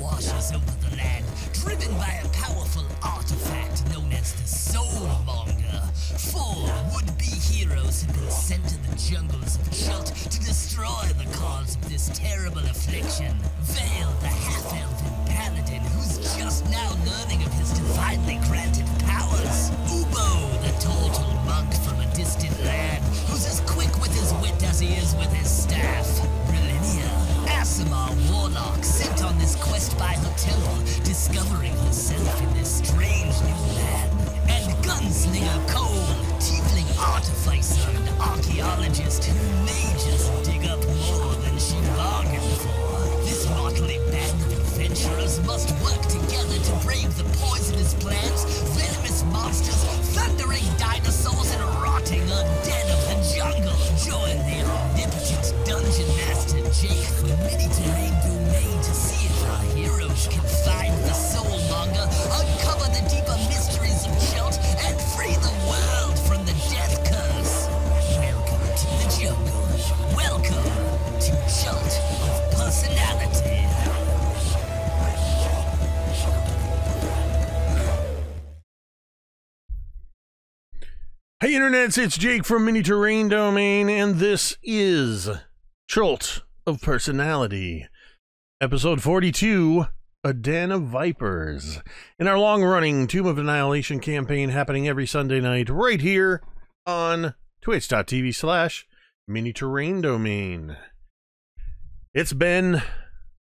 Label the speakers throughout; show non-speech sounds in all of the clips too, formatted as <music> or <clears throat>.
Speaker 1: washes over the land, driven by a powerful artifact known as the Soulmonger. Four would-be heroes have been sent to the jungles of Chult to destroy the cause of this terrible affliction. Vale, the half-elven paladin, who's just now learning of his divinely granted powers. Ubo, the turtle monk from a distant land, who's as quick with his wit as he is with his staff. Aasimar warlock, sent on this quest by temple, discovering herself in this strange new land. And gunslinger Cole, tiefling artificer and archaeologist who may just dig up more than she bargained for. This motley band of adventurers must work together to brave the poisonous plants, venomous monsters, thundering dinosaurs, and rotting undead Domain to see if our heroes can find the uncover the deeper mysteries of Chult, and free the world from the death curse. Welcome to the jungle. Welcome to Chult of Personality.
Speaker 2: Hey internets, it's Jake from Mini Terrain Domain, and this is Chult of Personality, episode 42, A Den of Vipers, in our long-running Tomb of Annihilation campaign happening every Sunday night right here on twitch.tv slash Mini Terrain Domain. It's been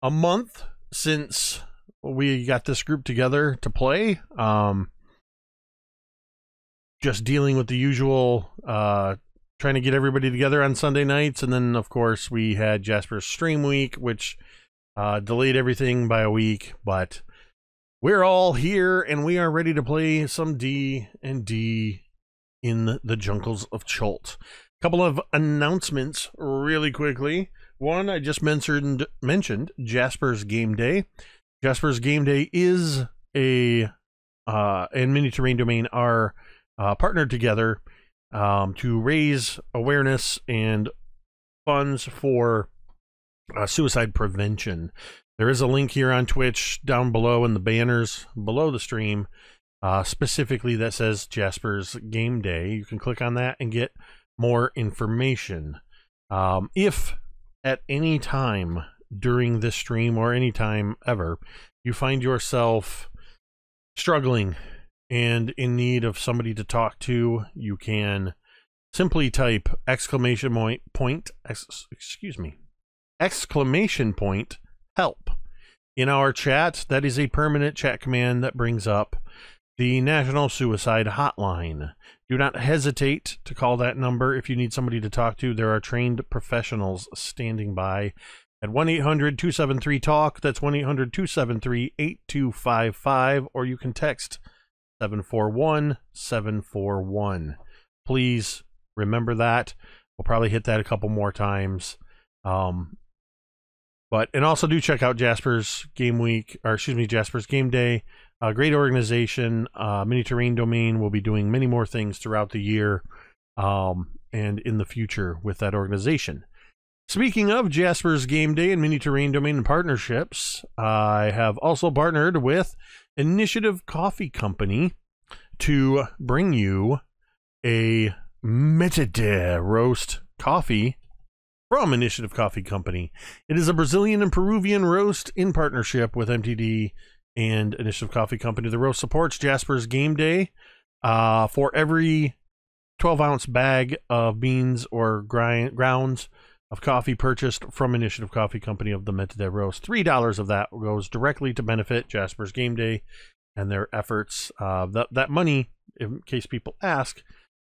Speaker 2: a month since we got this group together to play. Um, just dealing with the usual uh trying to get everybody together on Sunday nights and then of course we had Jasper's stream week which uh delayed everything by a week but we're all here and we are ready to play some D and D in the jungles of Chult. Couple of announcements really quickly. One I just mentioned mentioned Jasper's game day. Jasper's game day is a uh and mini terrain domain are uh, partnered together um, to raise awareness and funds for uh, suicide prevention. There is a link here on Twitch down below in the banners below the stream, uh, specifically that says Jasper's Game Day. You can click on that and get more information. Um, if at any time during this stream or any time ever you find yourself struggling and in need of somebody to talk to, you can simply type exclamation point, point ex, excuse me, exclamation point help in our chat. That is a permanent chat command that brings up the National Suicide Hotline. Do not hesitate to call that number if you need somebody to talk to. There are trained professionals standing by at 1 800 273 TALK. That's 1 800 273 8255, or you can text 741 741. Please remember that. We'll probably hit that a couple more times. Um, but and also do check out Jasper's Game Week, or excuse me, Jasper's Game Day. A great organization. Uh, Mini Terrain Domain will be doing many more things throughout the year um, and in the future with that organization. Speaking of Jasper's Game Day and Mini Terrain Domain partnerships, I have also partnered with Initiative Coffee Company to bring you a Metade roast coffee from Initiative Coffee Company. It is a Brazilian and Peruvian roast in partnership with MTD and Initiative Coffee Company. The roast supports Jasper's Game Day. Uh, for every 12 ounce bag of beans or grind, grounds of coffee purchased from Initiative Coffee Company of the Metade Roast. $3 of that goes directly to benefit Jasper's Game Day and their efforts. Uh, that, that money, in case people ask,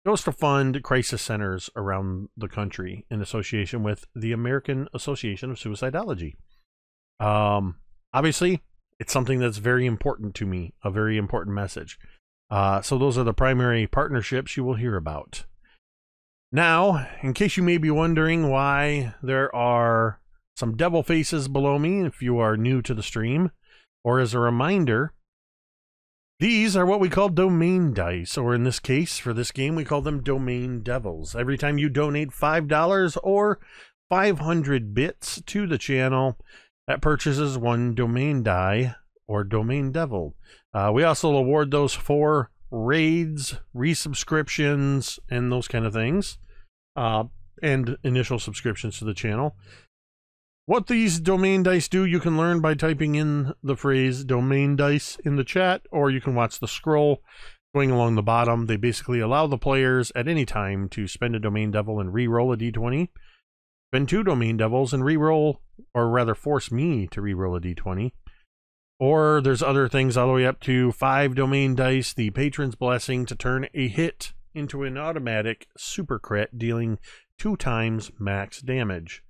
Speaker 2: goes to fund crisis centers around the country in association with the American Association of Suicidology. Um, obviously, it's something that's very important to me, a very important message. Uh, so, those are the primary partnerships you will hear about. Now, in case you may be wondering why there are some devil faces below me, if you are new to the stream, or as a reminder, these are what we call domain dice, or in this case, for this game, we call them domain devils. Every time you donate $5 or 500 bits to the channel, that purchases one domain die or domain devil. Uh, we also award those for raids, resubscriptions, and those kind of things, uh, and initial subscriptions to the channel. What these domain dice do, you can learn by typing in the phrase domain dice in the chat, or you can watch the scroll going along the bottom. They basically allow the players at any time to spend a domain devil and re-roll a d20, spend two domain devils and re-roll, or rather force me to re-roll a d20. Or there's other things all the way up to five domain dice, the patron's blessing to turn a hit into an automatic super crit, dealing two times max damage.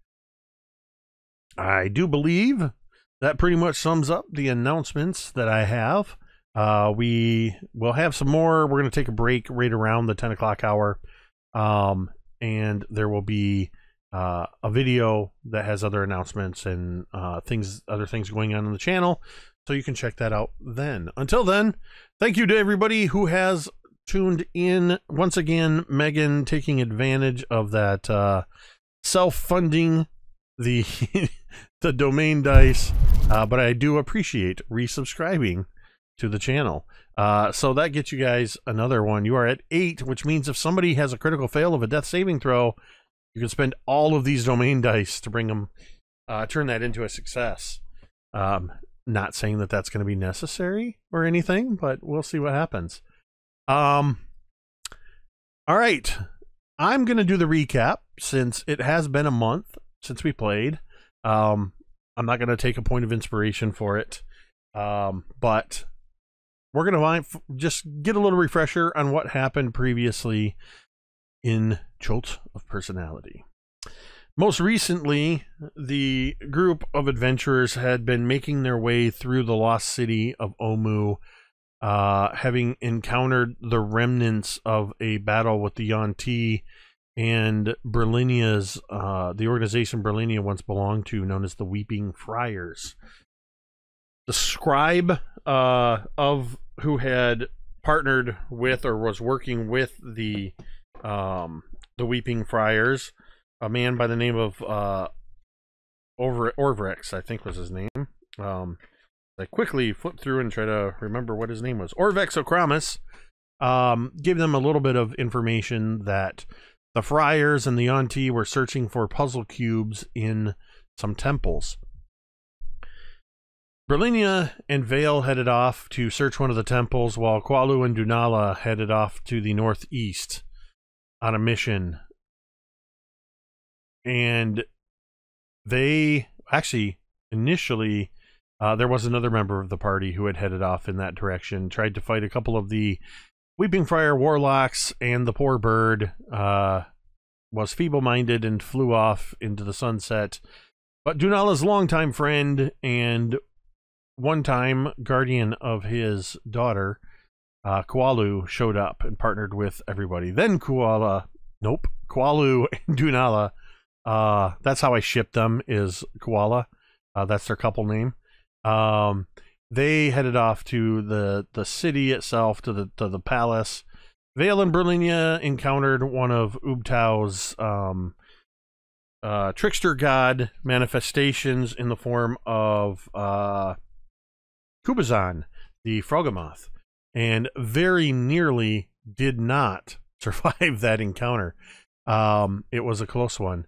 Speaker 2: I do believe that pretty much sums up the announcements that I have. Uh, we will have some more. We're going to take a break right around the 10 o'clock hour. Um, and there will be uh, a video that has other announcements and uh, things, other things going on in the channel. So you can check that out then. Until then, thank you to everybody who has tuned in. Once again, Megan taking advantage of that uh, self funding the <laughs> the domain dice, uh, but I do appreciate resubscribing to the channel. Uh, so that gets you guys another one. You are at eight, which means if somebody has a critical fail of a death saving throw, you can spend all of these domain dice to bring them, uh, turn that into a success. Um, not saying that that's going to be necessary or anything, but we'll see what happens. Um, all right. I'm going to do the recap since it has been a month since we played. Um, I'm not going to take a point of inspiration for it. Um, but we're going to just get a little refresher on what happened previously in Chult of Personality. Most recently, the group of adventurers had been making their way through the lost city of Omu, uh, having encountered the remnants of a battle with the Yuan-ti and Brilinya's, uh, the organization Brilinya once belonged to, known as the Weeping Friars. The scribe uh, of who had partnered with or was working with the um, the Weeping Friars a man by the name of uh, Over Orvex, I think was his name. Um, I quickly flip through and try to remember what his name was. Orvex Ocrammas um, gave them a little bit of information that the friars and the Yuan-ti were searching for puzzle cubes in some temples. Brilinya and Vale headed off to search one of the temples, while K'walu and Dunala headed off to the northeast on a mission and they actually initially uh, there was another member of the party who had headed off in that direction, tried to fight a couple of the Weeping Friar warlocks, and the poor bird uh, was feeble minded and flew off into the sunset. But Dunala's longtime friend and one time guardian of his daughter, uh, K'walu, showed up and partnered with everybody. Then Kuala, nope, K'walu <laughs> and Dunala uh, that's how I ship them is Koala. Uh, that's their couple name. Um, they headed off to the the city itself, to the to the palace. Vale and Brilinya encountered one of Ubtao's um, uh, trickster god manifestations in the form of uh, Kubazan, the Froghemoth, and very nearly did not <laughs> survive that encounter. Um, it was a close one.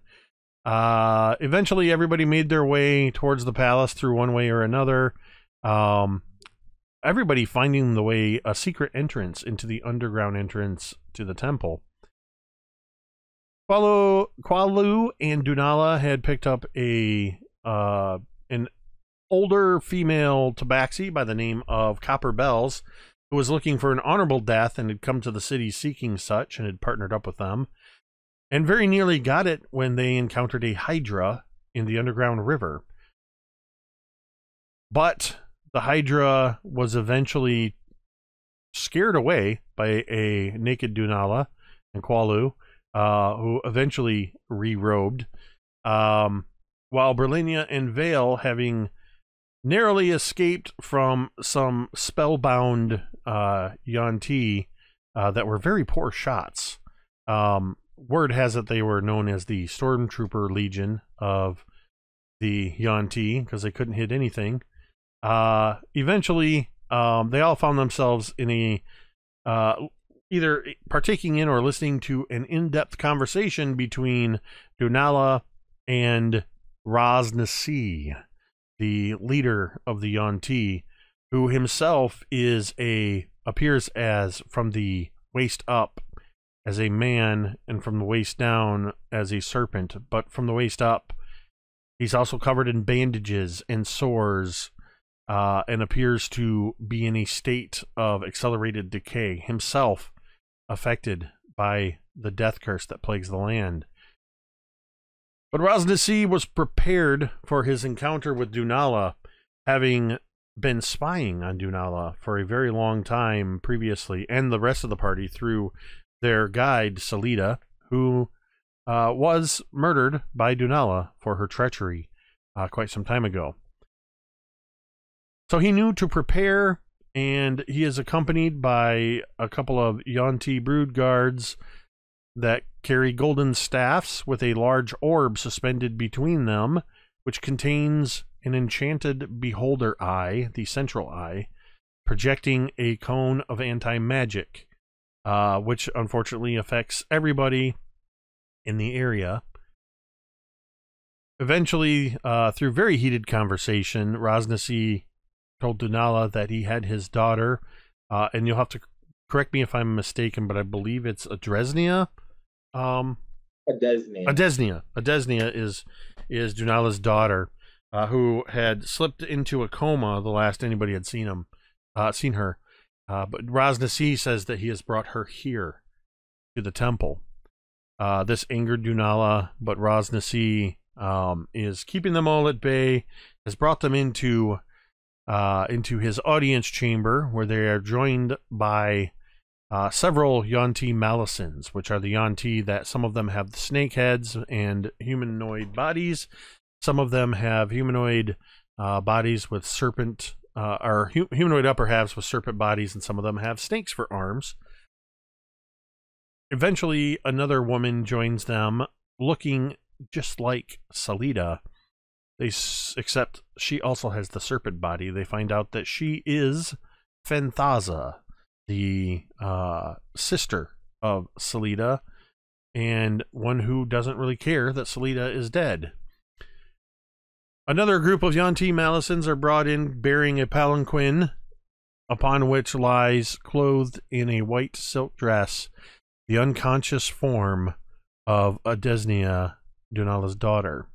Speaker 2: Uh, eventually, everybody made their way towards the palace through one way or another. Um, everybody finding the way a secret entrance into the underground entrance to the temple. K'walu and Dunala had picked up a uh, an older female tabaxi by the name of Copper Bells, who was looking for an honorable death and had come to the city seeking such and had partnered up with them and very nearly got it when they encountered a Hydra in the underground river. But the Hydra was eventually scared away by a naked Dunala and K'walu, uh, who eventually re-robed. Um, while Brilinya and Vale, having narrowly escaped from some spellbound uh, Yuan-ti uh, that were very poor shots, um, word has it they were known as the Stormtrooper Legion of the Yuan-ti because they couldn't hit anything. Uh, eventually, um, they all found themselves in a uh, either partaking in or listening to an in-depth conversation between Dunala and Ras Nsi, the leader of the Yuan-ti, who himself is a appears as from the waist up as a man and from the waist down as a serpent, but from the waist up he's also covered in bandages and sores uh, and appears to be in a state of accelerated decay, himself affected by the death curse that plagues the land. But Ras was prepared for his encounter with Dunala, having been spying on Dunala for a very long time previously, and the rest of the party through their guide, Salida, who uh, was murdered by Dunala for her treachery uh, quite some time ago. So he knew to prepare, and he is accompanied by a couple of Yuan-ti brood guards that carry golden staffs with a large orb suspended between them, which contains an enchanted beholder eye, the central eye, projecting a cone of anti magic, uh, which unfortunately affects everybody in the area. Eventually, uh, through very heated conversation, Ras told Dunala that he had his daughter, uh, and you'll have to correct me if I'm mistaken, but I believe it's Adresnia. Um,
Speaker 3: Adesnia.
Speaker 2: Adesnia. Adesnia is is Dunala's daughter, uh, who had slipped into a coma the last anybody had seen him, uh, seen her. Uh, but Ras Nsi says that he has brought her here to the temple. Uh, this angered Dunala, but Ras Nsi um, is keeping them all at bay, has brought them into uh, into his audience chamber, where they are joined by uh, several Yuan-ti Malisons, which are the Yuan-ti that some of them have snake heads and humanoid bodies. Some of them have humanoid uh, bodies with serpent, uh, hu- humanoid upper halves with serpent bodies, and some of them have snakes for arms. Eventually, another woman joins them, looking just like Salida. They except she also has the serpent body. They find out that she is Fenthaza, the uh, sister of Salida, and one who doesn't really care that Salida is dead. Another group of Yuan-ti are brought in bearing a palanquin, upon which lies, clothed in a white silk dress, the unconscious form of Adesnia, Dunala's daughter.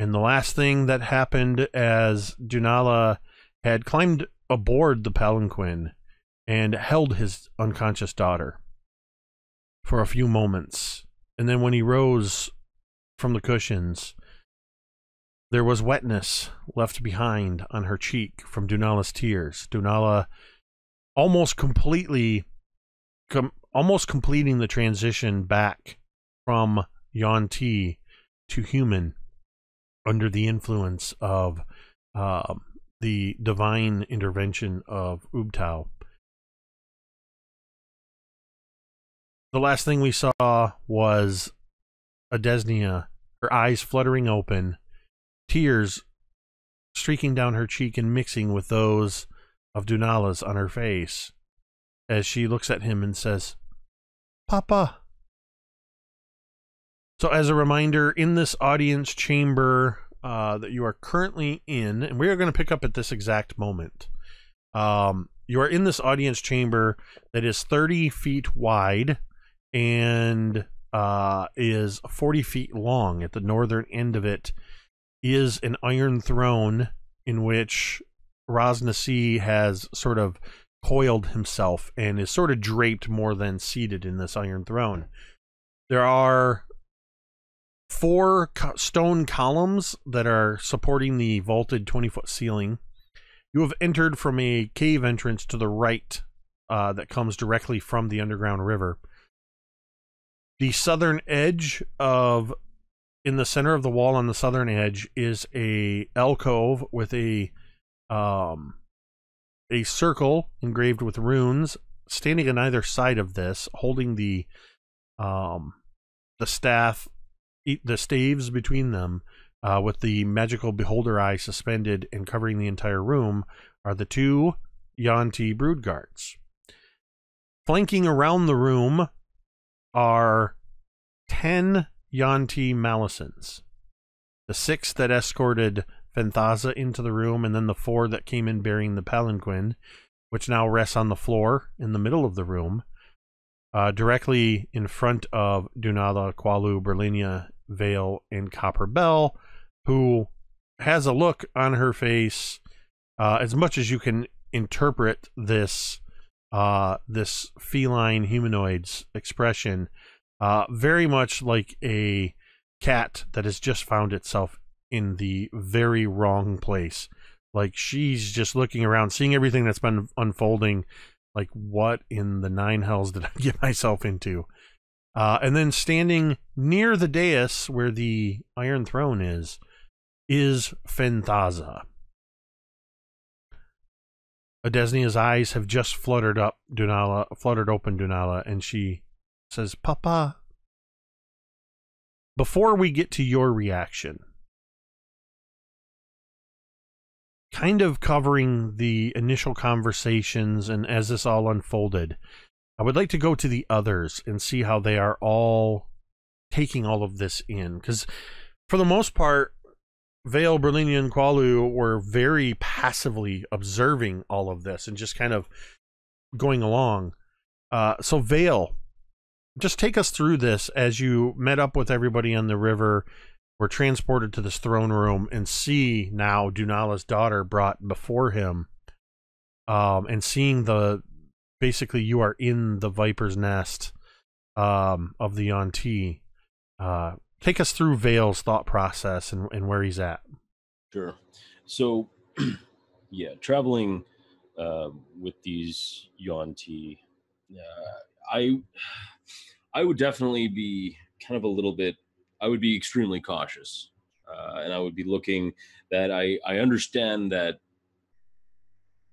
Speaker 2: And the last thing that happened as Dunala had climbed aboard the palanquin and held his unconscious daughter for a few moments. And then when he rose from the cushions, there was wetness left behind on her cheek from Dunala's tears. Dunala almost completely com- almost completing the transition back from Yuan-ti to human under the influence of uh, the divine intervention of Ubtao. The last thing we saw was Adesnia, her eyes fluttering open, tears streaking down her cheek and mixing with those of Dunala's on her face as she looks at him and says, Papa. So, as a reminder, in this audience chamber uh, that you are currently in, and we are going to pick up at this exact moment, um, you are in this audience chamber that is 30 feet wide and uh, is 40 feet long. At the northern end of it is an iron throne in which Ras Nsi has sort of coiled himself and is sort of draped more than seated in this iron throne. There are four co- stone columns that are supporting the vaulted 20 foot ceiling. You have entered from a cave entrance to the right uh, that comes directly from the underground river. The southern edge of in the center of the wall on the southern edge is a alcove with a um a circle engraved with runes standing on either side of this holding the um the staff the staves between them uh, with the magical beholder eye suspended and covering the entire room, are the two Yuan-ti brood guards. Flanking around the room are 10 Yuan-ti Malisons. The six that escorted Fenthaza into the room, and then the four that came in bearing the palanquin, which now rests on the floor in the middle of the room, uh, directly in front of Dunala, K'walu, Brilinya, Vale, and Copper Bell, who has a look on her face, uh, as much as you can interpret this uh, this feline humanoid's expression, uh, very much like a cat that has just found itself in the very wrong place. Like she's just looking around, seeing everything that's been unfolding. Like, what in the nine hells did <laughs> I get myself into? Uh, and then standing near the dais where the Iron Throne is, is Fenthaza. Adesnia's eyes have just fluttered up Dunala, fluttered open Dunala, and she says, Papa. Before we get to your reaction, kind of covering the initial conversations and as this all unfolded, I would like to go to the others and see how they are all taking all of this in. Because for the most part, Vale, Brilinya, and K'walu were very passively observing all of this and just kind of going along. Uh, so, Vale, just take us through this as you met up with everybody on the river, were transported to this throne room, and see now Dunala's daughter brought before him, um, and seeing the basically you are in the viper's nest um, of the Yuan-ti. Uh, take us through Vale's thought process and, and where he's at.
Speaker 3: Sure. So, <clears throat> yeah, traveling uh, with these Yuan-ti, uh, I, I would definitely be kind of a little bit. I would be extremely cautious, uh, and I would be looking that I I understand that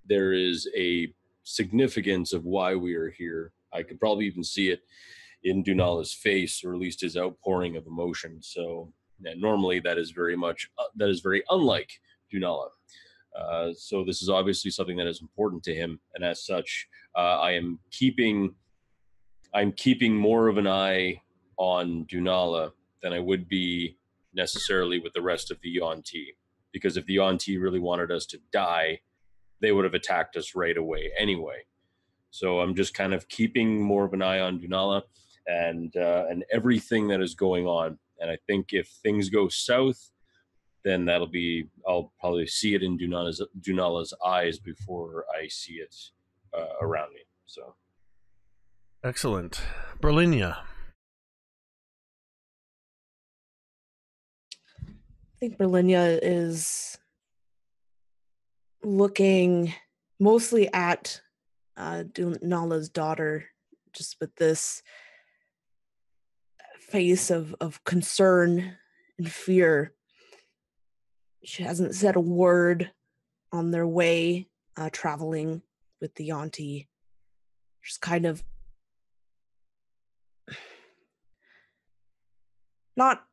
Speaker 3: there is a significance of why we are here. I could probably even see it in Dunala's face, or at least his outpouring of emotion. So yeah, normally that is very much uh, that is very unlike Dunala. Uh, so this is obviously something that is important to him, and as such, uh, I am keeping I'm keeping more of an eye on Dunala than I would be necessarily with the rest of the Yuan-ti. Because if the Yuan-ti really wanted us to die, they would have attacked us right away anyway. So I'm just kind of keeping more of an eye on Dunala and uh, and everything that is going on. And I think if things go south, then that'll be I'll probably see it in Dunala's Dunala's eyes before I see it uh, around me. So
Speaker 2: excellent, Brilinya.
Speaker 4: I think Brilinya is looking mostly at uh, Dunala's daughter, just with this face of, of concern and fear. She hasn't said a word on their way uh, traveling with the Yuan-ti. Just kind of not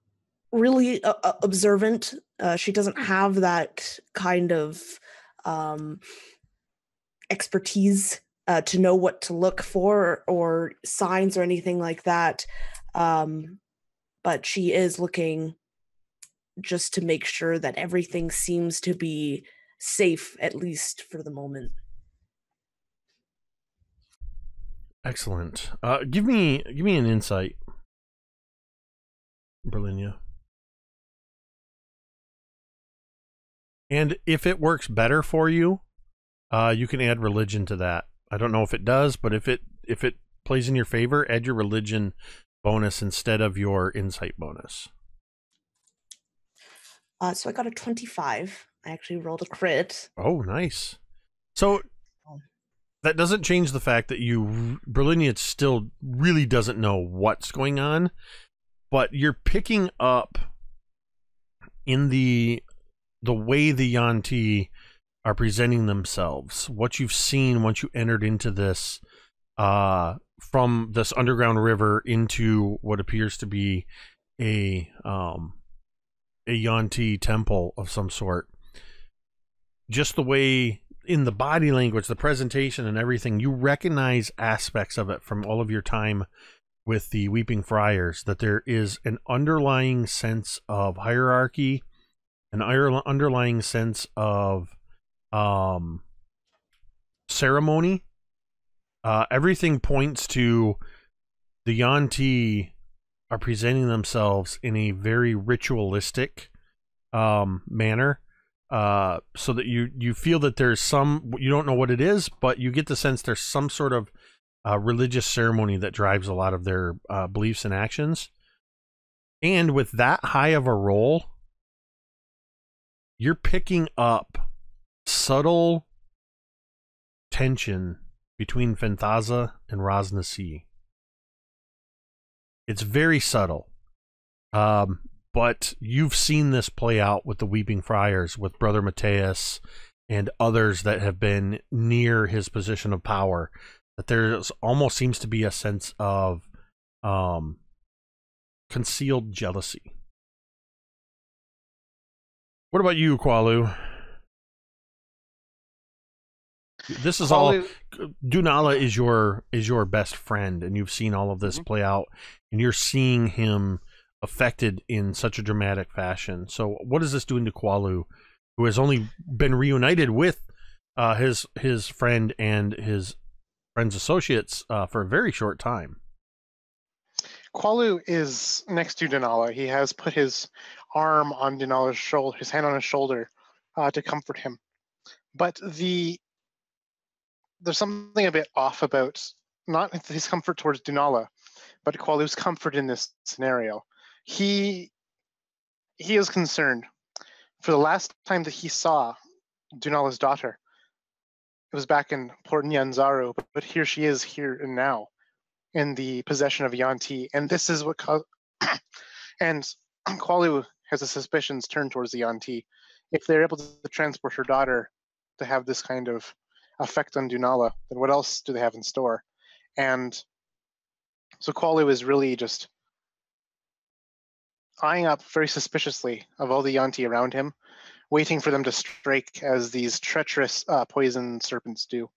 Speaker 4: really uh, uh, observant. Uh, she doesn't have that kind of um, expertise uh, to know what to look for or signs or anything like that. Um, but she is looking just to make sure that everything seems to be safe, at least for the moment.
Speaker 2: Excellent. Uh, give me give me an insight, Brilinya. And if it works better for you, uh, you can add religion to that. I don't know if it does, but if it if it plays in your favor, add your religion bonus instead of your insight bonus.
Speaker 4: Uh, so I got a twenty-five. I actually rolled a crit.
Speaker 2: Oh, nice. So that doesn't change the fact that you Brilinya still really doesn't know what's going on, but you're picking up in the the way the Yuan-ti are presenting themselves, what you've seen once you entered into this, uh, from this underground river into what appears to be a um, a Yuan-ti temple of some sort. Just the way in the body language, the presentation, and everything, you recognize aspects of it from all of your time with the Weeping Friars. That there is an underlying sense of hierarchy, an underlying sense of um, ceremony. Uh, everything points to the Yuan-ti are presenting themselves in a very ritualistic um, manner uh, so that you you feel that there's some you don't know what it is but you get the sense there's some sort of uh, religious ceremony that drives a lot of their uh, beliefs and actions and with that high of a role, you're picking up subtle tension between Fenthaza and Ras Nsi. It's very subtle. Um, but you've seen this play out with the Weeping Friars, with Brother Mateus and others that have been near his position of power. That there almost seems to be a sense of um, concealed jealousy. What about you, K'walu? This is all. Dunala is your is your best friend, and you've seen all of this mm-hmm. play out, and you're seeing him affected in such a dramatic fashion. So, what is this doing to K'walu, who has only been reunited with uh, his his friend and his friend's associates uh, for a very short time?
Speaker 5: K'walu is next to Dunala. He has put his arm on Dunala's shoulder, his hand on his shoulder, uh, to comfort him. But the there's something a bit off about not his comfort towards Dunala, but K'walu's comfort in this scenario. He he is concerned. For the last time that he saw Dunala's daughter, was back in Port Nyanzaru, but, here she is here and now in the possession of Yuan-ti. And this is what caused <clears throat> and <clears throat> K'walu has the suspicions turned towards the Yuan-ti. If they're able to transport her daughter to have this kind of effect on Dunala, then what else do they have in store? And so K'walu is really just eyeing up very suspiciously of all the Yuan-ti around him, waiting for them to strike as these treacherous uh, poison serpents do.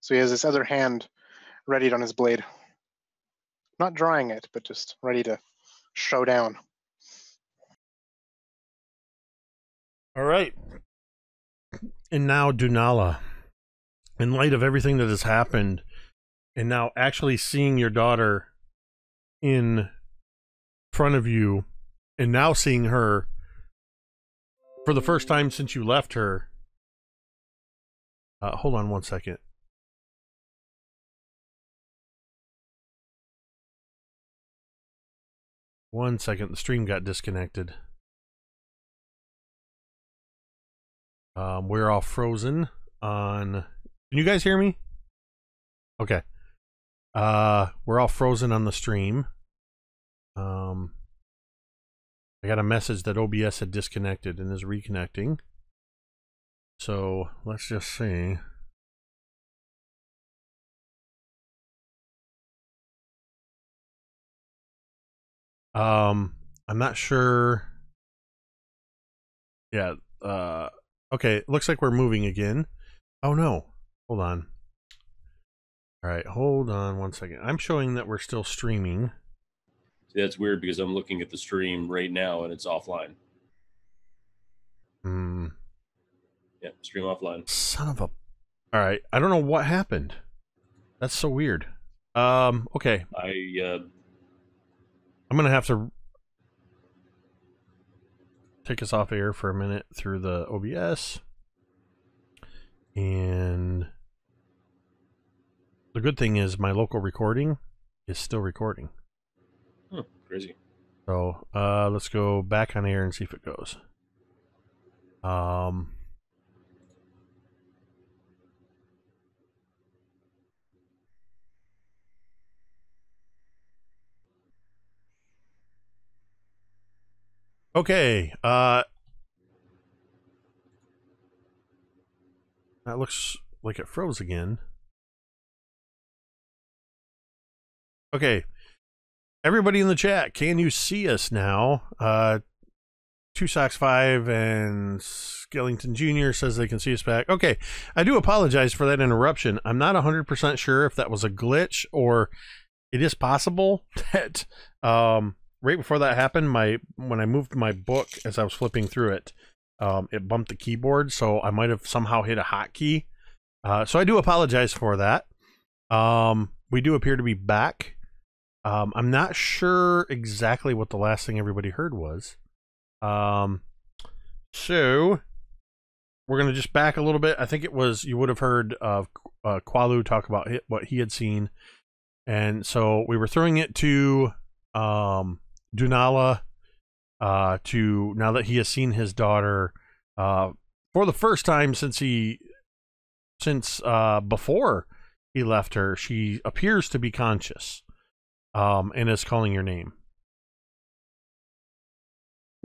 Speaker 5: So he has this other hand readied on his blade. Not drawing it, but just ready to show down.
Speaker 2: All right. And now Dunala in light of everything that has happened and now actually seeing your daughter in front of you and now seeing her for the first time since you left her uh, hold on one second one second the stream got disconnected um, we're all frozen on can you guys hear me? Okay. Uh, we're all frozen on the stream. Um, I got a message that OBS had disconnected and is reconnecting. So let's just see. Um, I'm not sure. Yeah. Uh, okay. Looks like we're moving again. Oh no. Hold on. All right, hold on one second. I'm showing that we're still streaming.
Speaker 3: See, that's weird because I'm looking at the stream right now and it's offline.
Speaker 2: Hmm.
Speaker 3: Yeah, stream offline.
Speaker 2: Son of a. All right, I don't know what happened. That's so weird. Um. Okay.
Speaker 3: I. uh
Speaker 2: I'm gonna have to take us off air for a minute through the OBS. And the good thing is my local recording is still recording.
Speaker 3: Crazy.
Speaker 2: So uh, let's go back on air and see if it goes. Um, okay. Uh, that looks like it froze again. Okay. Everybody in the chat, can you see us now? Uh, Two Socks Five and Skellington Jr. says they can see us back. Okay, I do apologize for that interruption. I'm not 100% sure if that was a glitch or it is possible <laughs> that um, right before that happened, my when I moved my book as I was flipping through it, um, it bumped the keyboard, so I might have somehow hit a hotkey. Uh, so I do apologize for that. Um, we do appear to be back. Um, I'm not sure exactly what the last thing everybody heard was. Um, so we're gonna just back a little bit. I think it was you would have heard of uh, K'walu talk about what he had seen, and so we were throwing it to um, Dunala uh, to now that he has seen his daughter uh, for the first time since he since uh, before he left her. She appears to be conscious um, and is calling your name.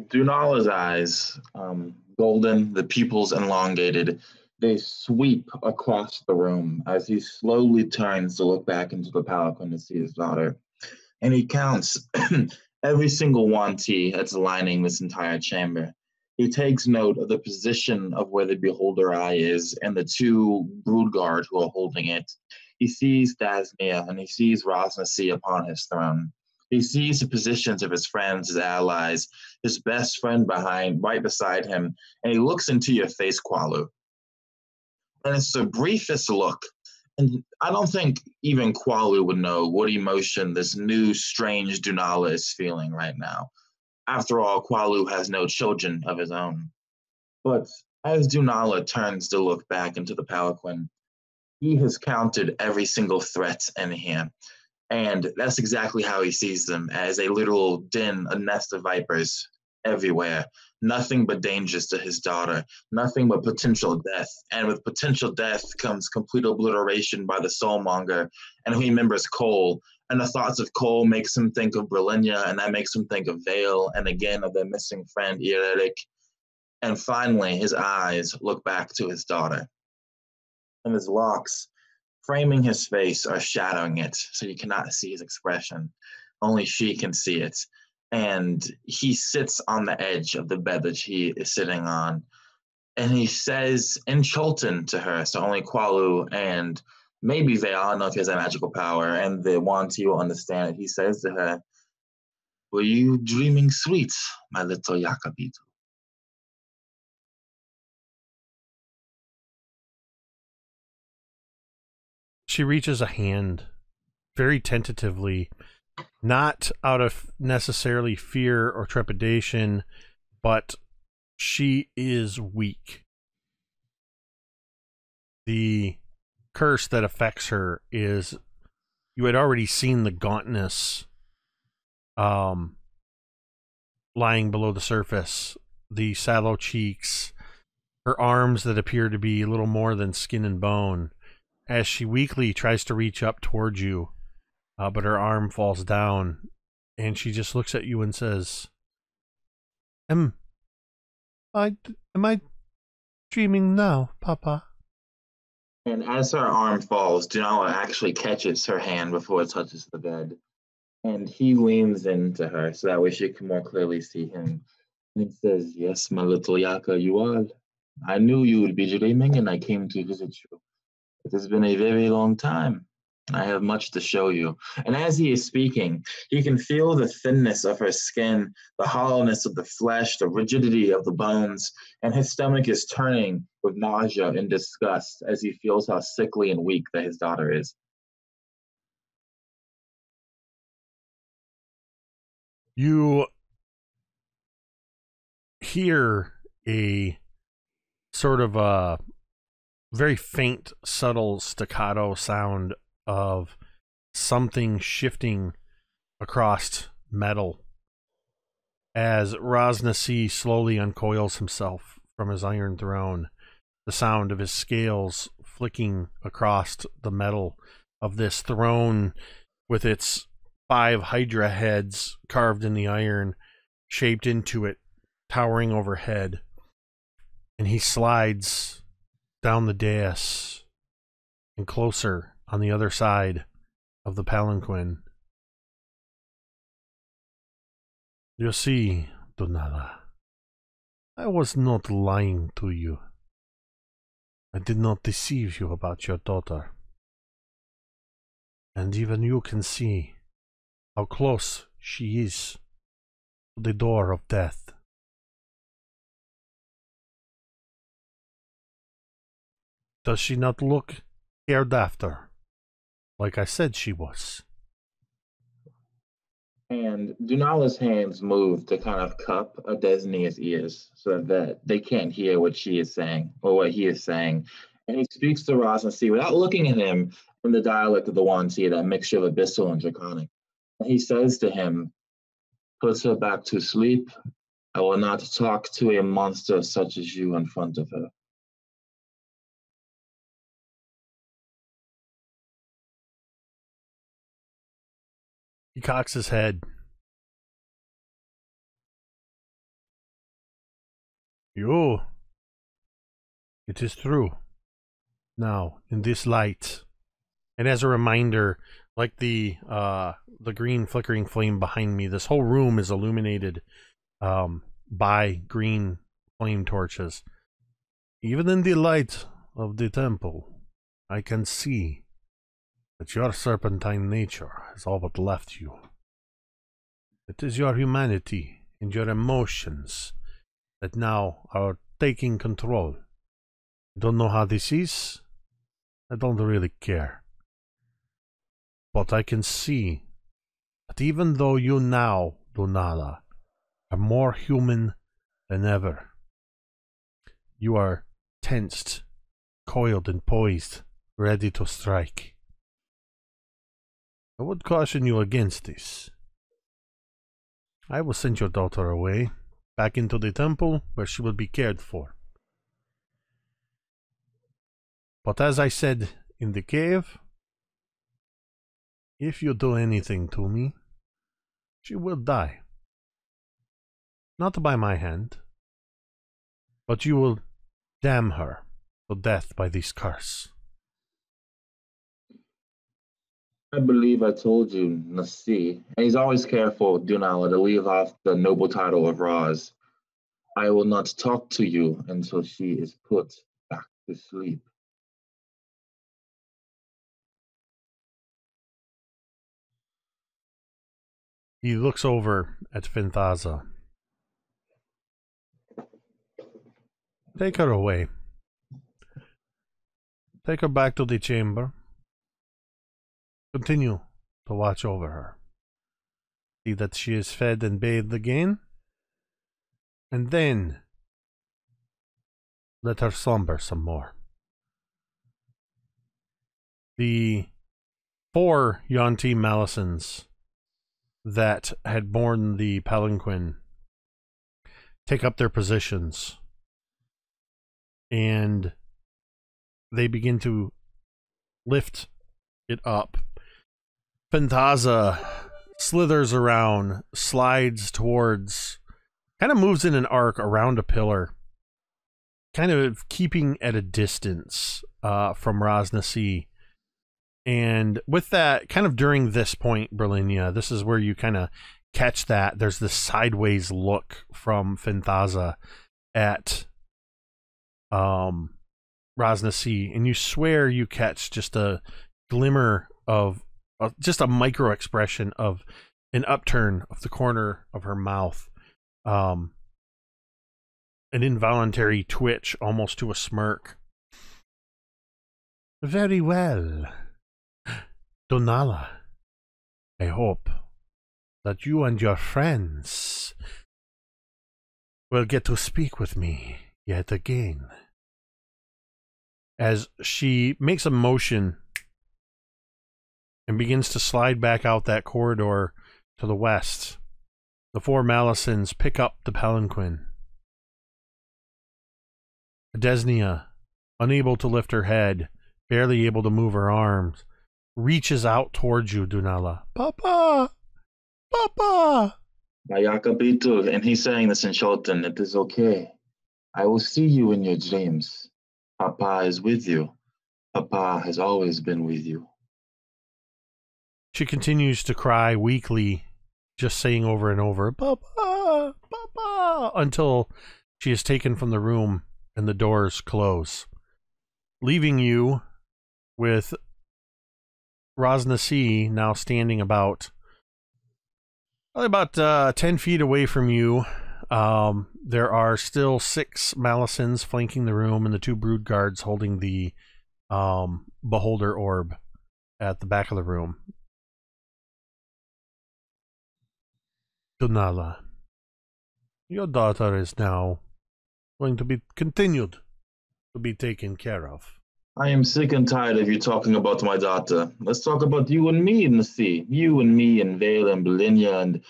Speaker 6: Dunala's eyes, um, golden, the pupils elongated, they sweep across the room as he slowly turns to look back into the palanquin to see his daughter. And he counts <clears throat> every single yuan-ti that's lining this entire chamber. He takes note of the position of where the beholder eye is and the two brood guard who are holding it. He sees Dasnia and he sees Ras Nsi upon his throne. He sees the positions of his friends, his allies, his best friend behind, right beside him, and he looks into your face, K'walu. And it's the briefest look. And I don't think even K'walu would know what emotion this new, strange Dunala is feeling right now. After all, K'walu has no children of his own. But as Dunala turns to look back into the palanquin, he has counted every single threat in here. And that's exactly how he sees them as a literal den, a nest of vipers everywhere. Nothing but dangers to his daughter, nothing but potential death. And with potential death comes complete obliteration by the soulmonger. And he remembers Cole. And the thoughts of Cole makes him think of Brilinya, and that makes him think of Vale, and again of their missing friend, Eric. And finally, his eyes look back to his daughter. And his locks framing his face are shadowing it so you cannot see his expression. Only she can see it. And he sits on the edge of the bed that she is sitting on. And he says in Chultan to her, so only K'walu and maybe they all know if he has a magical power, and the yuan-ti will understand it. He says to her, Were you dreaming sweet, my little Yakabito?
Speaker 2: She reaches a hand very tentatively, not out of necessarily fear or trepidation, but she is weak. The curse that affects her is you had already seen the gauntness um lying below the surface, the sallow cheeks, her arms that appear to be little more than skin and bone as she weakly tries to reach up towards you, uh, but her arm falls down, and she just looks at you and says, "Am I am I dreaming now, Papa?"
Speaker 6: And as her arm falls, Dunala actually catches her hand before it touches the bed. And he leans into her so that way she can more clearly see him. And he says, Yes, my little Yaka, you are. I knew you would be dreaming and I came to visit you. It has been a very long time. I have much to show you. And as he is speaking, he can feel the thinness of her skin, the hollowness of the flesh, the rigidity of the bones, and his stomach is turning with nausea and disgust as he feels how sickly and weak that his daughter is.
Speaker 2: You hear a sort of a very faint, subtle staccato sound of something shifting across metal as Ras Nsi slowly uncoils himself from his iron throne. The sound of his scales flicking across the metal of this throne with its five Hydra heads carved in the iron, shaped into it, towering overhead. And he slides down the dais and closer on the other side of the palanquin. You see, Dunala, I was not lying to you. I did not deceive you about your daughter. And even you can see how close she is to the door of death. Does she not look cared after, like I said she was?
Speaker 6: And Dunala's hands move to kind of cup Adesnia's ears so that they can't hear what she is saying or what he is saying. And he speaks to Ras Nsi without looking at him in the dialect of the Yuan-ti that mixture of abyssal and draconic. And he says to him, Put her back to sleep. I will not talk to a monster such as you in front of her.
Speaker 2: He cocks his head. You. It is true. Now, in this light, and as a reminder, like the uh the green flickering flame behind me, this whole room is illuminated um by green flame torches. Even in the light of the temple, I can see that your serpentine nature has all but left you. It is your humanity and your emotions that now are taking control. I don't know how this is. I don't really care. But I can see that even though you now, Dunala, are more human than ever, you are tensed, coiled, and poised, ready to strike. I would caution you against this. I will send your daughter away, back into the temple where she will be cared for. But as I said in the cave, if you do anything to me, she will die. Not by my hand, but you will damn her to death by this curse.
Speaker 6: I believe I told you, Nasi, and he's always careful, Dunala, to leave off the noble title of Ras. I will not talk to you until she is put back to sleep.
Speaker 2: He looks over at Fenthaza. Take her away. Take her back to the chamber. Continue to watch over her. See that she is fed and bathed again. And then let her slumber some more. The four Yuan-ti Malisons that had borne the palanquin take up their positions and they begin to lift it up. Fenthaza slithers around, slides towards, kind of moves in an arc around a pillar, kind of keeping at a distance uh, from Ras Nsi and with that, kind of during this point, Brilinya, this is where you kind of catch that. There's this sideways look from Fenthaza at um Ras Nsi, and you swear you catch just a glimmer of uh, just a micro expression of an upturn of the corner of her mouth. Um an involuntary twitch almost to a smirk. Very well. Donala. I hope that you and your friends will get to speak with me yet again. As she makes a motion and begins to slide back out that corridor to the west, the four Malisons pick up the palanquin. Adesnia, unable to lift her head, barely able to move her arms, reaches out towards you, Dunala. Papa! Papa!
Speaker 6: And he's saying this in Chultan, it is okay. I will see you in your dreams. Papa is with you. Papa has always been with you.
Speaker 2: She continues to cry weakly, just saying over and over, Papa! Papa! until she is taken from the room and the doors close, leaving you with Ras Nsi now standing about about uh, 10 feet away from you. Um, there are still six Malisons flanking the room and the two brood guards holding the um, beholder orb at the back of the room. Dunala, your daughter is now going to be continued to be taken care of.
Speaker 6: I am sick and tired of you talking about my daughter. Let's talk about you and me in the sea. You and me and Vale and Brilinya and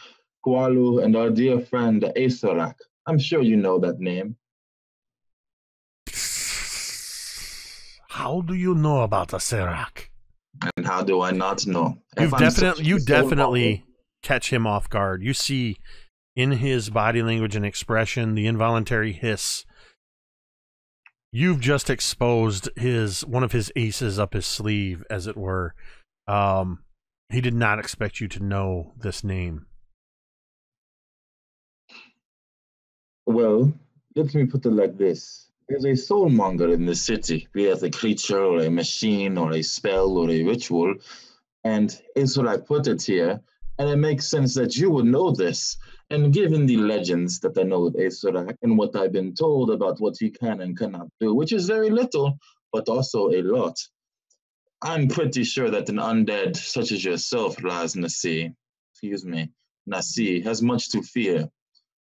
Speaker 6: K'walu and our dear friend Acererak. I'm sure you know that name.
Speaker 2: How do you know about Acererak?
Speaker 6: And how do I not know?
Speaker 2: You
Speaker 6: If I'm
Speaker 2: definitely, you definitely catch him off guard. You see in his body language and expression the involuntary hiss. You've just exposed his one of his aces up his sleeve, as it were. Um, he did not expect you to know this name.
Speaker 6: Well, let me put it like this. There's a soulmonger in the city, be it a creature or a machine or a spell or a ritual. And it's what I put it here. And it makes sense that you would know this. And given the legends that I know of Acererak and what I've been told about what he can and cannot do, which is very little, but also a lot, I'm pretty sure that an undead such as yourself, Ras Nsi, excuse me, Nasi, has much to fear.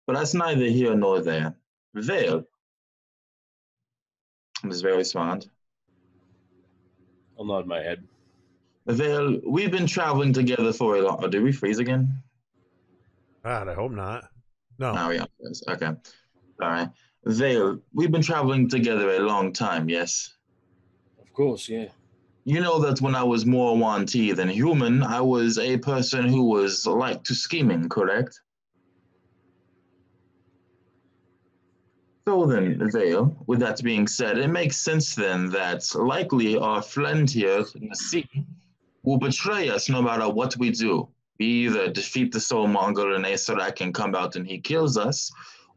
Speaker 6: But that's neither here nor there. Vale. Does Vale respond?
Speaker 3: I'll nod my head.
Speaker 6: Vale, we've been traveling together for a long. Oh, did we freeze again?
Speaker 2: God, I hope not. No.
Speaker 6: Oh, yeah. Okay. All right. Vale, we've been traveling together a long time, yes?
Speaker 3: Of course, yeah.
Speaker 6: You know that when I was more Yuan-ti than human, I was a person who was like to scheming, correct? So then, Vale, with that being said, it makes sense then that likely our friend here in the sea will betray us no matter what we do. We either defeat the soulmonger and Acererak and come out and he kills us,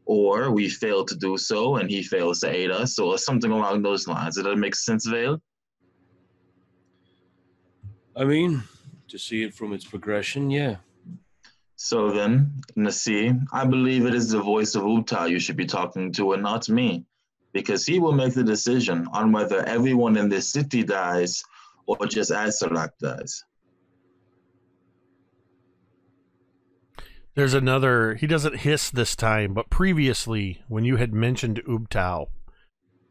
Speaker 6: or we fail to do so and he fails to aid us, or something along those lines. Does that make sense, Vale?
Speaker 3: I mean, to see it from its progression, yeah.
Speaker 6: So then, Nasi, I believe it is the voice of Ubtao you should be talking to and not me, because he will make the decision on whether everyone in this city dies or just Acererak does.
Speaker 2: There's another. He doesn't hiss this time, but previously, when you had mentioned Ubtao,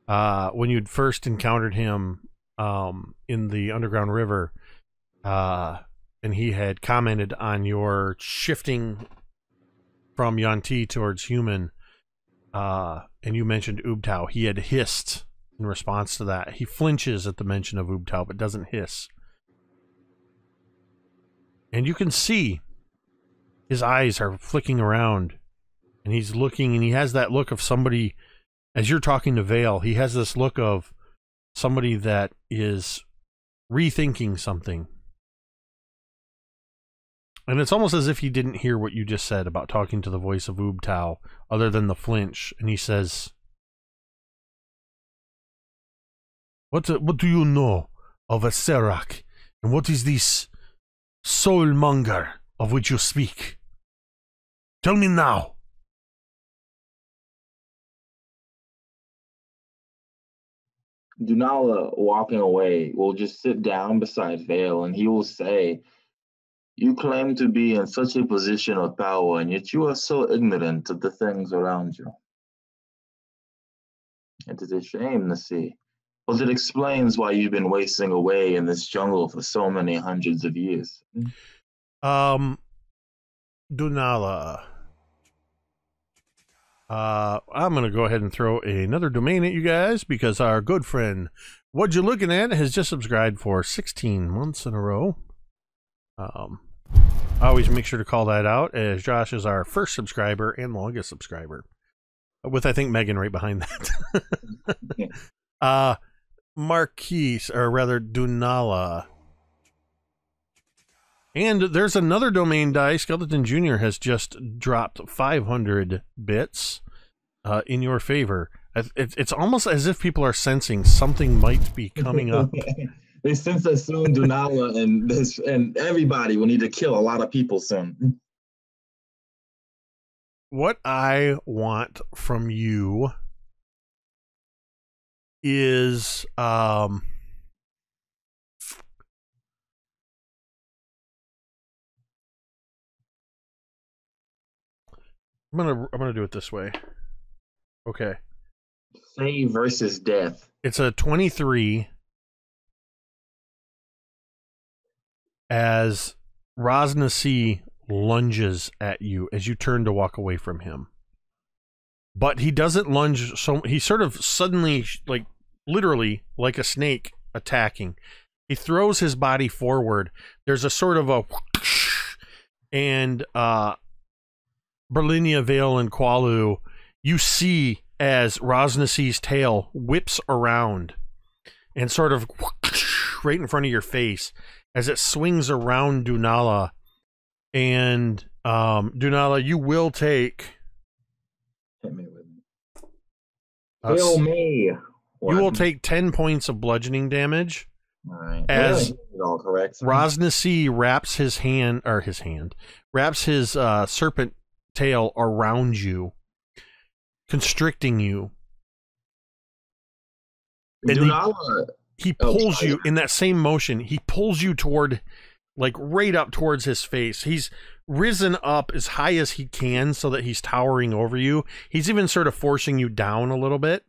Speaker 2: uh, when you'd first encountered him um, in the underground river, uh, and he had commented on your shifting from Yuan-ti towards human, uh, and you mentioned Ubtao, he had hissed in response to that. He flinches at the mention of Ubtao, but doesn't hiss. And you can see his eyes are flicking around and he's looking and he has that look of somebody as you're talking to Vale, he has this look of somebody that is rethinking something. And it's almost as if he didn't hear what you just said about talking to the voice of Ubtao, other than the flinch, and he says, What uh, what do you know of Acererak? And what is this soulmonger of which you speak? Tell me now.
Speaker 6: Dunala, uh, walking away, will just sit down beside Vale and he will say, You claim to be in such a position of power, and yet you are so ignorant of the things around you. It is a shame to see, but it explains why you've been wasting away in this jungle for so many hundreds of years.
Speaker 2: Um, Dunala. Uh, I'm gonna go ahead and throw another domain at you guys because our good friend, what you looking at, has just subscribed for 16 months in a row. Um, I always make sure to call that out as Josh is our first subscriber and longest subscriber, with I think Megan right behind that. <laughs> uh, Marquise, or rather Dunala. And there's another domain die. Skeleton Jr. has just dropped 500 bits. uh, in your favor. It's, it's almost as if people are sensing something might be coming up. <laughs>
Speaker 6: they sense that soon Dunala and this and everybody will need to kill a lot of people soon.
Speaker 2: what I want from you is um I'm gonna I'm gonna do it this way. Okay.
Speaker 6: Save versus death.
Speaker 2: It's a 23 as Ras Nsi lunges at you as you turn to walk away from him. But he doesn't lunge so he sort of suddenly like literally like a snake attacking. He throws his body forward. There's a sort of a <laughs> and uh Brilinya Vale and K'walu, you see as Ras Nsi's tail whips around and sort of <laughs> right in front of your face as it swings around Dunala. And um, Dunala, you will take.
Speaker 6: Hit me with it.
Speaker 2: uh,
Speaker 6: Kill me.
Speaker 2: you will take 10 points of bludgeoning damage.
Speaker 6: All right.
Speaker 2: as-
Speaker 6: all correct.
Speaker 2: Ras Nsi wraps his hand, or his hand, wraps his uh, serpent tail around you, constricting you. and
Speaker 6: Dunala,
Speaker 2: he
Speaker 6: Oh,
Speaker 2: pulls you in that same motion he pulls you toward like right up towards his face he's risen up as high as he can so that he's towering over you he's even sort of forcing you down a little bit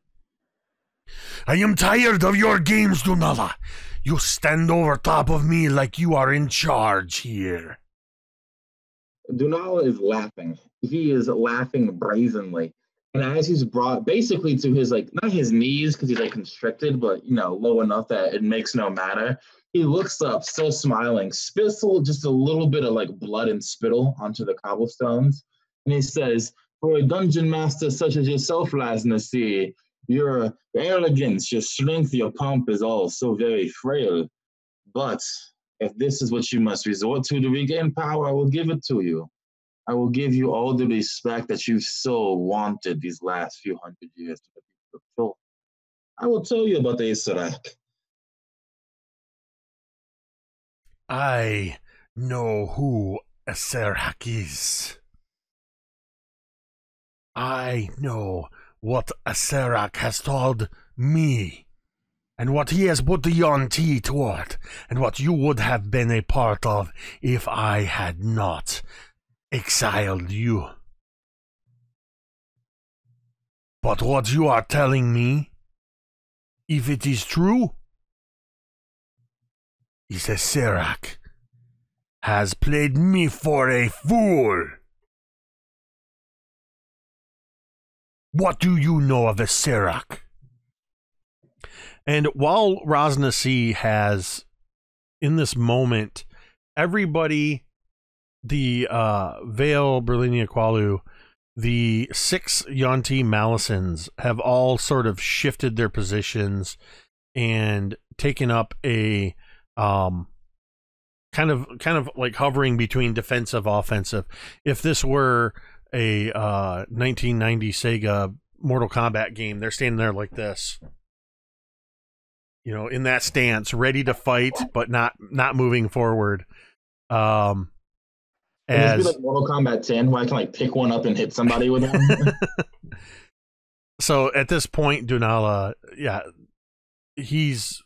Speaker 2: i am tired of your games dunala you stand over top of me like you are in charge here
Speaker 6: Dunala is laughing. He is laughing brazenly. And as he's brought basically to his like not his knees because he's like constricted, but you know, low enough that it makes no matter. He looks up, still smiling, spits just a little bit of like blood and spittle onto the cobblestones, and he says, "For a dungeon master such as yourself, Lasnasi, your arrogance, your strength, your pomp is all so very frail. But if this is what you must resort to to regain power, I will give it to you. I will give you all the respect that you've so wanted these last few hundred years to. I will tell you about the Israk.
Speaker 2: I know who Acererak is i know what Acererak has told me and what he has put the Yuan-ti toward, and what you would have been a part of if I had not exiled you. But what you are telling me, if it is true, is that Serac has played me for a fool. What do you know of Acererak? And while Ras Nsi has, in this moment, everybody, the uh, Vale, Brilinya K'walu, the six Yuan-ti Malisons have all sort of shifted their positions and taken up a um, kind of kind of like hovering between defensive offensive. If this were a uh, 1990 Sega Mortal Kombat game, they're standing there like this you know, in that stance, ready to fight, but not not moving forward. Um, as
Speaker 6: like Mortal Kombat 10 where I can like pick one up and hit somebody with them? <laughs> <laughs>
Speaker 2: so at this point, Dunala, yeah, he's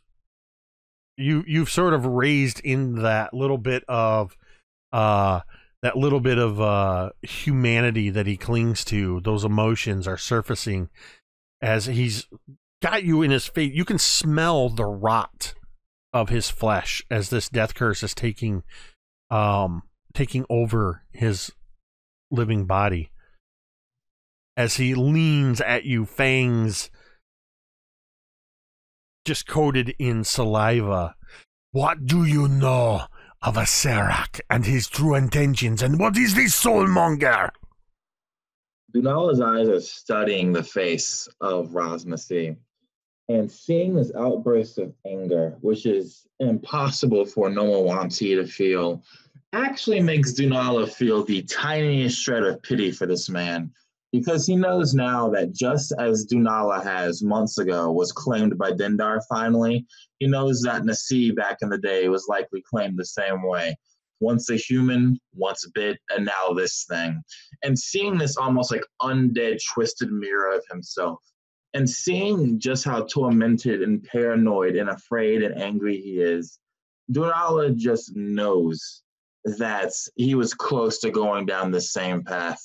Speaker 2: you you've sort of raised in that little bit of uh that little bit of uh humanity that he clings to. Those emotions are surfacing as he's got you in his face. You can smell the rot of his flesh as this death curse is taking um taking over his living body as he leans at you fangs just coated in saliva. What do you know of Acererak and his true intentions and what is this soulmonger?
Speaker 6: Dunala's eyes are studying the face of Ras Nsi and seeing this outburst of anger, which is impossible for Nomawanti to feel, actually makes Dunala feel the tiniest shred of pity for this man because he knows now that just as Dunala has months ago was claimed by Dendar finally, he knows that Nasi back in the day was likely claimed the same way. Once a human, once a bit, and now this thing. And seeing this almost like undead, twisted mirror of himself, and seeing just how tormented and paranoid and afraid and angry he is, Dunala just knows that he was close to going down the same path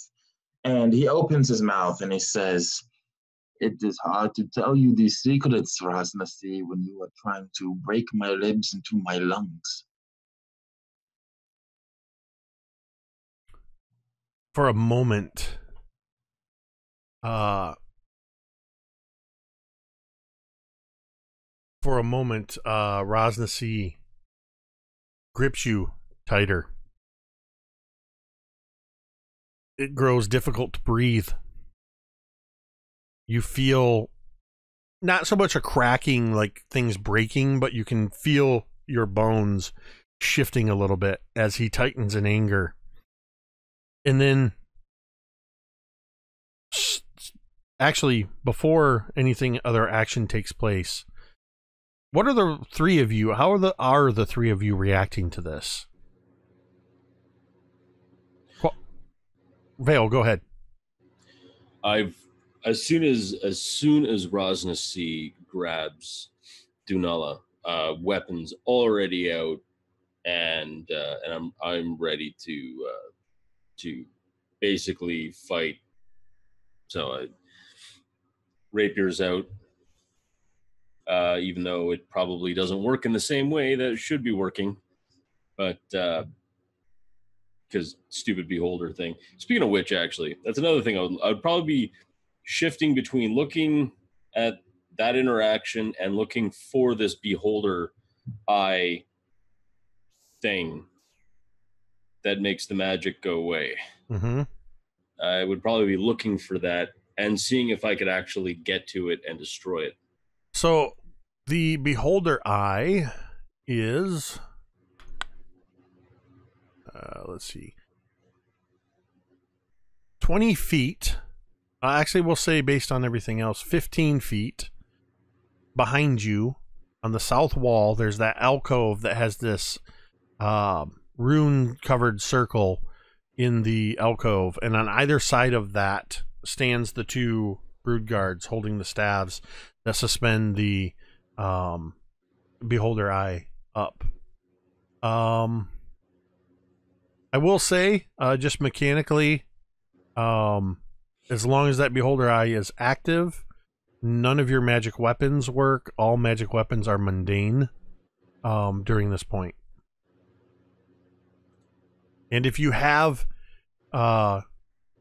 Speaker 6: and he opens his mouth and he says, It is hard to tell you these secrets, Ras Nsi, when you are trying to break my ribs into my lungs.
Speaker 2: For a moment, uh, for a moment, uh, Ras Nsi grips you tighter it grows difficult to breathe. You feel not so much a cracking, like things breaking, but you can feel your bones shifting a little bit as he tightens in anger. And then, actually, before anything other action takes place, what are the three of you? How are the are the three of you reacting to this? Vale, go ahead.
Speaker 3: I've as soon as as soon as Ras Nsi grabs Dunala, uh, weapons already out, and uh, and I'm I'm ready to uh, to basically fight. So I rapiers out, uh, even though it probably doesn't work in the same way that it should be working, but uh, because stupid beholder thing. Speaking of which, actually, that's another thing I would, I would probably be shifting between looking at that interaction and looking for this beholder eye thing that makes the magic go away.
Speaker 2: Mm-hmm.
Speaker 3: I would probably be looking for that and seeing if I could actually get to it and destroy it.
Speaker 2: So the beholder eye is uh, let's see, 20 feet. Uh, actually, we'll say based on everything else, 15 feet behind you on the south wall. There's that alcove that has this uh, rune covered circle in the alcove, and on either side of that stands the two brood guards holding the staves that suspend the um, beholder eye up. Um, I will say, uh, just mechanically, um, as long as that beholder eye is active, none of your magic weapons work. All magic weapons are mundane um, during this point. And if you have, uh,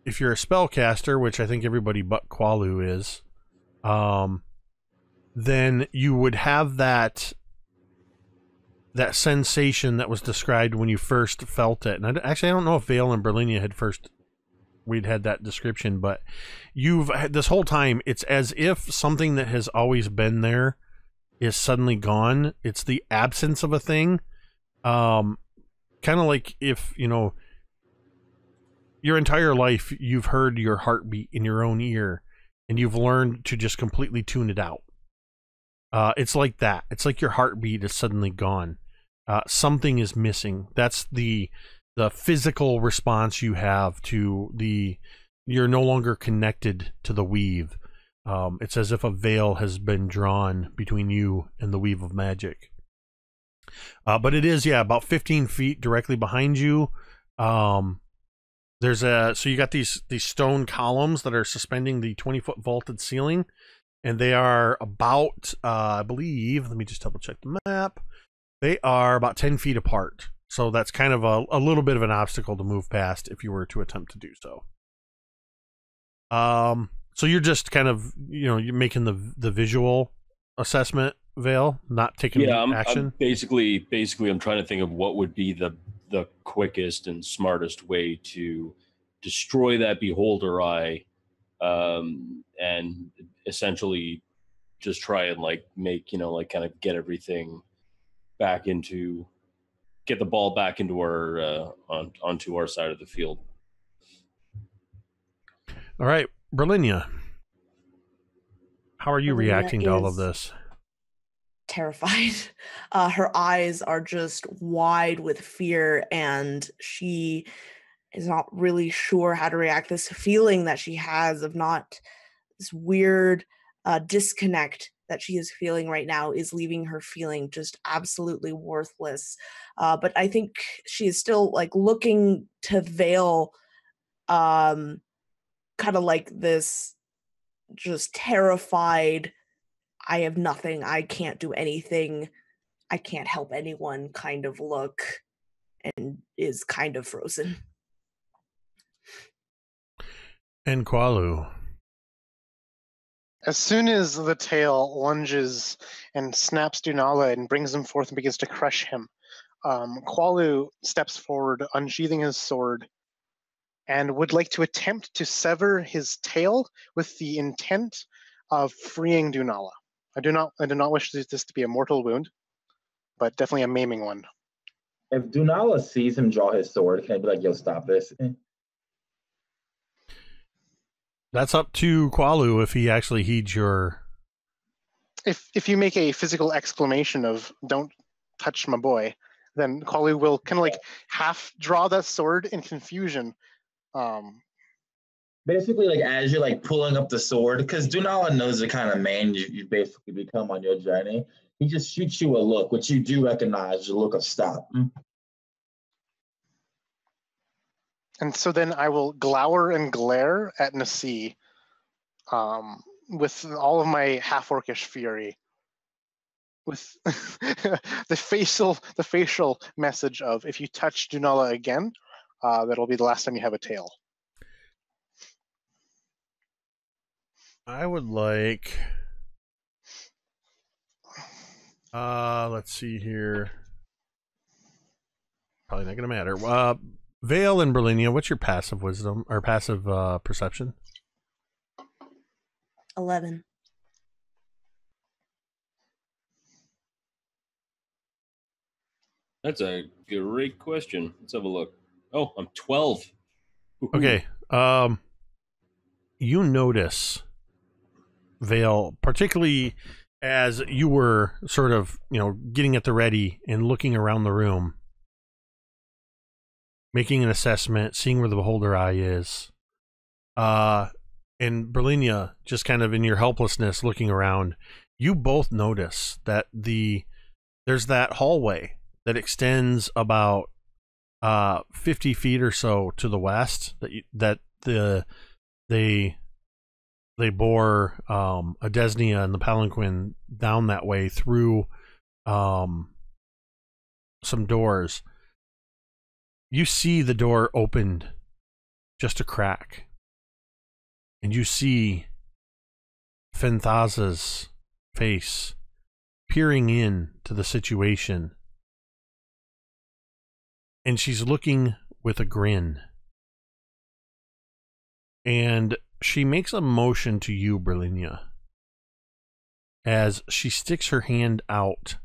Speaker 2: if you're a spellcaster, which I think everybody but K'walu is, um, then you would have that that sensation that was described when you first felt it. And I, actually, I don't know if Vale and Brilinya had first we'd had that description, but you've had this whole time it's as if something that has always been there is suddenly gone. It's the absence of a thing. Um, kind of like if you know your entire life you've heard your heartbeat in your own ear, and you've learned to just completely tune it out. Uh, it's like that. It's like your heartbeat is suddenly gone uh, something is missing. That's the the physical response you have to the you're no longer connected to the weave. Um, it's as if a veil has been drawn between you and the weave of magic. Uh, but it is, yeah, about 15 feet directly behind you. Um, there's a so you got these these stone columns that are suspending the 20 foot vaulted ceiling, and they are about, uh, I believe. Let me just double check the map. They are about 10 feet apart. So that's kind of a, a little bit of an obstacle to move past if you were to attempt to do so. Um, so you're just kind of, you know, you're making the the visual assessment, veil, not taking
Speaker 3: yeah, I'm,
Speaker 2: action.
Speaker 3: I'm basically, basically, I'm trying to think of what would be the the quickest and smartest way to destroy that beholder eye, um, and essentially just try and like make you know like kind of get everything back into get the ball back into our uh, on onto our side of the field.
Speaker 2: All right, Brilinya. How are you
Speaker 4: Brilinya
Speaker 2: reacting to all of this?
Speaker 4: terrified. <laughs> Uh, her eyes are just wide with fear, and she is not really sure how to react. This feeling that she has of not this weird uh, disconnect that she is feeling right now is leaving her feeling just absolutely worthless. Uh, but I think she is still like looking to veil um, kind of like this, just terrified I have nothing. I can't do anything. I can't help anyone kind of look and is kind of frozen.
Speaker 2: And K'walu.
Speaker 5: As soon as the tail lunges and snaps Dunala and brings him forth and begins to crush him, um, steps forward, unsheathing his sword, and would like to attempt to sever his tail with the intent of freeing Dunala. I do not, I do not wish this to be a mortal wound, but definitely a maiming one.
Speaker 6: If Dunala sees him draw his sword, can I be like, yo, stop this?
Speaker 2: That's up to K'walu if he actually heeds your.
Speaker 5: If if you make a physical exclamation of "Don't touch my boy," then K'walu will kind of like half draw that sword in confusion. Um,
Speaker 6: Basically, like as you're like pulling up the sword, because Dunala knows the kind of man you, you basically become on your journey. He just shoots you a look, which you do recognize the look of stop.
Speaker 5: And so then I will glower and glare at Nasi um, with all of my half orcish fury. With <laughs> the facial the facial message of if you touch Dunala again, uh, that'll be the last time you have a tail.
Speaker 2: I would like. Uh, let's see here. Probably not going to matter. Uh, Vale and Brilinya, what's your passive wisdom or passive uh, perception?
Speaker 4: 11.
Speaker 3: That's a great question. Let's have a look. Oh, I'm 12. Woohoo.
Speaker 2: Okay. Um, you notice Vale, particularly as you were sort of, you know, getting at the ready and looking around the room, making an assessment, seeing where the beholder eye is. Uh, and Brilinya, just kind of in your helplessness, looking around, you both notice that the there's that hallway that extends about uh 50 feet or so to the west that you, that the they they bore um Adesnia and the palanquin down that way through um some doors you see the door opened just a crack and you see Fenthaza's face peering in to the situation and she's looking with a grin. And she makes a motion to you, Brilinya, as she sticks her hand out.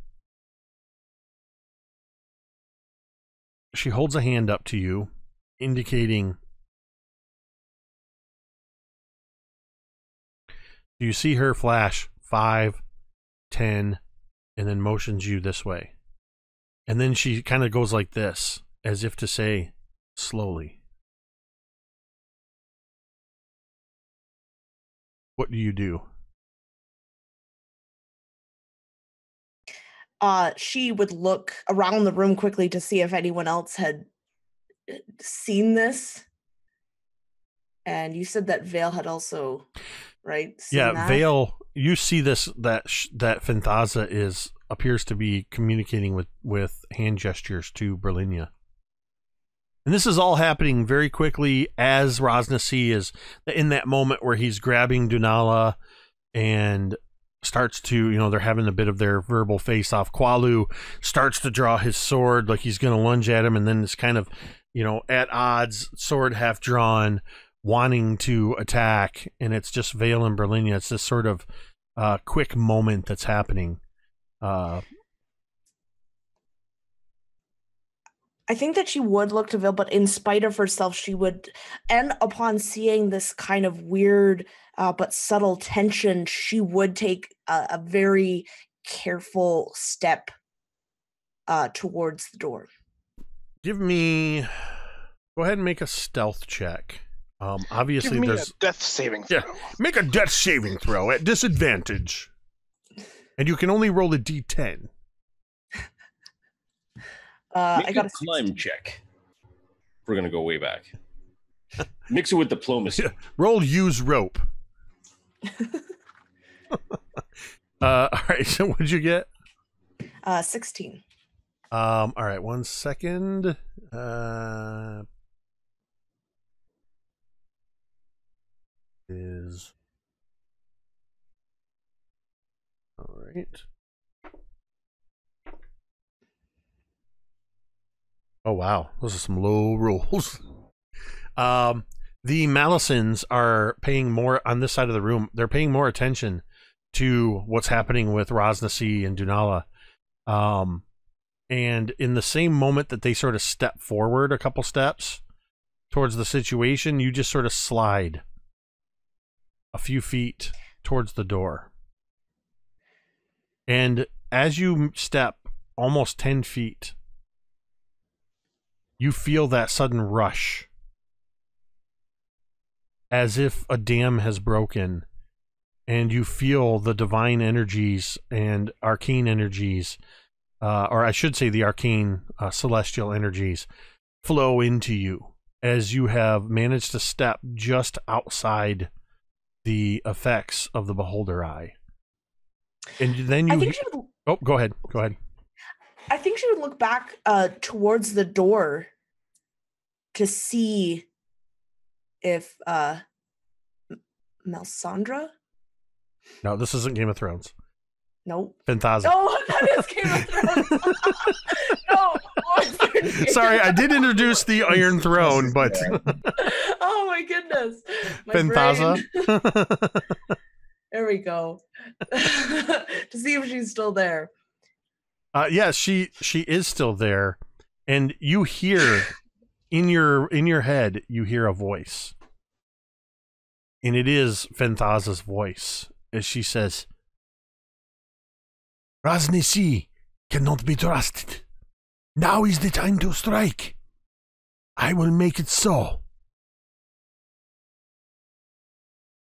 Speaker 2: She holds a hand up to you, indicating. Do you see her flash five, ten, and then motions you this way. And then she kind of goes like this, as if to say, slowly. What do you do?
Speaker 4: Uh, she would look around the room quickly to see if anyone else had uh, seen this. And you said that Vale had also, right? seen
Speaker 2: yeah,
Speaker 4: that?
Speaker 2: Vale. You see this that sh- that Fenthaza is appears to be communicating with with hand gestures to Brilinya. And this is all happening very quickly as Ras Nsi is in that moment where he's grabbing Dunala and starts to, you know, they're having a bit of their verbal face off. K'walu starts to draw his sword like he's going to lunge at him, and then it's kind of, you know, at odds, sword half drawn, wanting to attack. And it's just Vale and Brilinya. It's this sort of uh, quick moment that's happening. Uh,
Speaker 4: I think that she would look to Vil, but in spite of herself, she would, and upon seeing this kind of weird uh, but subtle tension, she would take a, a very careful step uh, towards the door.
Speaker 2: Give me. Go ahead and make a stealth check. Um,
Speaker 5: Give
Speaker 2: obviously,
Speaker 5: me a
Speaker 2: there's
Speaker 5: death saving throw.
Speaker 2: Yeah. make a death saving throw at disadvantage, and you can only roll a d10.
Speaker 4: Uh,
Speaker 3: Make
Speaker 4: I got
Speaker 3: a
Speaker 4: a
Speaker 3: climb
Speaker 4: 16.
Speaker 3: check. We're gonna go way back. <laughs> Mix it with diplomacy.
Speaker 2: Roll use rope. <laughs> uh, all right. <laughs> So what'd you get?
Speaker 4: Uh, 16.
Speaker 2: Um, all right, one second. Uh, is all right. Oh wow, those are some low rolls. <laughs> Um, the Malisons are paying more on this side of the room. They're paying more attention to what's happening with Ras Nsi and Dunala. Um, and in the same moment that they sort of step forward a couple steps towards the situation, you just sort of slide a few feet towards the door. And as you step almost 10 feet, you feel that sudden rush as if a dam has broken and you feel the divine energies and arcane energies uh, or I should say the arcane uh, celestial energies flow into you as you have managed to step just outside the effects of the beholder eye. And then you
Speaker 4: I think she
Speaker 2: Oh, go ahead. Go ahead.
Speaker 4: I think she would look back uh towards the door to see if uh M- Melisandre?
Speaker 2: No, this isn't Game of Thrones.
Speaker 4: Nope.
Speaker 2: Phantasm.
Speaker 4: No, <laughs> that is Game of Thrones. <laughs> no. what's her name?
Speaker 2: Sorry, I did introduce the Iron Throne, <laughs> but
Speaker 4: oh my goodness. My
Speaker 2: Phantaza.
Speaker 4: brain- There we go. to see if she's still there.
Speaker 2: Uh, yeah, she she is still there, and you hear <laughs> in your in your head you hear a voice, and it is Fenthaza's voice as she says, "Ras Nsi cannot be trusted. Now is the time to strike. I will make it so.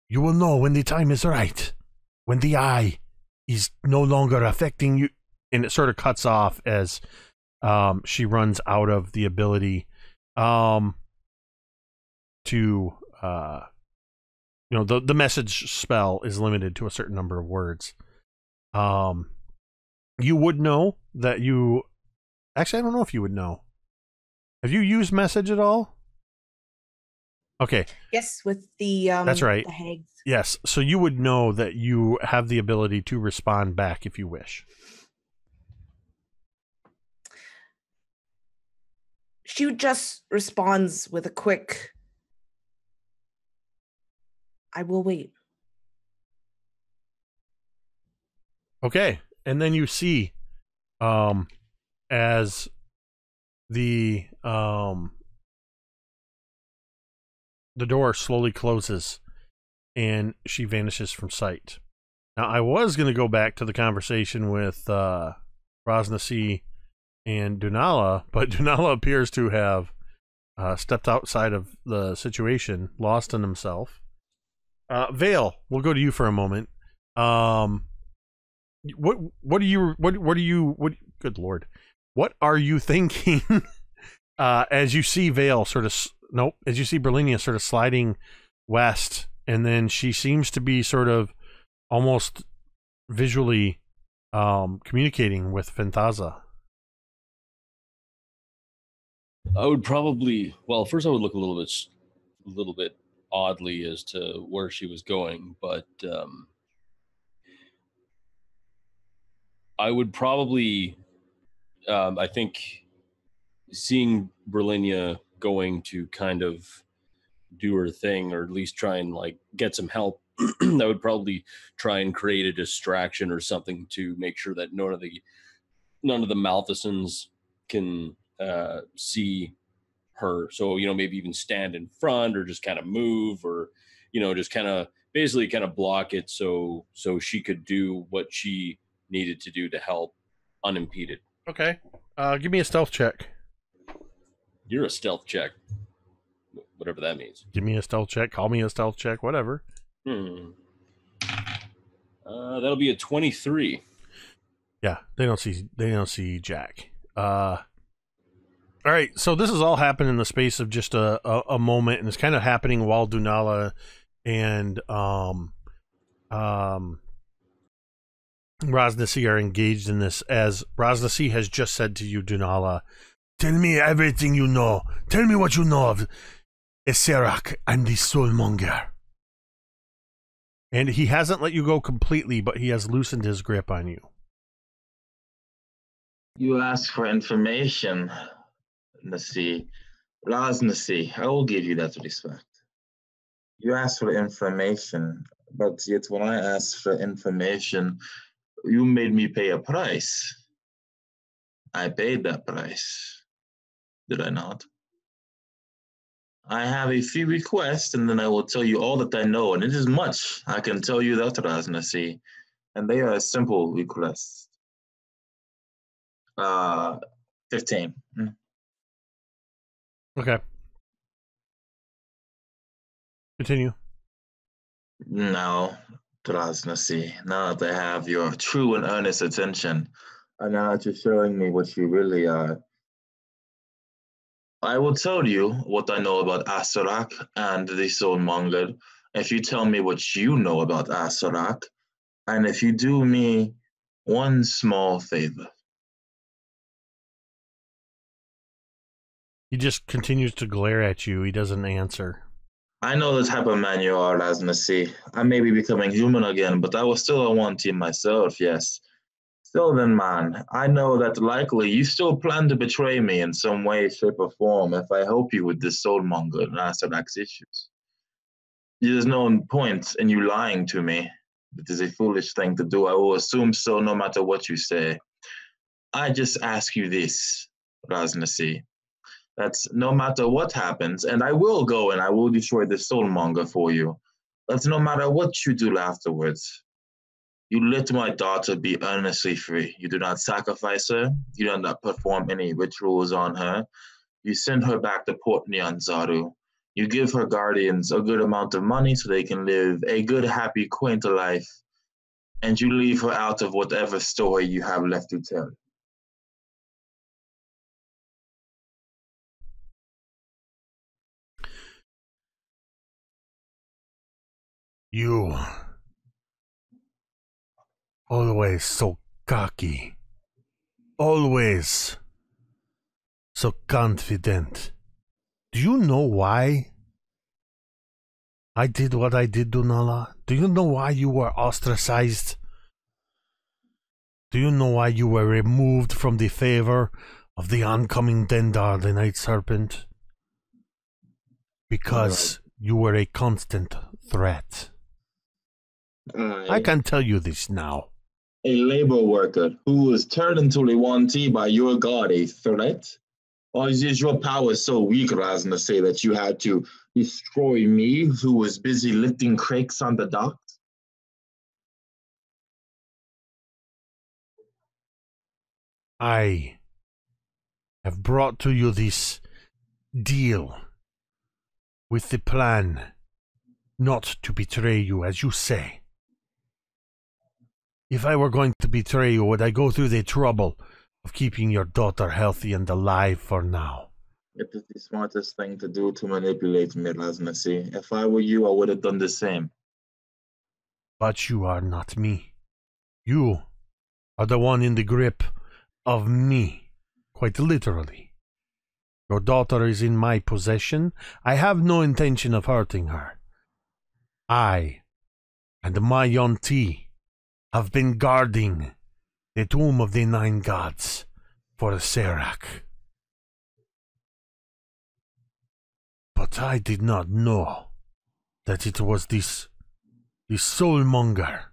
Speaker 2: You will know when the time is right, when the eye is no longer affecting you." And it sort of cuts off as um, she runs out of the ability um, to uh, you know the the message spell is limited to a certain number of words. Um you would know that you actually i don't know if you would know. Have you used message at all? Okay.
Speaker 4: Yes, with the um
Speaker 2: That's right.
Speaker 4: the hags.
Speaker 2: yes. So you would know that you have the ability to respond back if you wish
Speaker 4: She just responds with a quick I will wait.
Speaker 2: Okay. And then you see um as the um the door slowly closes and she vanishes from sight. Now I was going to go back to the conversation with uh Ras Nsi and Dunala, but <laughs> Dunala appears to have uh, stepped outside of the situation, lost in himself. Uh, Vale, we'll go to you for a moment. Um, what what do you what what do you what? Good lord, what are you thinking <laughs> uh, as you see Vale sort of nope as you see Brilinya sort of sliding west, and then she seems to be sort of almost visually um, communicating with Fenthaza.
Speaker 3: I would probably well, first I would look a little bit a little bit oddly as to where she was going, but um I would probably um I think seeing Brilinya going to kind of do her thing or at least try and like get some help <clears throat> I would probably try and create a distraction or something to make sure that none of the none of the Malisons can uh, see her. So you know, maybe even stand in front or just kind of move or you know, just kind of basically kind of block it so so she could do what she needed to do to help unimpeded.
Speaker 2: Okay. Uh, give me a stealth check.
Speaker 3: You're a stealth check, whatever that means.
Speaker 2: Give me a stealth check. Call me a stealth check. Whatever.
Speaker 3: Hmm. Uh, that'll be a twenty-three.
Speaker 2: Yeah, they don't see they don't see Jack. Uh all right, so this has all happened in the space of just a, a, a moment, and it's kind of happening while Dunala and um um Ras Nsi are engaged in this as Ras Nsi has just said to you, Dunala, Tell me everything you know. Tell me what you know of Acererak and the Soulmonger. And he hasn't let you go completely, but he has loosened his grip on you.
Speaker 6: You ask for information, Nasi. Ras Nsi, I will give you that respect. You ask for information, but yet when I ask for information, you made me pay a price. I paid that price. Did I not? I have a few requests, and then I will tell you all that I know, and it is much. I can tell you that, Ras Nsi. And they are simple requests. Uh, 15. Mm.
Speaker 2: Okay. Continue.
Speaker 6: Now, Trasnasi, now that I have your true and earnest attention, and now that you're showing me what you really are, I will tell you what I know about Acererak and the Soulmonger. If you tell me what you know about Acererak, and if you do me one small favor.
Speaker 2: He just continues to glare at you. He doesn't answer.
Speaker 6: I know the type of man you are, Ras Nsi. I may be becoming human again, but I was still a Yuan-ti myself, yes. Still then, man, I know that likely you still plan to betray me in some way, shape, or form if I help you with this soulmonger and Acererak's issues. There's no point in you lying to me. It is a foolish thing to do. I will assume so no matter what you say. I just ask you this, Ras Nsi. That's no matter what happens, and I will go and I will destroy the soulmonger for you. That's no matter what you do afterwards. You let my daughter be earnestly free. You do not sacrifice her. You do not perform any rituals on her. You send her back to Port Nyanzaru. You give her guardians a good amount of money so they can live a good, happy, quaint life. And you leave her out of whatever story you have left to tell.
Speaker 2: You. Always so cocky. Always so confident. Do you know why I did what I did, Dunala? Do you know why you were ostracized? Do you know why you were removed from the favor of the oncoming Dendar, the Night Serpent? Because you were a constant threat. I can tell you this now.
Speaker 6: a labor worker who was turned into a T by your god a threat? Or is your power so weak, Razna, say that you had to destroy me who was busy lifting crakes on the docks?
Speaker 2: I have brought to you this deal with the plan not to betray you, as you say. If I were going to betray you, would I go through the trouble of keeping your daughter healthy and alive for now?
Speaker 6: It is the smartest thing to do to manipulate me, Razna. See, if I were you, I would have done the same.
Speaker 2: But you are not me. You are the one in the grip of me, quite literally. Your daughter is in my possession. I have no intention of hurting her. I and my Yuan-ti have been guarding the tomb of the nine gods for Serac. But I did not know that it was this, this soulmonger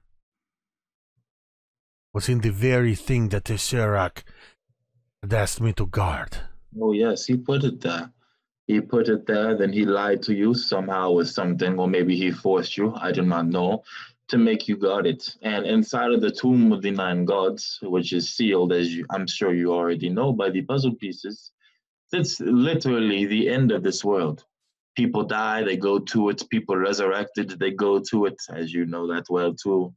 Speaker 2: was in the very thing that the Serac had asked me to guard.
Speaker 6: Oh yes, he put it there. He put it there, then he lied to you somehow with something, or maybe he forced you, I do not know, to make you guard it. And inside of the tomb of the nine gods, which is sealed, as you, I'm sure you already know by the puzzle pieces, it's literally the end of this world. People die, they go to it. People resurrected, they go to it, as you know that well too.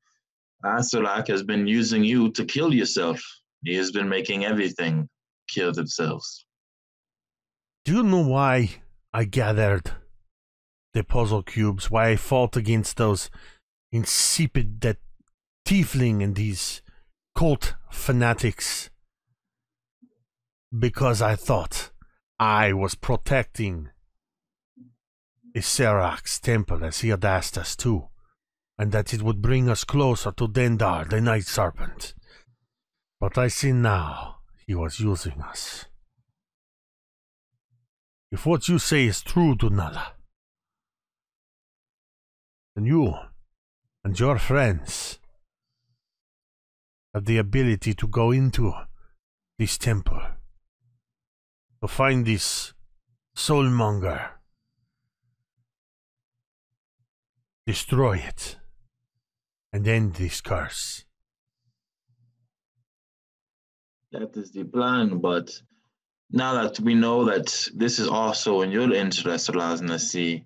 Speaker 6: Acererak has been using you to kill yourself. He has been making everything kill themselves.
Speaker 2: Do you know why I gathered the puzzle cubes? Why I fought against those insipid that tiefling and these cult fanatics? Because I thought I was protecting Acererak's temple as he had asked us to, and that it would bring us closer to Dendar, the Night Serpent. But I see now he was using us. If what you say is true, Dunala, then you and your friends have the ability to go into this temple to find this soulmonger, destroy it, and end this curse.
Speaker 6: That is the plan, but now that we know that this is also in your interest, Ras Nsi,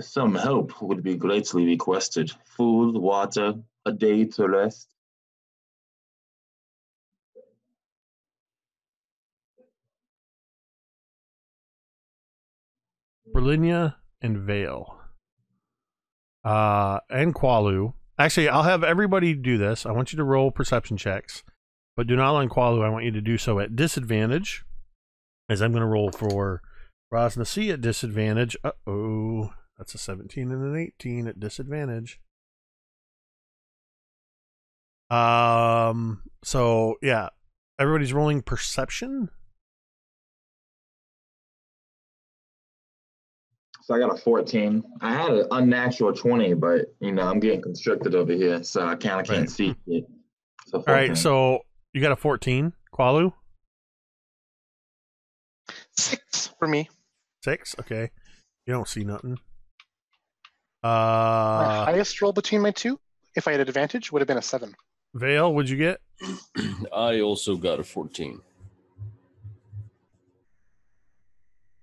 Speaker 6: some help would be greatly requested. Food, water, a day to rest.
Speaker 2: Brilinya and Vale. Uh, and K'walu. Actually, I'll have everybody do this. I want you to roll perception checks. But Dunala and K'walu, I want you to do so at disadvantage. As I'm going to roll for Ras Nsi at disadvantage. Uh oh. That's a 17 and an 18 at disadvantage. Um, so yeah, everybody's rolling perception.
Speaker 6: So I got a 14. I had an unnatural 20, but you know I'm getting constricted over here, so I kind of can't
Speaker 2: Right.
Speaker 6: see it. So
Speaker 2: All right, so you got a 14, K'walu?
Speaker 5: Six for me.
Speaker 2: Six? Okay. You don't see nothing.
Speaker 5: My
Speaker 2: Uh,
Speaker 5: highest roll between my two, if I had advantage, would have been a seven.
Speaker 2: Vale, what'd you get? <clears throat>
Speaker 3: I also got a 14.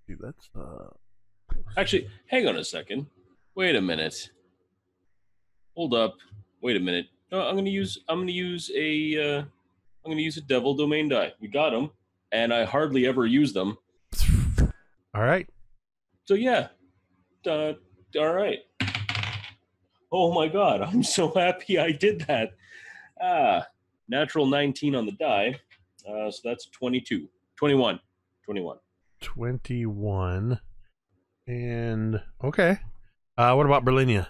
Speaker 2: Dude, that's uh
Speaker 3: Actually, hang on a second. Wait a minute. Hold up. Wait a minute. No, I'm gonna use. I'm gonna use a. Uh, I'm gonna use a devil domain die. We got them, and I hardly ever use them.
Speaker 2: all right.
Speaker 3: So yeah. Uh, all right. Oh my god! <laughs> I'm so happy I did that. Ah, natural 19 on the die. Uh, so that's 22, 21, 21.
Speaker 2: 21. And okay. Uh what about Brilinya?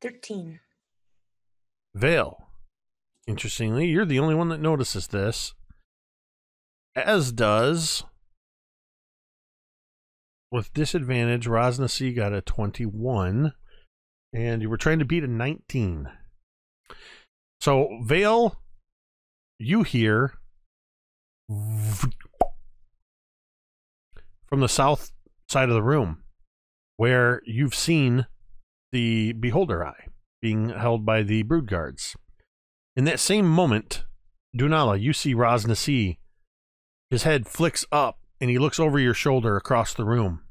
Speaker 4: 13.
Speaker 2: Vale. Interestingly, you're the only one that notices this. As does with disadvantage, Ras Nsi got a 21. And you were trying to beat a 19. So, Vale, you hear from the south side of the room where you've seen the Beholder Eye being held by the brood guards. In that same moment, Dunala, you see Ras Nsi. His head flicks up and he looks over your shoulder across the room.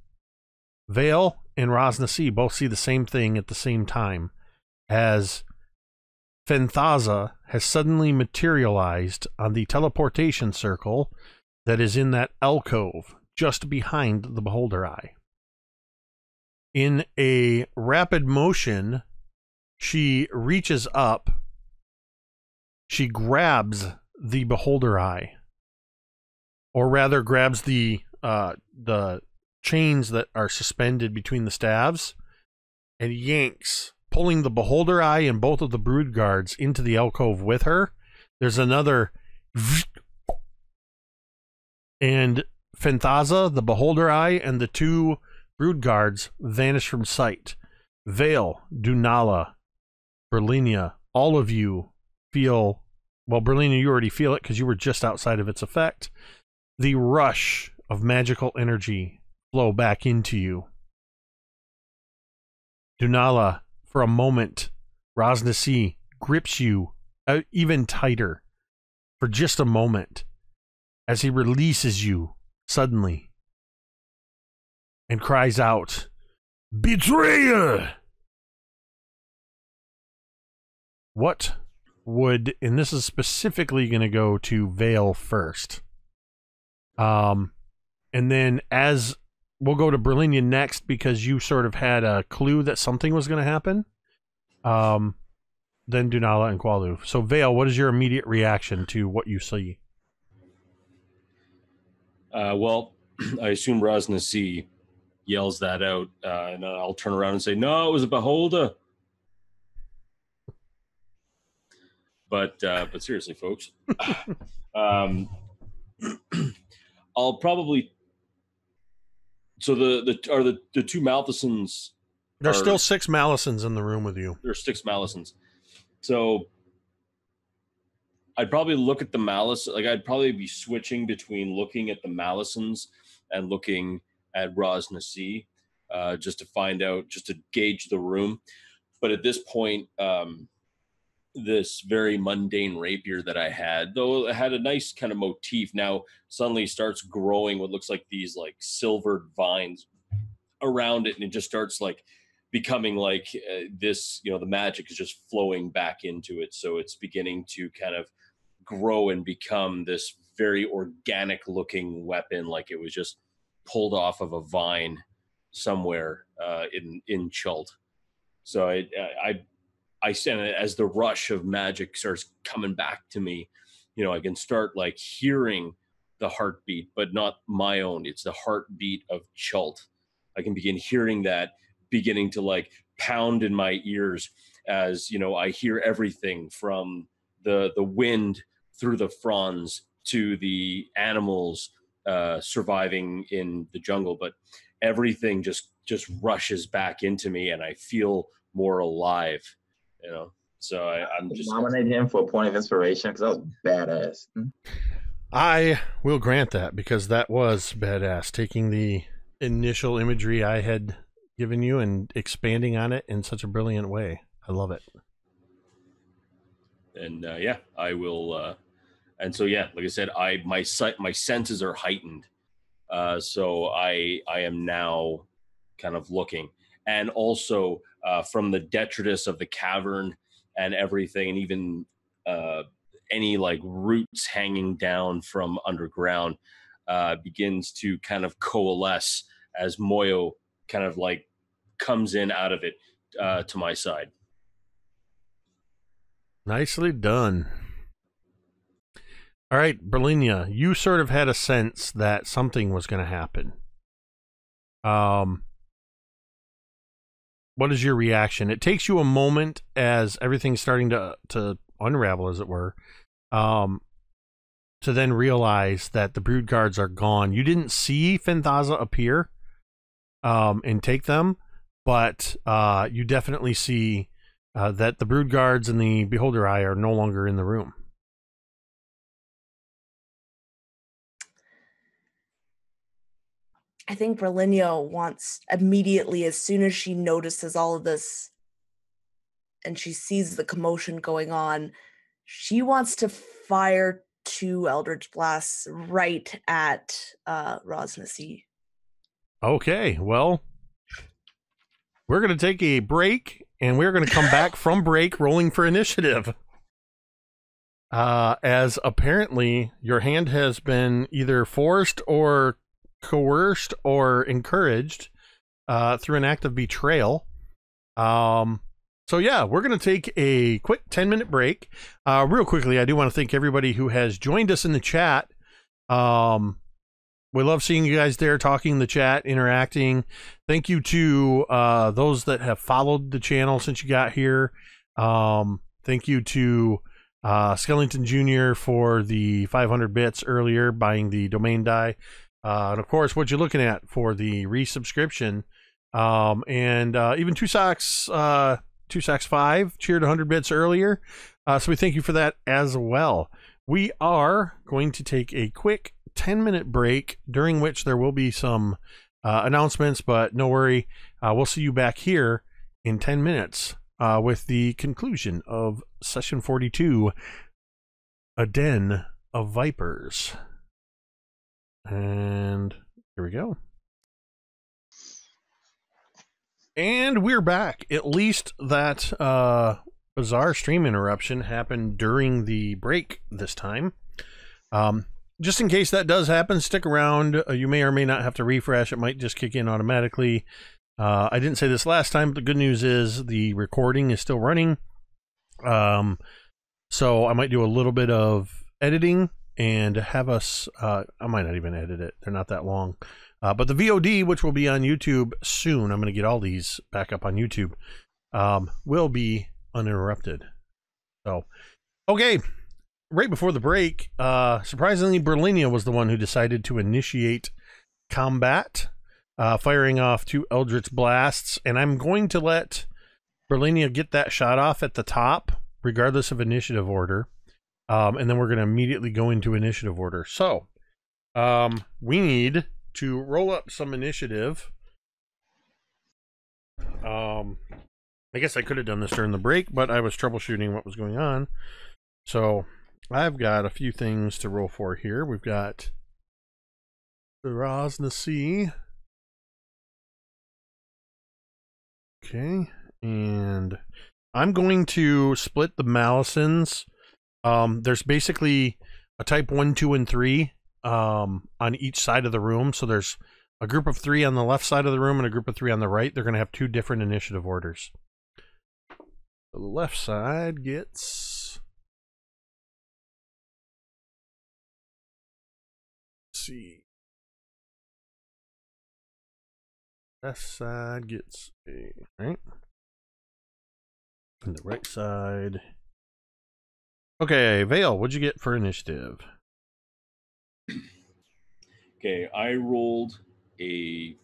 Speaker 2: Vale and Ras Nsi both see the same thing at the same time as Fenthaza has suddenly materialized on the teleportation circle that is in that alcove just behind the beholder eye. In a rapid motion, she reaches up, she grabs the beholder eye, or rather grabs the uh, the chains that are suspended between the staves, and yanks, pulling the beholder eye and both of the brood guards into the alcove with her. There's another, and Fenthaza, the beholder eye, and the two brood guards vanish from sight. Vale, Dunala, Brilinya, all of you feel well, Brilinya, you already feel it because you were just outside of its effect. the rush of magical energy flow back into you. Dunala, for a moment, Ras Nsi grips you uh, even tighter for just a moment as he releases you suddenly and cries out, Betrayer! What would, and this is specifically going to go to Vale first. Um, and then as we'll go to Brilinya next because you sort of had a clue that something was going to happen. Um, then Dunala and K'walu. So Vale, what is your immediate reaction to what you see?
Speaker 3: Uh, well, <clears throat> I assume Ras Nsi yells that out, uh, and I'll turn around and say, "No, it was a beholder." But uh, but seriously, folks, <laughs> um, <clears throat> I'll probably. So the the are the the two Malisons.
Speaker 2: There's
Speaker 3: are-
Speaker 2: still six Malisons in the room with you.
Speaker 3: There's six Malisons, so I'd probably look at the Malice. Like I'd probably be switching between looking at the Malisons and looking at Ras Nsi, uh, just to find out, just to gauge the room. But at this point, um, this very mundane rapier that I had, though it had a nice kind of motif, now suddenly starts growing what looks like these like silvered vines around it, and it just starts like becoming like uh, this. You know, the magic is just flowing back into it, so it's beginning to kind of grow and become this very organic looking weapon, like it was just pulled off of a vine somewhere uh, in in Chult. So I I I as the rush of magic starts coming back to me. You know, I can start like hearing the heartbeat, but not my own. It's the heartbeat of Chult. I can begin hearing that beginning to like pound in my ears as you know I hear everything from the the wind through the fronds to the animals uh, surviving in the jungle, but everything just just rushes back into me, and I feel more alive. You know, so I, I'm just
Speaker 6: nominate him for a point of inspiration because that was badass.
Speaker 2: I will grant that because that was badass. Taking the initial imagery I had given you and expanding on it in such a brilliant way. I love it.
Speaker 3: and uh, yeah, I will. Uh, and so yeah, like I said, I my sight my senses are heightened, uh, so I I am now kind of looking, and also uh, from the detritus of the cavern and everything, and even uh, any like roots hanging down from underground uh, begins to kind of coalesce as Moyo kind of like comes in out of it uh, to my side.
Speaker 2: Nicely done. All right, Brilinya, you sort of had a sense that something was going to happen. Um, what is your reaction? It takes you a moment as everything's starting to to unravel, as it were, um, to then realize that the brood guards are gone. You didn't see Fenthaza appear, um, and take them, but uh, you definitely see uh, that the brood guards and the beholder eye are no longer in the room.
Speaker 4: I think Brilinya wants immediately, as soon as she notices all of this and she sees the commotion going on, she wants to fire two Eldritch Blasts right at uh.
Speaker 2: Okay, well, we're going to take a break and we're going to come back <laughs> from break rolling for initiative. Uh, as apparently your hand has been either forced or coerced or encouraged uh, through an act of betrayal. Um, so yeah, we're going to take a quick 10 minute break. Uh, real quickly, I do want to thank everybody who has joined us in the chat. Um, we love seeing you guys there talking in the chat, interacting. Thank you to uh, those that have followed the channel since you got here. Um, thank you to uh, Skellington Jr. for the 500 bits earlier, buying the domain die. Uh, and of course, what you're looking at for the resubscription. Um, and uh, even Two Socks, uh, Two Socks 5 cheered 100 bits earlier. Uh, so we thank you for that as well. We are going to take a quick 10 minute break during which there will be some uh, announcements, but no worry. Uh, we'll see you back here in 10 minutes with the conclusion of session 42 A Den of Vipers. And here we go. And we're back. At least that uh, bizarre stream interruption happened during the break this time. Um, just in case that does happen, stick around. Uh, you may or may not have to refresh. It might just kick in automatically. Uh, I didn't say this last time, but the good news is the recording is still running. Um, so I might do a little bit of editing and have us. Uh, I might not even edit it; they're not that long. Uh, but the VOD, which will be on YouTube soon, I'm going to get all these back up on YouTube, um, will be uninterrupted. So, okay, right before the break, uh, surprisingly, Brilinya was the one who decided to initiate combat, uh, firing off two Eldritch blasts, and I'm going to let Brilinya get that shot off at the top, regardless of initiative order, um, and then we're going to immediately go into initiative order. So, um, we need to roll up some initiative. Um, I guess I could have done this during the break, but I was troubleshooting what was going on. So I've got a few things to roll for here. We've got the Ras Nsi. Okay, and I'm going to split the Malisons. Um, there's basically a type one, two, and three um, on each side of the room. So there's a group of three on the left side of the room and a group of three on the right. They're going to have two different initiative orders. The left side gets. Let's see. Left side gets a right. And the right side. Okay, Vale, what'd you get for initiative?
Speaker 3: Okay, I rolled a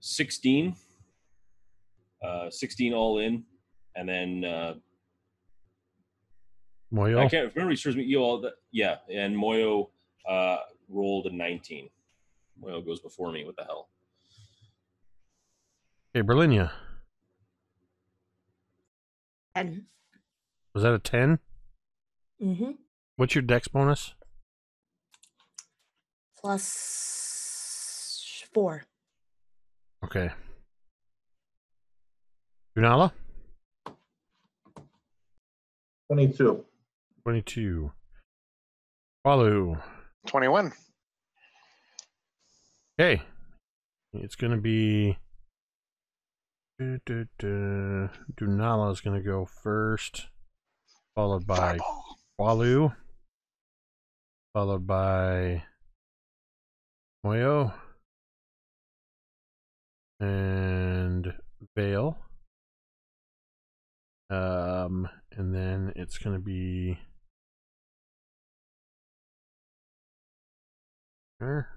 Speaker 3: 16, uh, 16 all in, and then uh,
Speaker 2: Moyo?
Speaker 3: I can't remember. Serves me. You all, yeah, and Moyo uh, rolled a 19. Moyo goes before me. What the hell?
Speaker 2: Okay, Brilinya.
Speaker 4: 10.
Speaker 2: Was that a 10?
Speaker 4: Mm-hmm.
Speaker 2: What's your dex bonus?
Speaker 4: plus four.
Speaker 2: Okay. Dunala?
Speaker 6: 22.
Speaker 2: 22. K'walu.
Speaker 5: 21.
Speaker 2: Okay. It's going to be. Du, du, du. Dunala is going to go first, followed by
Speaker 5: Fireball.
Speaker 2: K'walu, followed by Moyo, and Vale. Um, and then it's going to be there,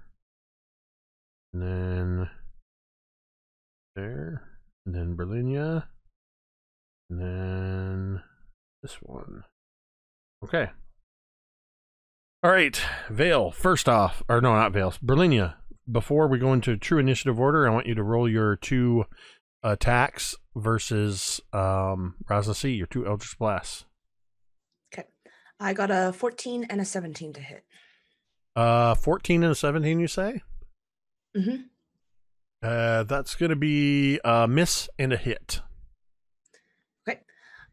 Speaker 2: and then there, and then Brilinya, and then this one. Okay. All right, Vale. First off, or no, not Vale. Brilinya. Before we go into true initiative order, I want you to roll your two attacks versus um Ras Nsi, your two Eldritch Blasts.
Speaker 4: Okay. I got a 14 and a 17 to hit.
Speaker 2: Uh, fourteen and a seventeen. You say?
Speaker 4: Mm-hmm.
Speaker 2: Uh, that's gonna be a miss and a hit. Okay.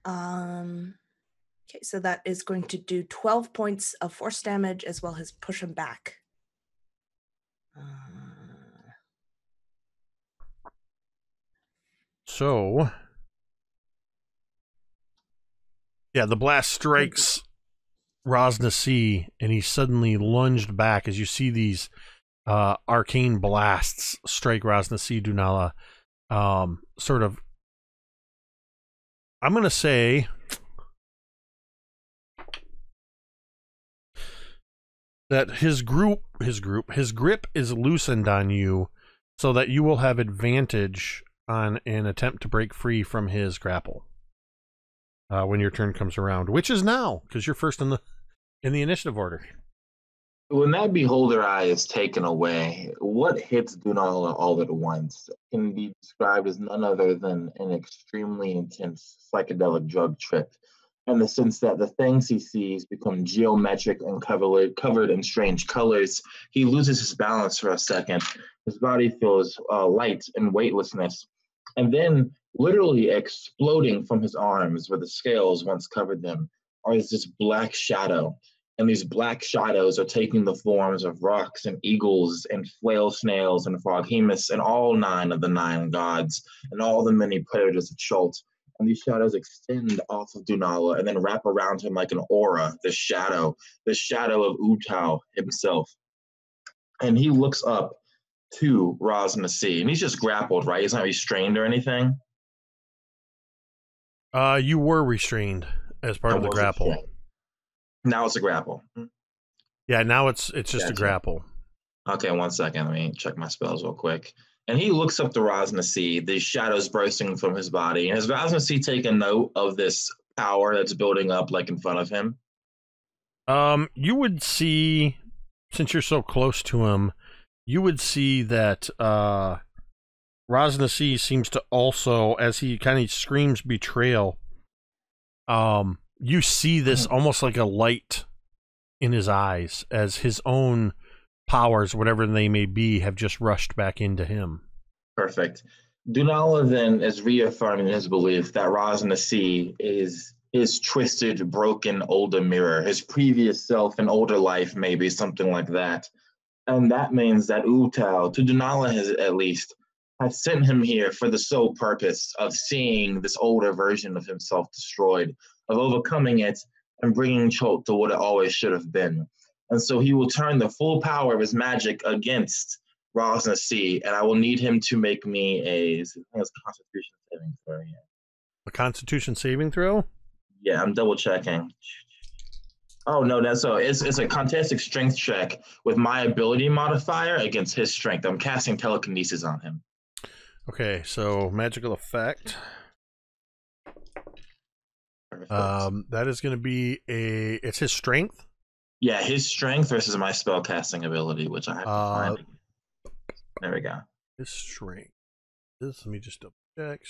Speaker 4: Um, okay, so that is going to do 12 points of force damage as well as push him back. Uh,
Speaker 2: So, yeah, the blast strikes Ras Nsi, and he suddenly lunged back as you see these uh, arcane blasts strike Ras Nsi. Dunala. Um, sort of, I'm going to say. That his group, his group, his grip is loosened on you, so that you will have advantage on an attempt to break free from his grapple uh, when your turn comes around, which is now because you're first in the in the initiative order.
Speaker 6: when that beholder eye is taken away, what hits Dunala all at once can be described as none other than an extremely intense psychedelic drug trip, in the sense that the things he sees become geometric and covered, covered in strange colors. He loses his balance for a second. His body feels uh, light and weightlessness, and then literally exploding from his arms where the scales once covered them is this black shadow and these black shadows are taking the forms of rocs and eagles and flail snails and frog froghemoth and all nine of the nine gods and all the many predators of Chult. And these shadows extend off of Dunala and then wrap around him like an aura, the shadow, the shadow of Ubtao himself. And he looks up to Ras and he's just grappled, right? He's not restrained or anything.
Speaker 2: Uh, you were restrained as part of the grapple. Restrained.
Speaker 6: Now it's a grapple. Hmm.
Speaker 2: Yeah, now it's it's just gotcha. a grapple.
Speaker 6: Okay, one second. Let me check my spells real quick. And he looks up to Ras the shadows bursting from his body. And has Ras taken note of this power that's building up like in front of him?
Speaker 2: Um, you would see, since you're so close to him, you would see that uh seems to also, as he kind of screams betrayal, um, you see this mm. almost like a light in his eyes as his own powers, whatever they may be, have just rushed back into him.
Speaker 6: Perfect. Dunala then is reaffirming his belief that Ras Nsi is his twisted, broken older mirror, his previous self in older life, maybe something like that. And that means that Ubtao, to Dunala has at least, has sent him here for the sole purpose of seeing this older version of himself destroyed, of overcoming it and bringing Chult to what it always should have been. And so he will turn the full power of his magic against Ras Nsi, and I will need him to make me a, a Constitution saving throw. Yeah.
Speaker 2: A Constitution saving throw?
Speaker 6: Yeah, I'm double checking. Oh no, that's so it's it's a contested strength check with my ability modifier against his strength. I'm casting telekinesis on him.
Speaker 2: Okay, so magical effect. Um, that is going to be a. It's his strength.
Speaker 6: Yeah, his strength versus my spell casting ability, which I have to uh, find. There we go.
Speaker 2: His strength. This. Let me just double check.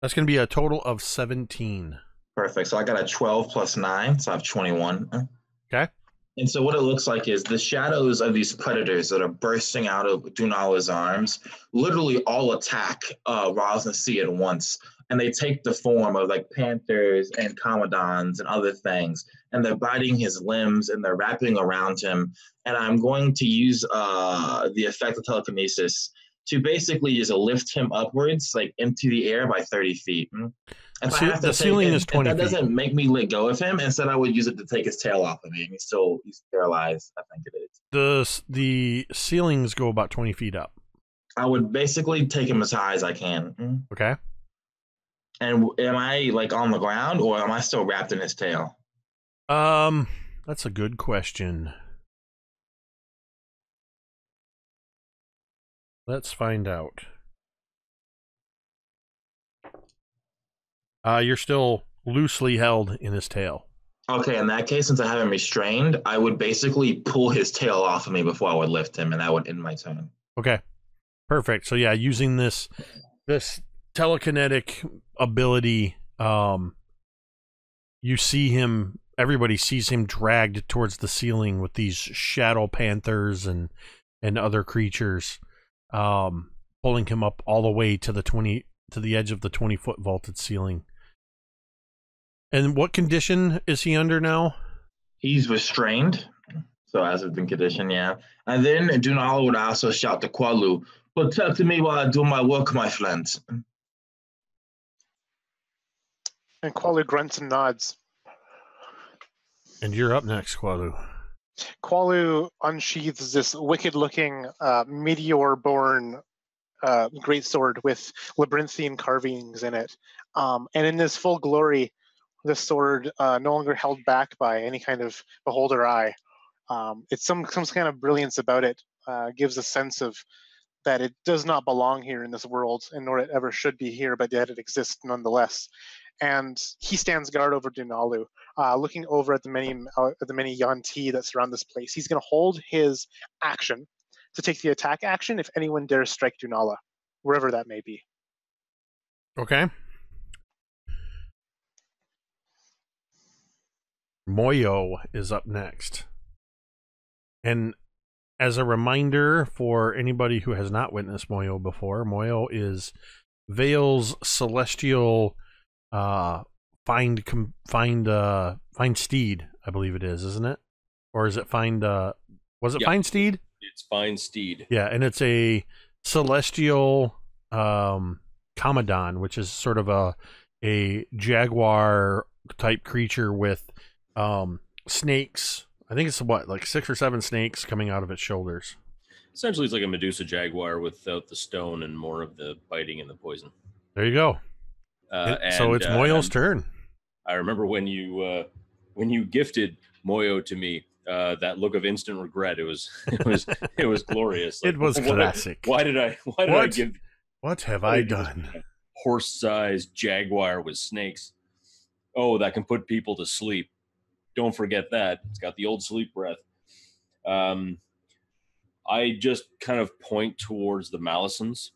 Speaker 2: That's going to be a total of seventeen.
Speaker 6: Perfect. So I got a twelve plus nine, so I have twenty-one.
Speaker 2: Okay.
Speaker 6: And so what it looks like is the shadows of these predators that are bursting out of Dunala's arms literally all attack uh, Ras Nsi at once and they take the form of like panthers and kamadans and other things and they're biting his limbs and they're wrapping around him. And i'm going to use uh, the effect of telekinesis to basically just lift him upwards like into the air by 30 feet.
Speaker 2: Hmm? the, the ceiling
Speaker 6: it,
Speaker 2: is 20
Speaker 6: that doesn't make me let go of him. Instead i would use it to take his tail off of me. And he's still he's paralyzed i think it is.
Speaker 2: The the ceilings go about 20 feet up.
Speaker 6: I would basically take him as high as i can. Hmm?
Speaker 2: okay.
Speaker 6: And am I like on the ground or am I still wrapped in his tail?
Speaker 2: Um, that's a good question. Let's find out. Uh, you're still loosely held in his tail.
Speaker 6: Okay, in that case, since I have him restrained, I would basically pull his tail off of me before I would lift him, and that would end my turn.
Speaker 2: Okay, perfect. So yeah, using this this telekinetic ability um you see him everybody sees him dragged towards the ceiling with these shadow panthers and and other creatures um pulling him up all the way to the 20 to the edge of the 20 foot vaulted ceiling. And what condition is he under now?
Speaker 6: He's restrained. So as of the condition yeah. And then Dunala would also shout to K'walu protect me while I do my work my friends.
Speaker 5: And K'walu grunts and nods.
Speaker 2: And you're up next, K'walu.
Speaker 5: K'walu unsheathes this wicked-looking uh, meteor-born uh, greatsword with labyrinthine carvings in it. Um, and in this full glory, the sword uh, no longer held back by any kind of beholder eye. Um, it's some some kind of brilliance about it. Uh, gives a sense of that it does not belong here in this world, and nor it ever should be here, but yet it exists nonetheless and he stands guard over Dunala. Uh, looking over at the many uh, the many Yuan-ti that surround this place. He's going to hold his action to take the attack action if anyone dares strike Dunala, wherever that may be.
Speaker 2: Okay. Moyo is up next. And as a reminder for anybody who has not witnessed Moyo before, Moyo is Vale's celestial uh find com- find uh find steed, I believe it is, isn't it? Or is it find uh was it
Speaker 3: Yeah.
Speaker 2: find steed?
Speaker 3: It's find steed.
Speaker 2: Yeah, and it's a celestial um Kamadan, which is sort of a a jaguar type creature with um snakes. I think it's what, like six or seven snakes coming out of its shoulders.
Speaker 3: Essentially, it's like a Medusa jaguar without the stone and more of the biting and the poison.
Speaker 2: There you go.
Speaker 3: Uh,
Speaker 2: It- so it's
Speaker 3: uh,
Speaker 2: Moyo's
Speaker 3: and
Speaker 2: turn.
Speaker 3: I remember when you uh, when you gifted Moyo to me. Uh, that look of instant regret. It was <laughs> it was it was glorious.
Speaker 2: It was
Speaker 3: why-
Speaker 2: classic.
Speaker 3: Why did I why did I
Speaker 2: What?
Speaker 3: give
Speaker 2: What have I done?
Speaker 3: horse-sized jaguar with snakes? Oh, that can put people to sleep. Don't forget that. It's got the old sleep breath. Um, I just kind of point towards the Malisons,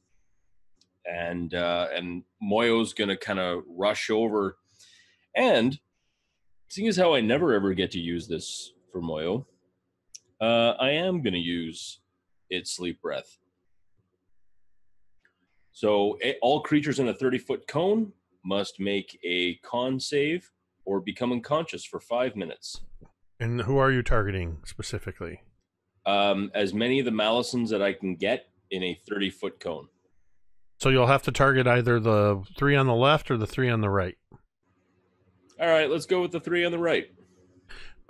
Speaker 3: and uh, and Moyo's gonna kind of rush over, and seeing as how I never ever get to use this for Moyo, uh, I am gonna use its sleep breath. So all creatures in a 30 foot cone must make a con save or become unconscious for five minutes.
Speaker 2: And who are you targeting specifically?
Speaker 3: Um, as many of the Malisons that I can get in a 30 foot cone.
Speaker 2: So you'll have to target either the three on the left or the three on the right.
Speaker 3: All right, let's go with the three on the right.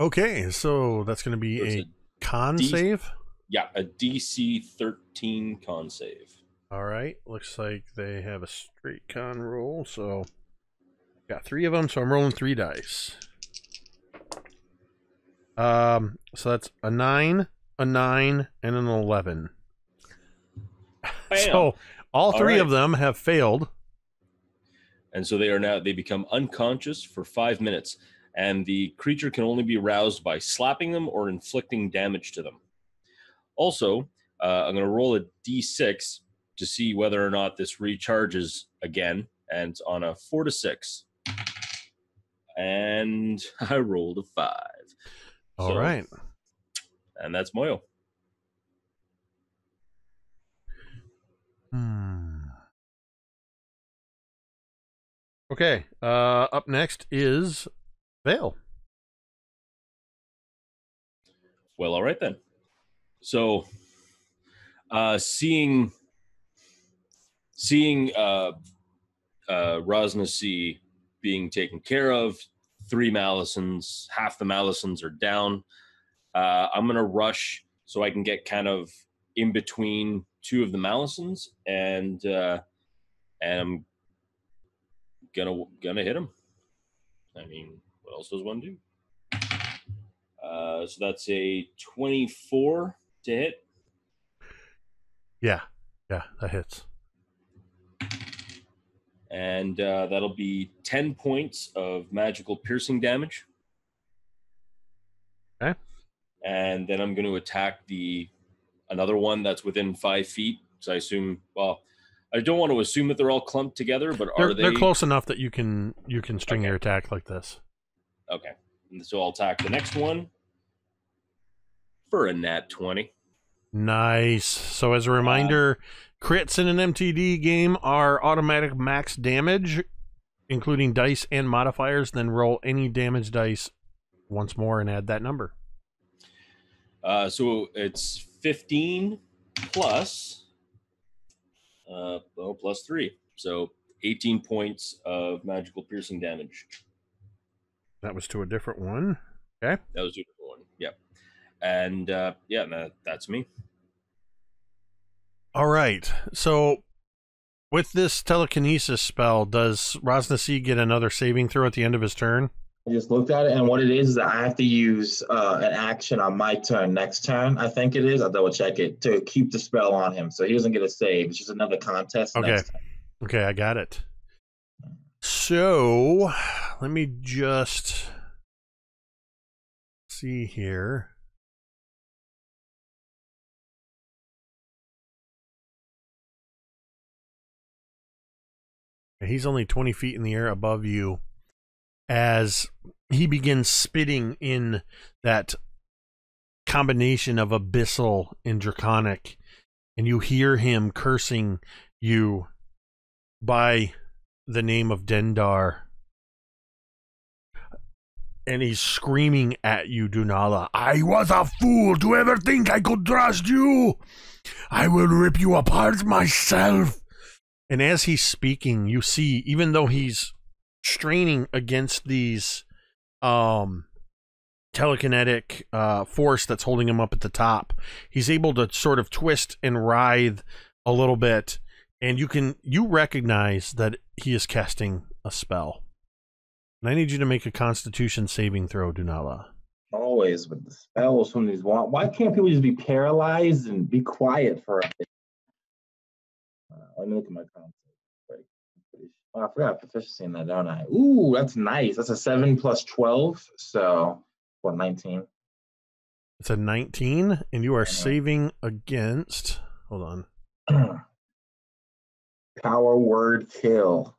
Speaker 2: Okay, so that's going to be a
Speaker 3: a-
Speaker 2: con
Speaker 3: D-
Speaker 2: save.
Speaker 3: yeah, a DC 13 con save.
Speaker 2: All right, looks like they have a straight con roll. So got three of them. So I'm rolling three dice. Um, so that's a nine, a nine, and an eleven.
Speaker 3: Bam.
Speaker 2: So all
Speaker 3: All
Speaker 2: three
Speaker 3: right.
Speaker 2: of them have failed.
Speaker 3: And so they are now they become unconscious for five minutes and the creature can only be roused by slapping them or inflicting damage to them also uh, i'm going to roll a d6 to see whether or not this recharges again and it's on a four to six and <laughs> i rolled a five
Speaker 2: All right.
Speaker 3: So- and that's moyo
Speaker 2: Hmm. Okay. Uh, up next is Vale.
Speaker 3: Well, all right then. So, uh, seeing seeing uh, uh, Ras Nsi being taken care of, three Malisons, half the Malisons are down. Uh, I'm gonna rush so I can get kind of in between two of the Malisons, and uh, and I'm gonna gonna hit him. I mean, what else does one do? Uh, so that's a 24 to hit.
Speaker 2: Yeah. Yeah, that hits.
Speaker 3: And uh, that'll be 10 points of magical piercing damage.
Speaker 2: Okay.
Speaker 3: And then I'm going to attack the another one that's within five feet. So I assume, well, I don't want to assume that they're all clumped together, but
Speaker 2: They're,
Speaker 3: are they?
Speaker 2: they're close enough that you can you can string
Speaker 3: Okay.
Speaker 2: your attack like this.
Speaker 3: Okay. And so I'll attack the next one for a nat 20.
Speaker 2: Nice. So as a reminder, crits in an MTD game are automatic max damage, including dice and modifiers. Then roll any damage dice once more and add that number.
Speaker 3: Uh, so it's 15 plus, uh, well, plus three. So 18 points of magical piercing damage.
Speaker 2: That was to a different one. Okay.
Speaker 3: That was a different one. Yep. And uh, yeah, that, that's me.
Speaker 2: All right. So with this telekinesis spell, does Ras Nsi get another saving throw at the end of his turn?
Speaker 6: I just looked at it, and what it is is that I have to use uh, an action on my turn next turn. I think it is. I'll double check it to keep the spell on him, so he doesn't get a save. It's just another contest.
Speaker 2: Okay.
Speaker 6: next time.
Speaker 2: Okay, I got it. So let me just see here. He's only 20 feet in the air above you as he begins spitting in that combination of abyssal and draconic, and you hear him cursing you by the name of Dendar. And he's screaming at you, Dunala. I was a fool to ever think I could trust you. I will rip you apart myself. And as he's speaking, you see, even though he's straining against these um telekinetic uh force that's holding him up at the top, he's able to sort of twist and writhe a little bit, and you can you recognize that he is casting a spell. And I need you to make a constitution saving throw, Dunala.
Speaker 6: Always with the spells from these. Why why can't people just be paralyzed and be quiet for a bit? Uh, let me look at my console. Oh, I forgot proficiency in that, don't I? Ooh, that's nice. That's a seven plus twelve, so what, nineteen?
Speaker 2: It's a 19, and you are saving against. Hold on. <clears throat>
Speaker 6: Power word kill.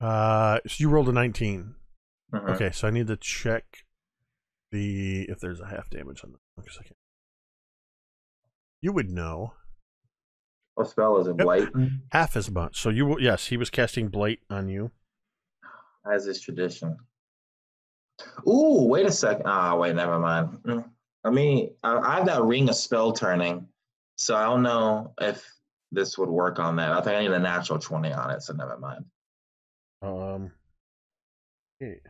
Speaker 2: Uh, so you rolled a 19.
Speaker 6: Mhm.
Speaker 2: Okay, so I need to check the if there's a half damage on the because I can't. You would know
Speaker 6: What spell is it?
Speaker 2: Yep.
Speaker 6: Blight,
Speaker 2: half as much. So you will yes, he was casting blight on you.
Speaker 6: as is tradition. Ooh, wait a second. Ah, wait, never mind. Mm. I mean, I, I have that ring of spell turning, so I don't know if this would work on that. I think I need a natural twenty on it, so never mind.
Speaker 2: Um. Okay.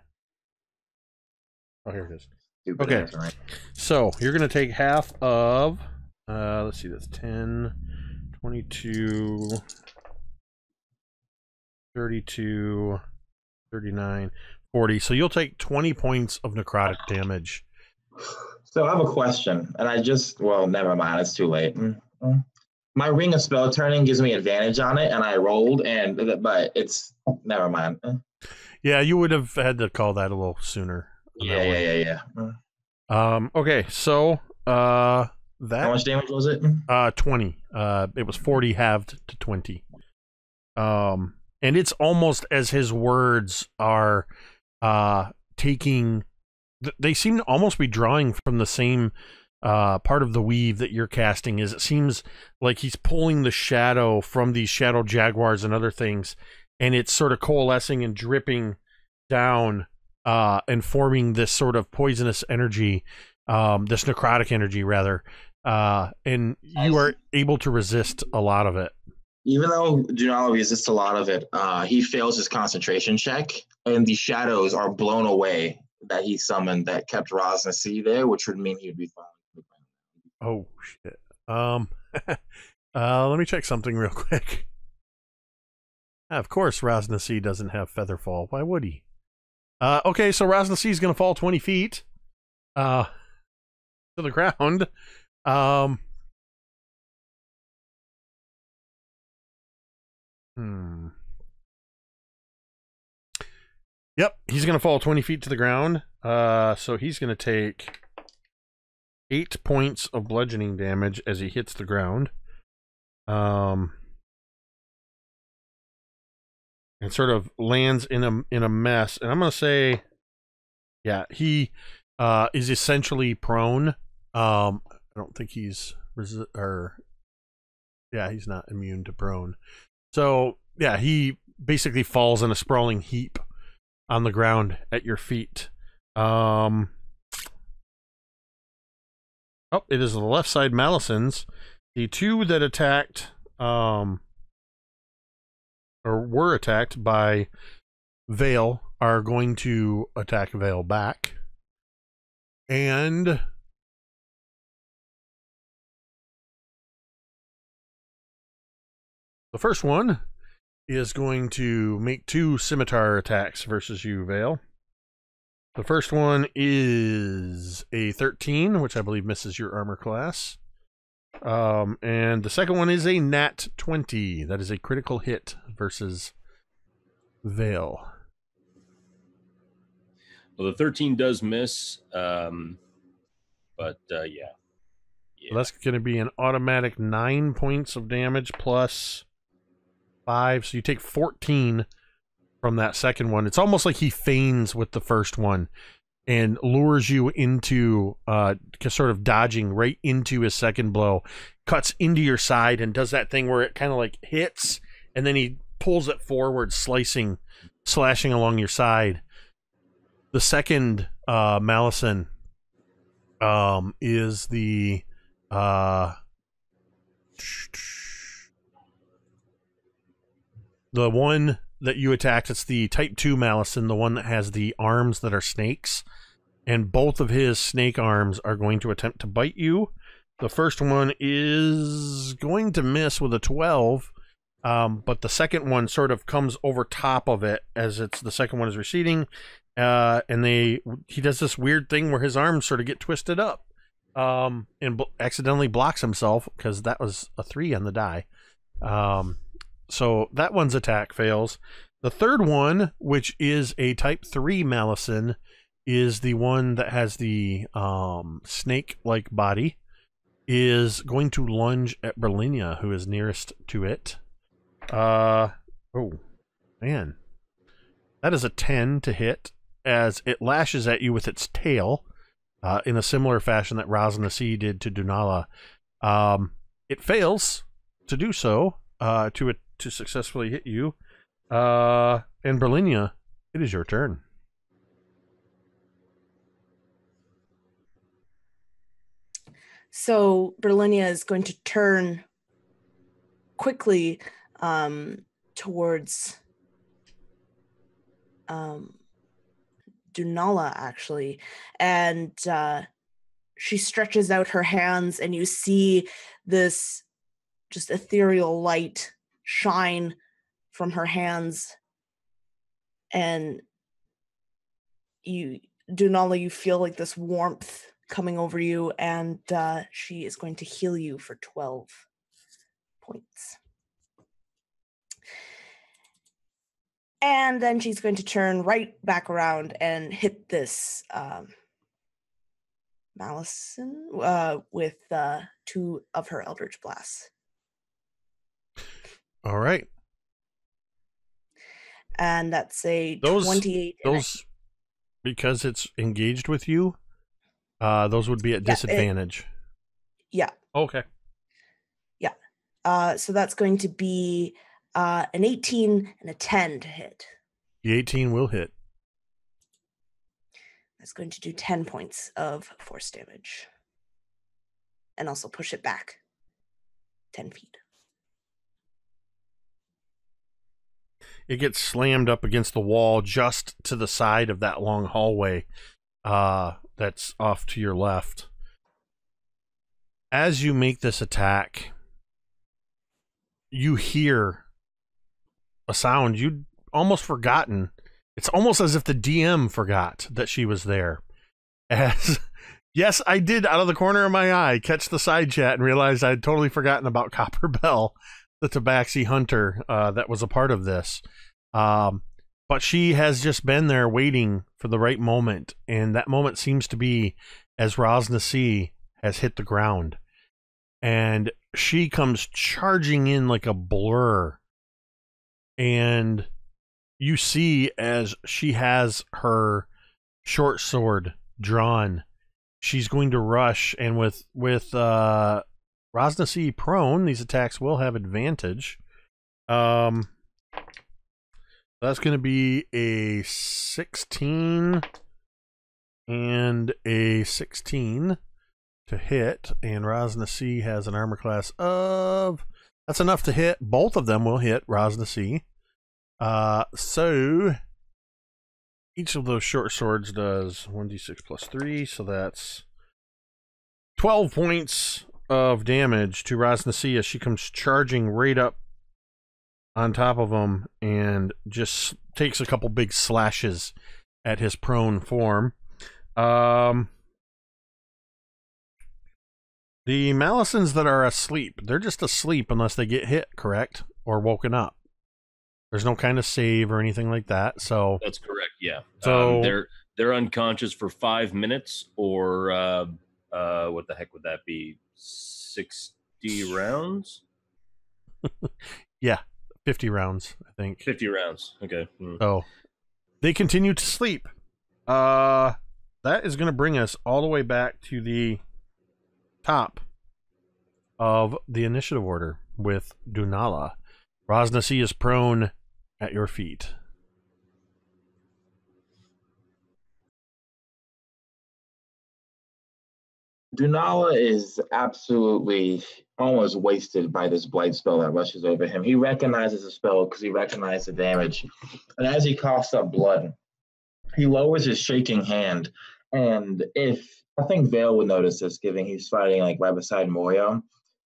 Speaker 2: Oh, here it is.
Speaker 6: Stupid
Speaker 2: Okay.
Speaker 6: answer, right?
Speaker 2: So you're gonna take half of. Uh, let's see. That's 10, 22, 32, 39, 40. So you'll take 20 points of necrotic damage.
Speaker 6: So I have a question, and I just well, never mind. It's too late. Mm, mm. My ring of spell turning gives me advantage on it, and I rolled, and but it's never mind. Mm.
Speaker 2: Yeah, you would have had to call that a little sooner. on
Speaker 6: Yeah, yeah, yeah, yeah. Mm.
Speaker 2: Um. Okay. So, uh, that How
Speaker 6: much damage was it?
Speaker 2: Uh twenty. Uh, it was forty halved to twenty. Um, and it's almost as his words are, uh, taking. th- They seem to almost be drawing from the same uh part of the weave that you're casting is it seems like he's pulling the shadow from these shadow jaguars and other things and it's sort of coalescing and dripping down uh and forming this sort of poisonous energy um this necrotic energy rather uh and you are able to resist a lot of it.
Speaker 6: Even though Dunala resists a lot of it, uh, he fails his concentration check, and the shadows are blown away that he summoned that kept Ras Nsi there, which would mean he would be fine.
Speaker 2: oh shit. Um <laughs> uh let me check something real <laughs> quick. Ah, of course Ras Nsi doesn't have featherfall why would he? Uh okay so Ras Nsi is gonna fall 20 feet uh to the <laughs> ground um hmm yep he's gonna fall 20 feet to the ground uh so he's gonna take eight points of bludgeoning damage as he hits the ground. Um, and sort of lands in a in a mess. And I'm gonna say, yeah, he uh is essentially prone. Um, I don't think he's resi- or yeah, he's not immune to prone. So yeah, he basically falls in a sprawling heap on the ground at your feet. Um. Oh, it is the left side Malisons. The two that attacked, um, or were attacked by Vale are going to attack Vale back. And the first one is going to make two scimitar attacks versus you, Vale. The first one is a 13, which I believe misses your armor class. Um, and the second one is a nat 20. That is a critical hit versus Vale.
Speaker 3: Well, the 13 does miss. Um, But uh, yeah, yeah.
Speaker 2: That's going to be an automatic nine points of damage plus five. So you take 14 from that second one. It's almost like he feigns with the first one and lures you into uh sort of dodging right into his second blow cuts into your side and does that thing where it kind of like hits and then he pulls it forward slicing slashing along your side the second uh malison um is the uh the one that you attacked it's the type 2 malison the one that has the arms that are snakes. And both of his snake arms are going to attempt to bite you. The first one is going to miss with a 12 um, but the second one sort of comes over top of it as it's the second one is receding uh, and they he does this weird thing where his arms sort of get twisted up um, and accidentally blocks himself because that was a three on the die. Um, so that one's attack fails the third one which is a type 3 malison is the one that has the um, snake like body is going to lunge at Brilinya, who is nearest to it. Uh oh, man, that is a ten to hit as it lashes at you with its tail, uh, in a similar fashion that Ras Nsi did to Dunala. Um, it fails to do so, uh, to to successfully hit you. Uh, and Brilinya, it is your turn.
Speaker 4: So Brilinya is going to turn quickly um, towards um, Dunala, actually, and uh, she stretches out her hands, and you see this just ethereal light shine from her hands, and you, Dunala, you feel like this warmth coming over you, and uh, she is going to heal you for 12 points. And then she's going to turn right back around and hit this um, Malison uh, with uh, two of her Eldritch Blasts.
Speaker 2: All right.
Speaker 4: And that's a
Speaker 2: Those
Speaker 4: 28. and a-
Speaker 2: those because it's engaged with you. Uh, those would be at
Speaker 4: Yeah, it-
Speaker 2: disadvantage.
Speaker 4: yeah.
Speaker 2: Okay. Yeah.
Speaker 4: Uh, so that's going to be uh, an 18 and a 10 to hit.
Speaker 2: The 18 will hit.
Speaker 4: That's going to do 10 points of force damage. And also push it back 10 feet.
Speaker 2: It gets slammed up against the wall just to the side of that long hallway uh, that's off to your left. As you make this attack, you hear a sound you'd almost forgotten. It's almost as if the DM forgot that she was there. As <laughs> yes, I did out of the corner of my eye catch the side chat and realized I'd totally forgotten about Copper Bell, the Tabaxi hunter uh, that was a part of this. Um, but she has just been there waiting for the right moment, and that moment seems to be as Ras Nsi has hit the ground. And she comes charging in like a blur. And you see as she has her short sword drawn, she's going to rush and with with uh Ras Nsi prone, these attacks will have advantage. Um that's going to be a 16 and a 16 to hit. And Ras Nsi has an armor class of. That's enough to hit. Both of them will hit Ras Nsi. Uh, so each of those short swords does 1d6 plus 3. So that's 12 points of damage to Ras Nsi she comes charging right up on top of him and just takes a couple big slashes at his prone form. Um, the Malisons that are asleep, they're just asleep unless they get hit, correct? Or woken up. There's no kind of save or anything like that. So,
Speaker 3: That's correct. Yeah.
Speaker 2: So-
Speaker 3: um, they're they're unconscious for five minutes or uh, uh, what the heck would that be? 60 rounds? <laughs>
Speaker 2: yeah, 50 rounds, I think.
Speaker 3: 50 rounds. Okay. Hmm.
Speaker 2: So they continue to sleep. Uh that is going to bring us all the way back to the top of the initiative order with Dunala. Ras Nsi is prone at your feet.
Speaker 6: Dunala is absolutely almost wasted by this blight spell that rushes over him. He recognizes the spell because he recognized the damage. And as he coughs up blood, he lowers his shaking hand. And if I think Vale would notice this, given he's fighting like right beside Moyo.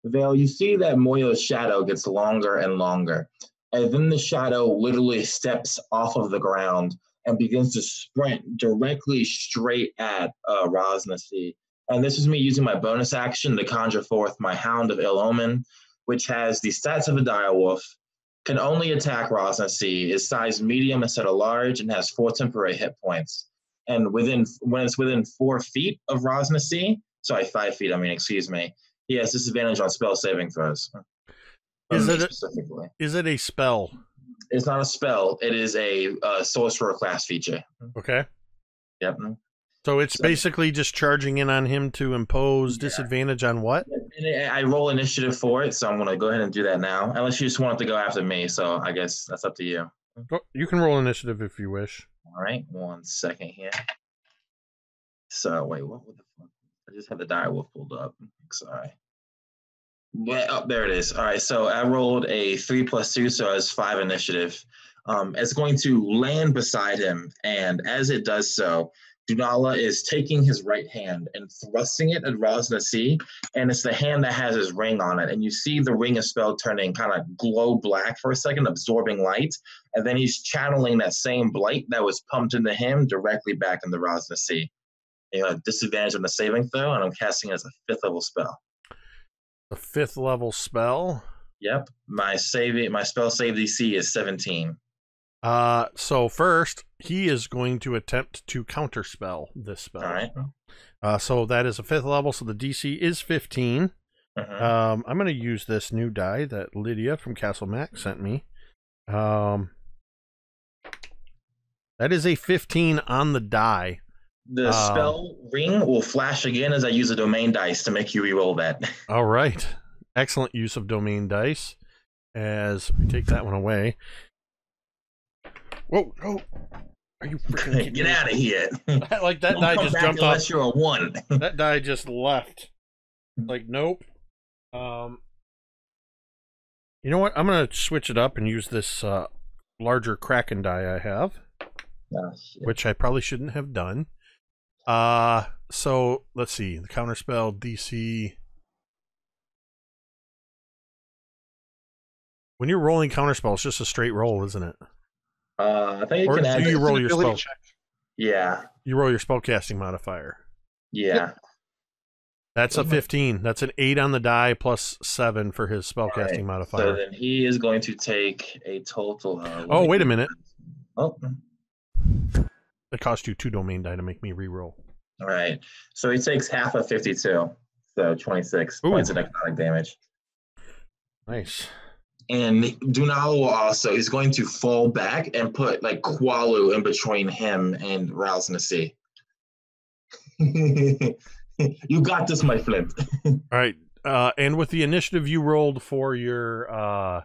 Speaker 6: Vale, you see that Moyo's shadow gets longer and longer. And then the shadow literally steps off of the ground and begins to sprint directly straight at uh, Ras Nsi. And this is me using my bonus action to conjure forth my Hound of Ill Omen, which has the stats of a direwolf, can only attack Ras Nsi, is size medium instead of large, and has four temporary hit points. And within when it's within four feet of Ras Nsi, sorry, five feet, I mean, excuse me, he has disadvantage on spell saving throws.
Speaker 2: Is
Speaker 6: Um,
Speaker 2: it a- Is it a spell?
Speaker 6: It's not a spell. It is a uh, sorcerer class feature.
Speaker 2: Okay.
Speaker 6: Yep.
Speaker 2: So it's
Speaker 6: So-
Speaker 2: basically just charging in on him to impose
Speaker 6: Yeah.
Speaker 2: disadvantage on what?
Speaker 6: I roll initiative for it, so I'm gonna go ahead and do that now. Unless you just want to go after me, so I guess that's up to you.
Speaker 2: Oh, you can roll initiative if you wish.
Speaker 6: All right, one second here. So wait, what, the fuck? I just had the direwolf pulled up. Sorry. Well, oh, there it is. All right, so I rolled a three plus two, so it's five initiative. Um, it's going to land beside him, and as it does so, Dunala is taking his right hand and thrusting it at Ras Nsi, and it's the hand that has his ring on it. And you see the ring of spell turning kind of glow black for a second, absorbing light, and then he's channeling that same blight that was pumped into him directly back into Ras Nsi. You know, disadvantage on the saving throw, and I'm casting it as a fifth level spell.
Speaker 2: A fifth level spell.
Speaker 6: Yep, my saving my spell save DC is 17.
Speaker 2: Uh, so first he is going to attempt to counterspell this spell.
Speaker 6: All right.
Speaker 2: Uh, so that is a fifth level. So the DC is fifteen.
Speaker 6: Mhm.
Speaker 2: Um, I'm going to use this new die that Lydia from Castle Mac sent me. Um, that is a 15 on the die.
Speaker 6: the
Speaker 2: um,
Speaker 6: spell ring will flash again as I use a domain dice to make you reroll that. <laughs>
Speaker 2: All right. Excellent use of domain dice as we take that one away. Whoa, whoa. Are you freaking <laughs> kidding
Speaker 6: Get
Speaker 2: me?
Speaker 6: out of here! <laughs>
Speaker 2: like that
Speaker 6: Don't
Speaker 2: die just
Speaker 6: back
Speaker 2: jumped off.
Speaker 6: unless you're a one. <laughs>
Speaker 2: That die just left. Like nope. Um You know what? I'm going to switch it up and use this uh larger Kraken die I have.
Speaker 6: Oh, shit.
Speaker 2: which I probably shouldn't have done. Uh so let's see. The counterspell DC. When you're rolling counterspell, it's just a straight roll, isn't it?
Speaker 6: Uh, I think you
Speaker 2: Or
Speaker 6: can
Speaker 2: do
Speaker 6: add.
Speaker 2: you roll your spell?
Speaker 5: check.
Speaker 6: Yeah,
Speaker 2: You roll your spellcasting modifier.
Speaker 6: yeah.
Speaker 2: That's a
Speaker 6: Mhm.
Speaker 2: 15. That's an 8 on the die plus 7 for his spellcasting
Speaker 6: Alright, So
Speaker 2: modifier.
Speaker 6: then he is going to take a total of.
Speaker 2: Oh, wait a minute.
Speaker 6: Oh,
Speaker 2: It cost you 2 domain die to make me re-roll.
Speaker 6: all right. So he takes half of 52. So 26
Speaker 2: Ooh.
Speaker 6: points of necrotic damage.
Speaker 2: Nice.
Speaker 6: And Dunal will also, is going to fall back and put like K'walu in between him and Rouse <laughs> Sea. you got this, my friend. <laughs>
Speaker 2: All right. Uh and with the initiative you rolled for your uh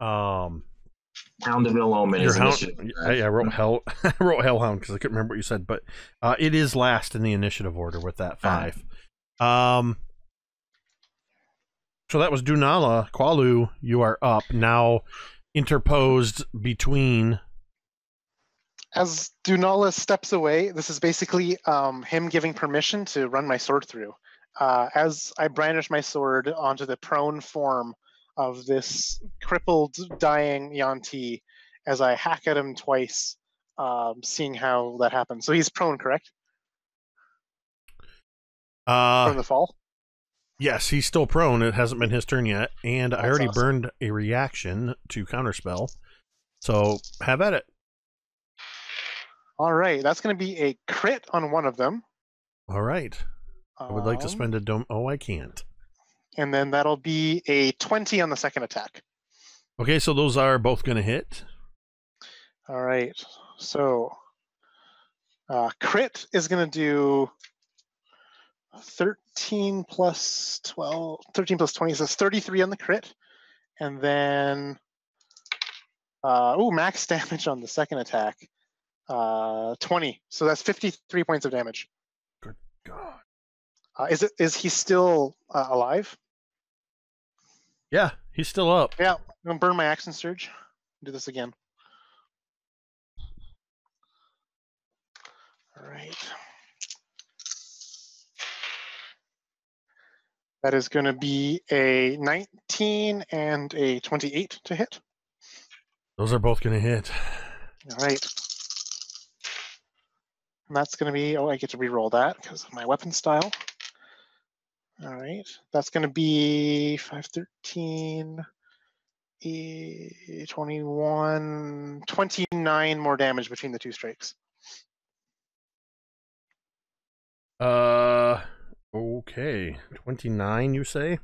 Speaker 2: um
Speaker 6: Hound of Omen
Speaker 2: Your hound,
Speaker 6: initiative.
Speaker 2: I, I wrote hell. <laughs> I wrote hellhound because I couldn't remember what you said, but uh, it is last in the initiative order with that five. Um, so that was Dunala K'walu. You are up now, interposed between.
Speaker 5: As Dunala steps away, this is basically um, him giving permission to run my sword through. Uh, as I brandish my sword onto the prone form of this crippled, dying Yuan-ti, as I hack at him twice, um, seeing how that happens. So he's prone, correct? From
Speaker 2: Uh,
Speaker 5: the fall?
Speaker 2: Yes, he's still prone. It hasn't been his turn yet, and I already
Speaker 5: awesome.
Speaker 2: burned a reaction to counterspell. So have at it.
Speaker 5: All right, that's going to be a crit on one of them.
Speaker 2: All right. I would like to
Speaker 5: Um,
Speaker 2: spend a dome. Oh, I can't.
Speaker 5: And then that'll be a 20 on the second attack.
Speaker 2: Okay, so those are both going to hit.
Speaker 5: All right. So uh, crit is going to do 13 plus 12, 13 plus 20, so it's 33 on the crit. And then, uh, oh, max <laughs> damage on the second attack, uh, 20. So that's 53 points of damage.
Speaker 2: Good God.
Speaker 5: Uh, is it? Is he still uh, alive?
Speaker 2: Yeah, he's still up.
Speaker 5: Yeah, I'm gonna burn my action surge. Do this again. All right. That is going to be a 19 and a 28 to hit.
Speaker 2: Those are both going to hit.
Speaker 5: All right. And that's going to be, oh, I get to re-roll that because of my weapon style. All right. That's going to be 513, eh, 21, 29 more damage between the two strikes.
Speaker 2: Uh, okay. 29, you say?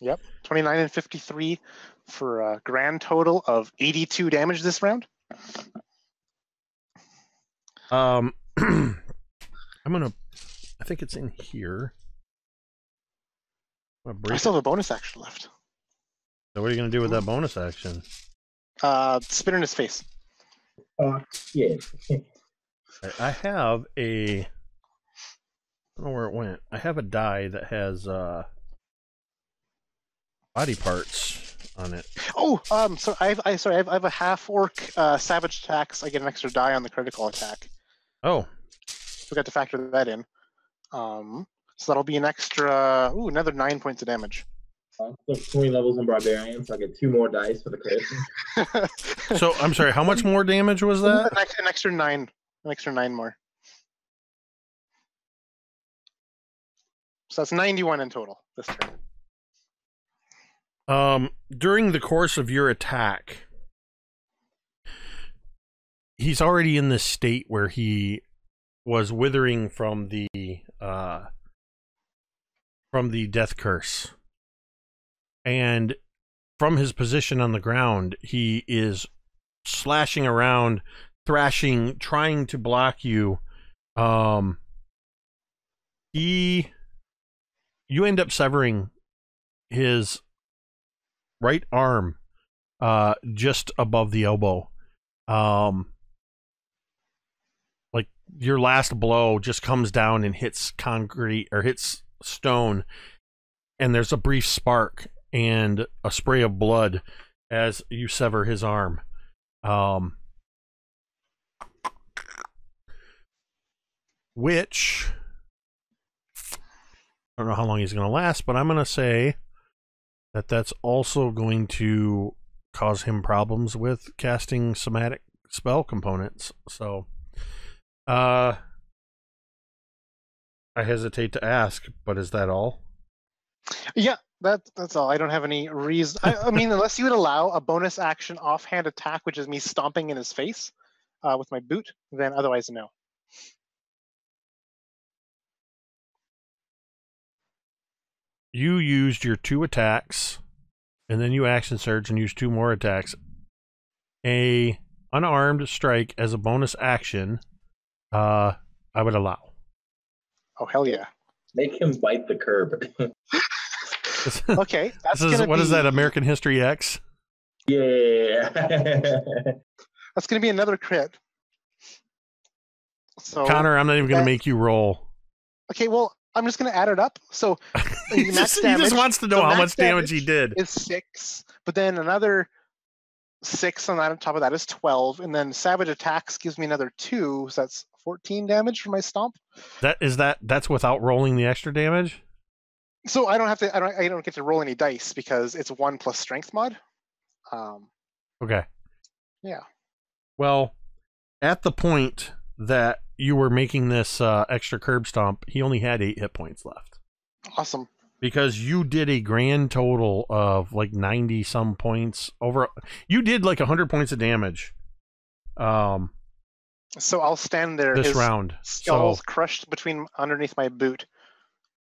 Speaker 5: Yep, 29 and 53 for a grand total of 82 damage this round.
Speaker 2: Um, <clears throat> I'm gonna. I think it's in here. I'm gonna
Speaker 5: I
Speaker 2: break.
Speaker 5: still have a bonus action left.
Speaker 2: So what are you gonna do with that bonus action?
Speaker 5: Uh, spit in his face.
Speaker 6: Uh, yeah. <laughs>
Speaker 2: I- I have a. I don't know where it went. I have a die that has uh body parts on it.
Speaker 5: Oh, um, so I have, I sorry, I have, I have a half orc uh, savage attacks. I get an extra die on the critical attack.
Speaker 2: Oh,
Speaker 5: So we got to factor that in. Um, so that'll be an extra, ooh, another nine points of damage.
Speaker 6: Uh, so 20 levels in barbarian, so I get two more dice for the crit. <laughs>
Speaker 2: so I'm sorry. How much more damage was that?
Speaker 5: An extra nine, an extra nine more. So that's 91 in total this turn.
Speaker 2: Um, during the course of your attack, he's already in this state where he was withering from the uh from the death curse. And from his position on the ground, he is slashing around, thrashing, trying to block you. Um he you end up severing his right arm uh just above the elbow. Um like your last blow just comes down and hits concrete or hits stone and there's a brief spark and a spray of blood as you sever his arm. Um which I don't know how long he's going to last, but I'm going to say that that's also going to cause him problems with casting somatic spell components. So, uh, I hesitate to ask, but is that all?
Speaker 5: Yeah, that that's all. I don't have any reason. I, I mean, <laughs> unless you would allow a bonus action offhand attack, which is me stomping in his face uh, with my boot, then otherwise no.
Speaker 2: You used your two attacks, and then you action surge and used two more attacks. A unarmed strike as a bonus action, uh, I would allow.
Speaker 5: Oh hell yeah.
Speaker 6: Make him bite the curb. <laughs>
Speaker 5: Okay, <laughs> that's
Speaker 2: this is what
Speaker 5: be,
Speaker 2: is that? American History X.
Speaker 6: yeah. <laughs>
Speaker 5: That's gonna be another crit. So
Speaker 2: Connor, I'm not even going to
Speaker 5: that-
Speaker 2: make you roll.
Speaker 5: Okay, well, I'm just gonna add it up. So <laughs>
Speaker 2: he,
Speaker 5: max
Speaker 2: just, he just wants to know
Speaker 5: so
Speaker 2: how much damage he did.
Speaker 5: is six, but then another six on that on top of that is twelve, and then savage attacks gives me another two, so that's fourteen damage for my stomp.
Speaker 2: That is that. That's without rolling the extra damage.
Speaker 5: So I don't have to. I don't. I don't get to roll any dice because it's one plus strength mod. Um,
Speaker 2: Okay.
Speaker 5: Yeah.
Speaker 2: Well, at the point that you were making this uh, extra curb stomp, he only had eight hit points left
Speaker 5: awesome.
Speaker 2: because you did a grand total of like ninety some points over. You did like hundred points of damage. Um,
Speaker 5: So I'll stand there.
Speaker 2: this
Speaker 5: his
Speaker 2: round.
Speaker 5: skull's
Speaker 2: So
Speaker 5: crushed between underneath my boot,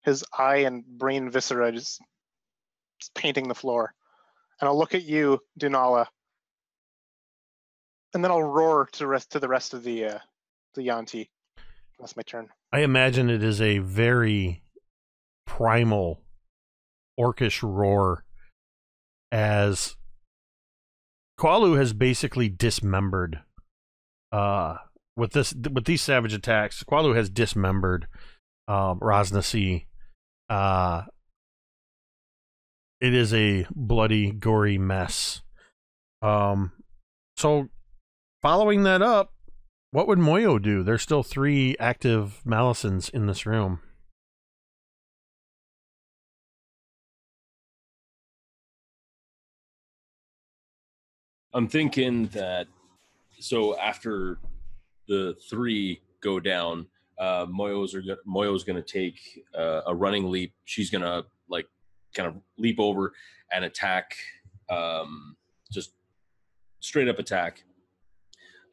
Speaker 5: his eye and brain viscera just, just painting the floor. And I'll look at you, Dunala, and then I'll roar to rest to the rest of the uh, the Yuan-ti. That's my turn.
Speaker 2: I imagine it is a very primal, orcish roar as K'walu has basically dismembered uh with this with these savage attacks, K'walu has dismembered um. Uh it is a bloody, gory mess. Um so following that up, what would Moyo do? There's still three active Malisons in this room.
Speaker 3: I'm thinking that so after the three go down, uh, Moyo's are Moyo's going to take uh, a running leap. She's going to like kind of leap over and attack, um, just straight up attack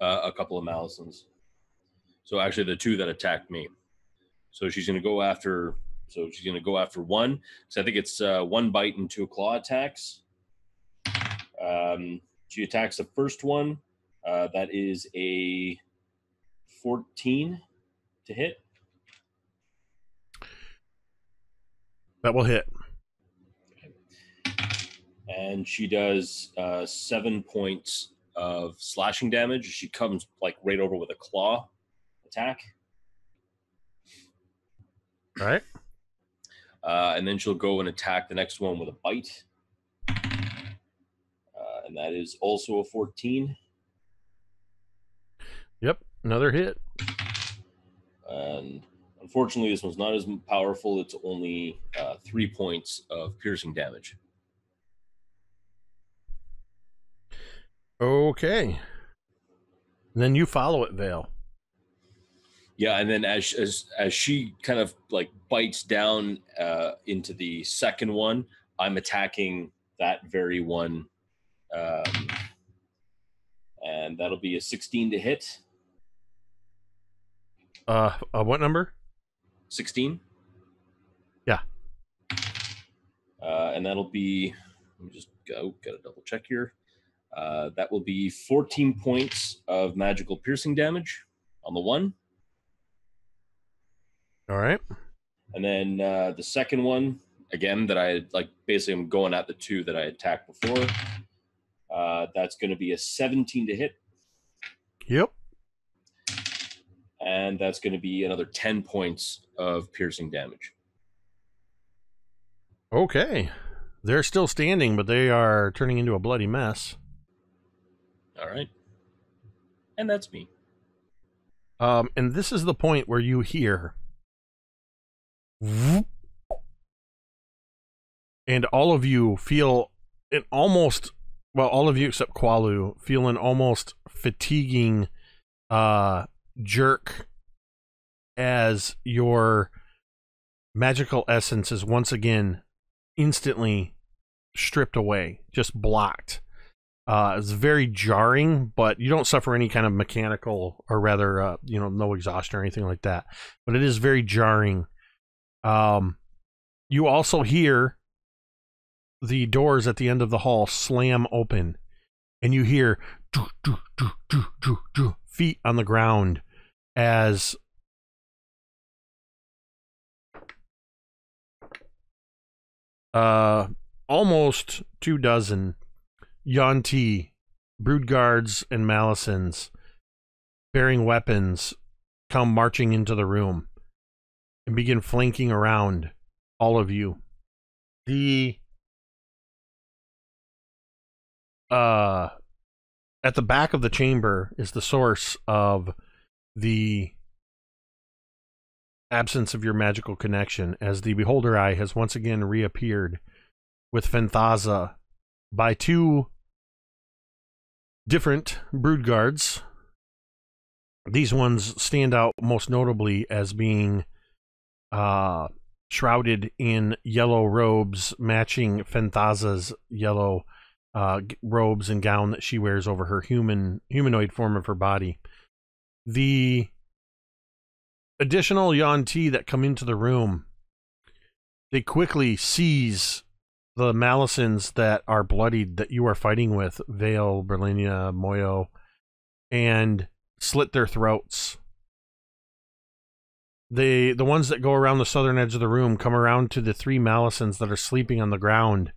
Speaker 3: uh, a couple of Malisons. So actually, the two that attacked me. So she's going to go after. So she's going to go after one. So I think it's uh, one bite and two claw attacks. Um, she attacks the first one. Uh, that is a 14 to hit.
Speaker 2: That will hit.
Speaker 3: And she does uh, seven points of slashing damage. She comes like right over with a claw attack.
Speaker 2: All right.
Speaker 3: Uh, and then she'll go and attack the next one with a bite. Uh, and that is also a 14.
Speaker 2: Yep. Another hit.
Speaker 3: And unfortunately, this one's not as powerful. It's only uh, three points of piercing damage.
Speaker 2: Okay. And then you follow it, Vale.
Speaker 3: Yeah, and then as as as she kind of like bites down uh, into the second one, I'm attacking that very one, um, and that'll be a 16 to hit.
Speaker 2: Uh, uh what number?
Speaker 3: 16.
Speaker 2: Yeah.
Speaker 3: Uh, and that'll be. Let me just go. Got to double check here. Uh, that will be 14 points of magical piercing damage on the one.
Speaker 2: All right.
Speaker 3: And then uh, the second one, again, that I like basically I'm going at the two that I attacked before. Uh, that's going to be a 17 to hit,
Speaker 2: Yep.
Speaker 3: and that's going to be another 10 points of piercing damage.
Speaker 2: Okay. They're still standing, but they are turning into a bloody mess.
Speaker 3: All right. And that's me.
Speaker 2: Um, and this is the point where you hear, and all of you feel an almost, well, all of you except K'walu feel an almost fatiguing uh, jerk as your magical essence is once again instantly stripped away, just blocked. Uh, it's very jarring, but you don't suffer any kind of mechanical, or rather, uh, you know, no exhaustion or anything like that. But it is very jarring. Um, you also hear the doors at the end of the hall slam open, and you hear doo, doo, doo, feet on the ground as uh almost two dozen Yuan-ti, brood guards, and Malisons bearing weapons come marching into the room and begin flanking around all of you. The uh at the back of the chamber is the source of the absence of your magical connection as the beholder eye has once again reappeared with Fenthaza by two different brood guards. These ones stand out most notably as being uh, shrouded in yellow robes matching Fenthaza's yellow uh, robes and gown that she wears over her human humanoid form of her body. The additional Yuan-ti that come into the room they quickly seize the Malisons that are bloodied that you are fighting with, Vale, Brilinya, Moyo, and slit their throats. They the ones that go around the southern edge of the room come around to the three Malisons that are sleeping on the ground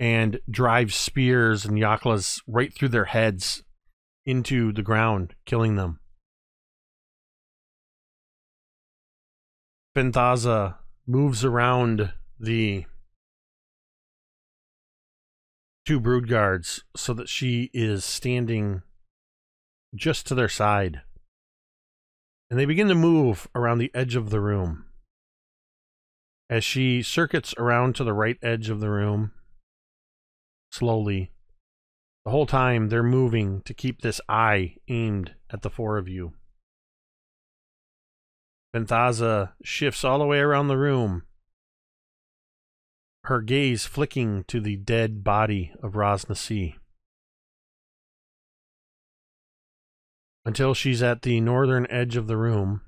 Speaker 2: and drive spears and yaklas right through their heads into the ground, killing them. Fenthaza moves around the two brood guards so that she is standing just to their side. And they begin to move around the edge of the room. As she circuits around to the right edge of the room, slowly, the whole time they're moving to keep this eye aimed at the four of you. Fenthaza shifts all the way around the room, her gaze flicking to the dead body of Ras Nsi. Until she's at the northern edge of the room,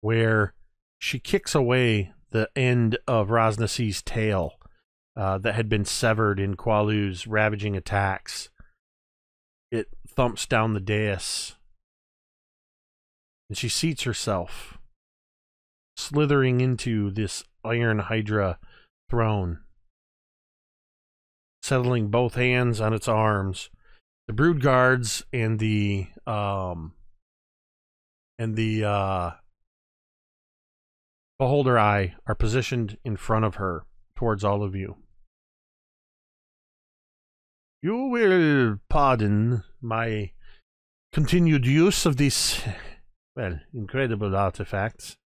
Speaker 2: where she kicks away the end of Ras Nsi's tail uh, that had been severed in K'walu's ravaging attacks. It thumps down the dais and she seats herself, slithering into this iron hydra throne, settling both hands on its arms. The brood guards and the um and the uh beholder eye are positioned in front of her towards all of you. You will pardon my continued use of this well, incredible artifacts.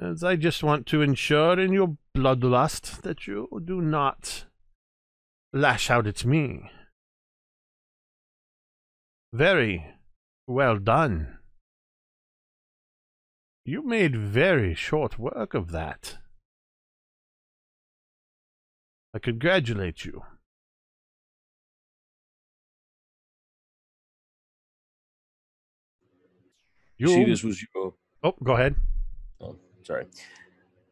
Speaker 2: As I just want to ensure in your bloodlust that you do not lash out at me. Very well done. You made very short work of that. I congratulate you.
Speaker 3: You see, this was your.
Speaker 2: Oh, go ahead.
Speaker 3: Oh, sorry.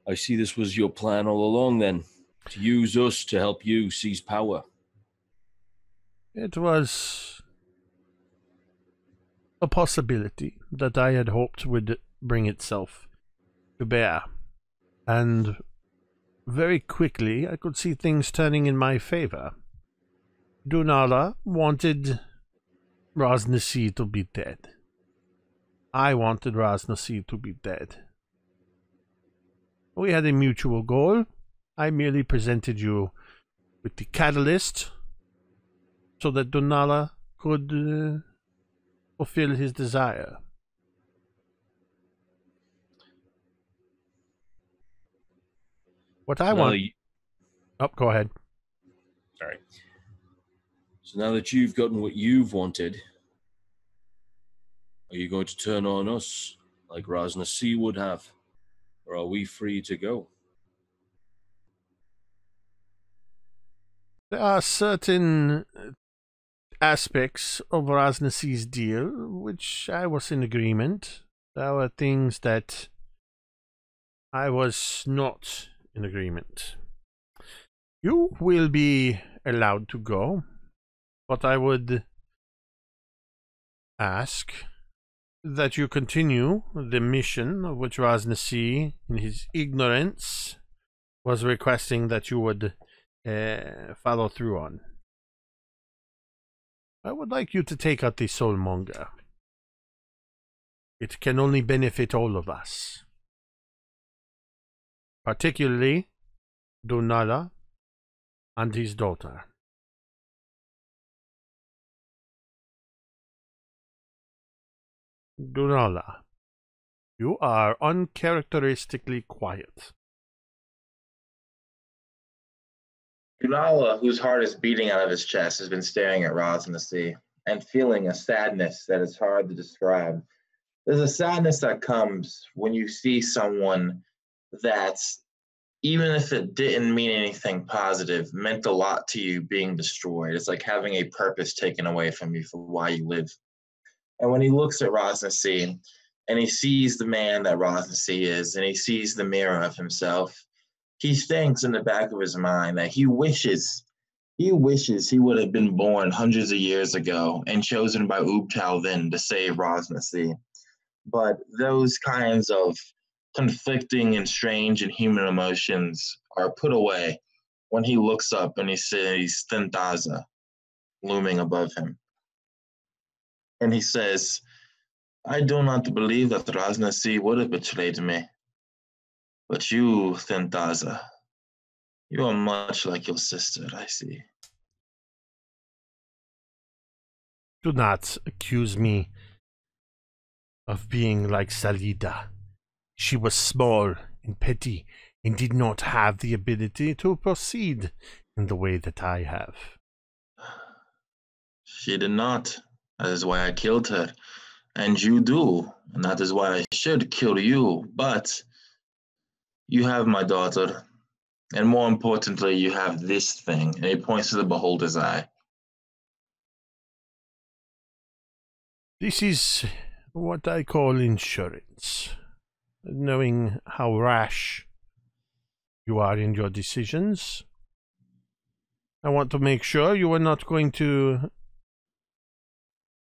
Speaker 3: I see this was your plan all along. Then to use us to help you seize power.
Speaker 2: It was a possibility that I had hoped would bring itself to bear, and very quickly I could see things turning in my favor. Dunala wanted Ras to be dead. I wanted Ras to be dead. We had a mutual goal. I merely presented you with the catalyst so that Dunala could uh, fulfill his desire. What I
Speaker 3: Now
Speaker 2: want.
Speaker 3: you-
Speaker 2: Oh, go ahead.
Speaker 3: Sorry. So now that you've gotten what you've wanted, are you going to turn on us like Ras Nsi would have? Or are we free to go?
Speaker 2: There are certain uh, aspects of Ras Nsi's deal which I was in agreement. There were things that I was not in agreement. You will be allowed to go, but I would ask that you continue the mission of which Ras Nsi, in his ignorance, was requesting that you would uh, follow through on. I would like you to take out the soul soulmonger. It can only benefit all of us. Particularly Dunala and his daughter. Dunala, you are uncharacteristically quiet.
Speaker 6: Dunala, whose heart is beating out of his chest, has been staring at Ras Nsi and feeling a sadness that is hard to describe. There's a sadness that comes when you see someone that's, even if it didn't mean anything positive, meant a lot to you being destroyed. It's like having a purpose taken away from you for why you live. And when he looks at Ras and he sees the man that Ras Nsi is, and he sees the mirror of himself. He thinks in the back of his mind that he wishes, he wishes he would have been born hundreds of years ago and chosen by Ubtao then to save Ras Nsi. But those kinds of conflicting and strange and human emotions are put away when he looks up and he sees Fenthaza looming above him. And he says, I do not believe that Ras Nsi would have betrayed me. But you, Fenthaza, you are much like your sister, I see.
Speaker 2: Do not accuse me of being like Salida. She was small and petty and did not have the ability to proceed in the way that I have.
Speaker 6: She did not. That is why I killed her. And you do. And that is why I should kill you. But you have my daughter. And more importantly, you have this thing. And he points to the beholder's eye.
Speaker 2: This is what I call insurance. Knowing how rash you are in your decisions, I want to make sure you are not going to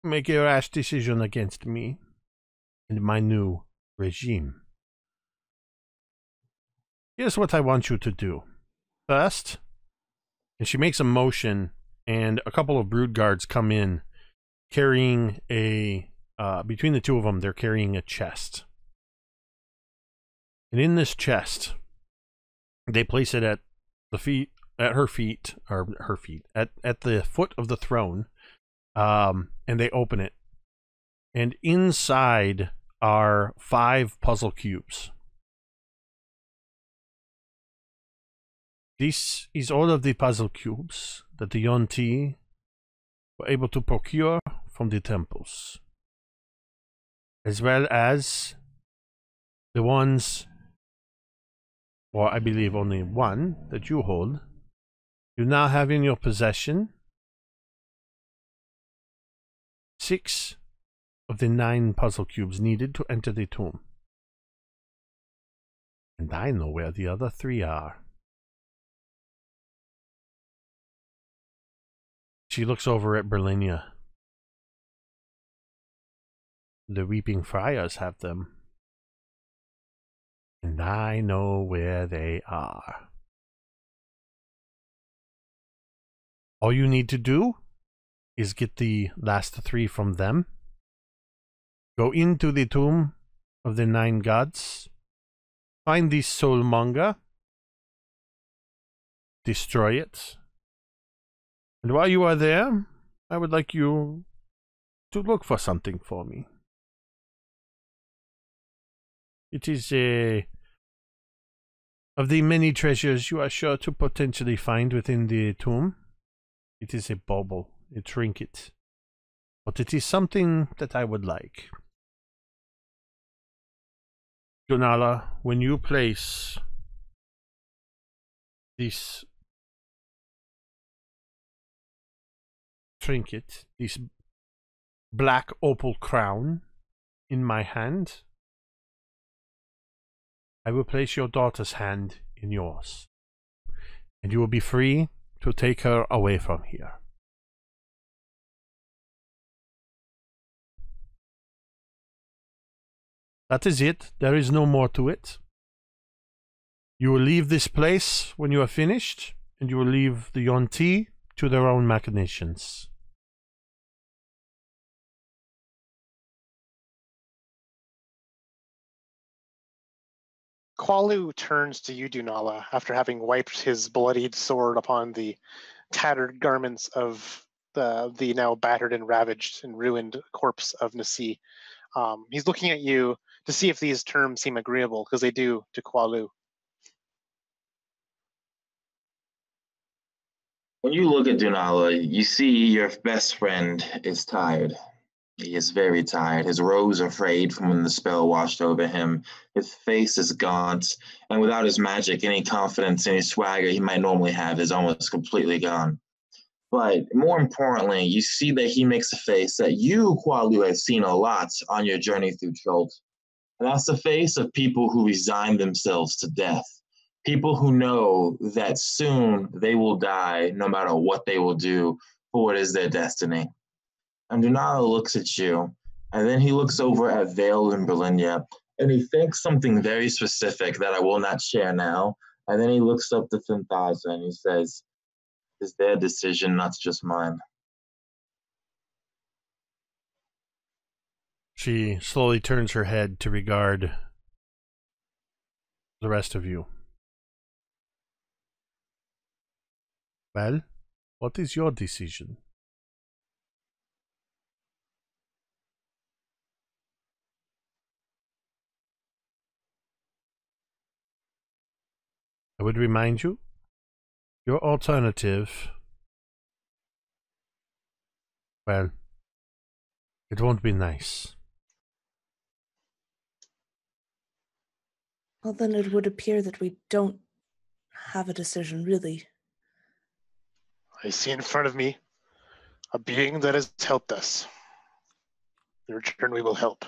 Speaker 2: make a rash decision against me and my new regime. Here's what I want you to do. First, and she makes a motion, and a couple of brood guards come in carrying a, uh, between the two of them, they're carrying a chest. And in this chest, they place it at the feet, at her feet, or her feet, at, at the foot of the throne, um, and they open it. And inside are five puzzle cubes. This is all of the puzzle cubes that the Yuan-ti were able to procure from the temples, as well as the ones, or I believe only one, that you hold. You now have in your possession six of the nine puzzle cubes needed to enter the tomb. And I know where the other three are. She looks over at Brilinya. The Weeping Friars have them. And I know where they are. All you need to do is get the last three from them. Go into the tomb of the nine gods. Find the soul manga. Destroy it. And while you are there, I would like you to look for something for me. It is a of the many treasures you are sure to potentially find within the tomb. It is a bauble a trinket. But it is something that I would like. Dunala, when you place this trinket, this black opal crown in my hand, I will place your daughter's hand in yours, and you will be free to take her away from here. That is it. There is no more to it. You will leave this place when you are finished, and you will leave the Yuan-ti to their own machinations.
Speaker 5: K'walu turns to you, Dunala, after having wiped his bloodied sword upon the tattered garments of the the now battered and ravaged and ruined corpse of Nsi. Um, he's looking at you to see if these terms seem agreeable, because they do to K'walu.
Speaker 6: When you look at Dunala, you see your best friend is tired. He is very tired. His robes are frayed from when the spell washed over him. His face is gaunt, and without his magic, any confidence, any swagger he might normally have is almost completely gone. But more importantly, you see that he makes a face that you, K'walu, have seen a lot on your journey through Chult. And that's the face of people who resign themselves to death. People who know that soon they will die no matter what they will do for what is their destiny. And Dunala looks at you, and then he looks over at Vale and Brilinya, and he thinks something very specific that I will not share now. And then he looks up to Fenthaza and he says, It's their decision, not just mine.
Speaker 2: She slowly turns her head to regard the rest of you. Well, what is your decision? I would remind you, your alternative, well, it won't be nice.
Speaker 4: Well, then it would appear that we don't have a decision, really.
Speaker 5: I see in front of me a being that has helped us. In return, we will help.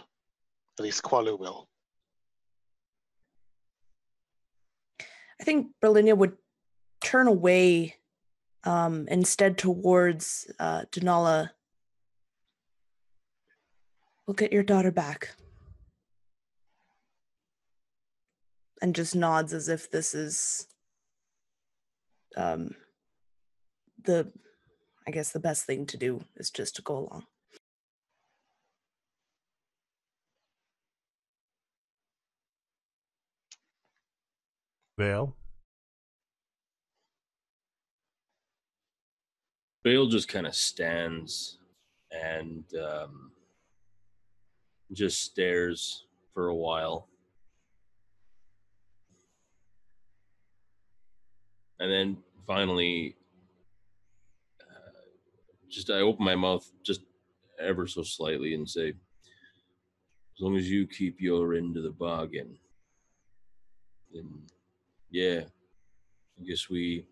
Speaker 5: At least K'walu will.
Speaker 4: I think Brilinya would turn away um, instead towards uh, Dunala. We'll get your daughter back. And just nods as if this is um, the, I guess, the best thing to do is just to go along.
Speaker 2: Vale?
Speaker 3: Bale just kind of stands and um, just stares for a while. And then finally, uh, just I open my mouth just ever so slightly and say, as long as you keep your end of the bargain, then yeah, I guess we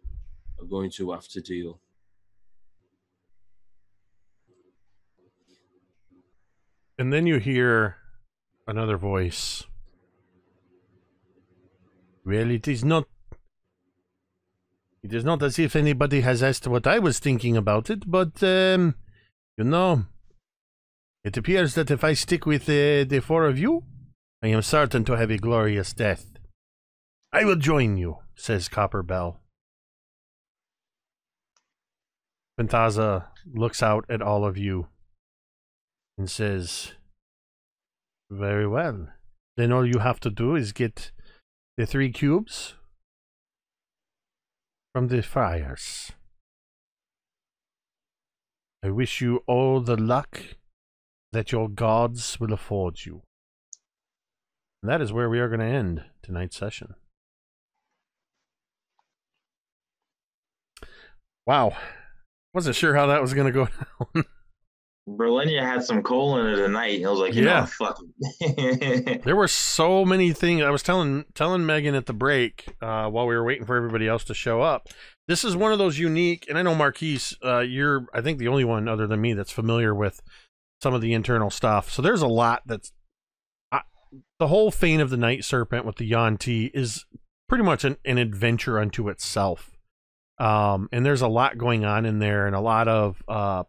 Speaker 3: are going to have to deal.
Speaker 2: And then you hear another voice. Well, it is not. It is not as if anybody has asked what I was thinking about it, but, um, you know, it appears that if I stick with the four of you, I am certain to have a glorious death. I will join you, says Copper Bell. Fenthaza looks out at all of you and says, Very well. Then all you have to do is get the three cubes from the fires. I wish you all the luck that your gods will afford you. And that is where we are going to end tonight's session. Wow. Wasn't sure how that was going to go <laughs> down.
Speaker 6: Brilinya had some coal in it tonight. I was like,
Speaker 2: Yeah.
Speaker 6: know, fuck <laughs>
Speaker 2: there were so many things. I was telling telling Megan at the break uh, while we were waiting for everybody else to show up. This is one of those unique, and I know Marquise, uh, you're I think the only one other than me that's familiar with some of the internal stuff. So there's a lot that's I, the whole Fane of the Night Serpent with the Yuan-ti is pretty much an, an adventure unto itself. Um, and there's a lot going on in there, and a lot of uh,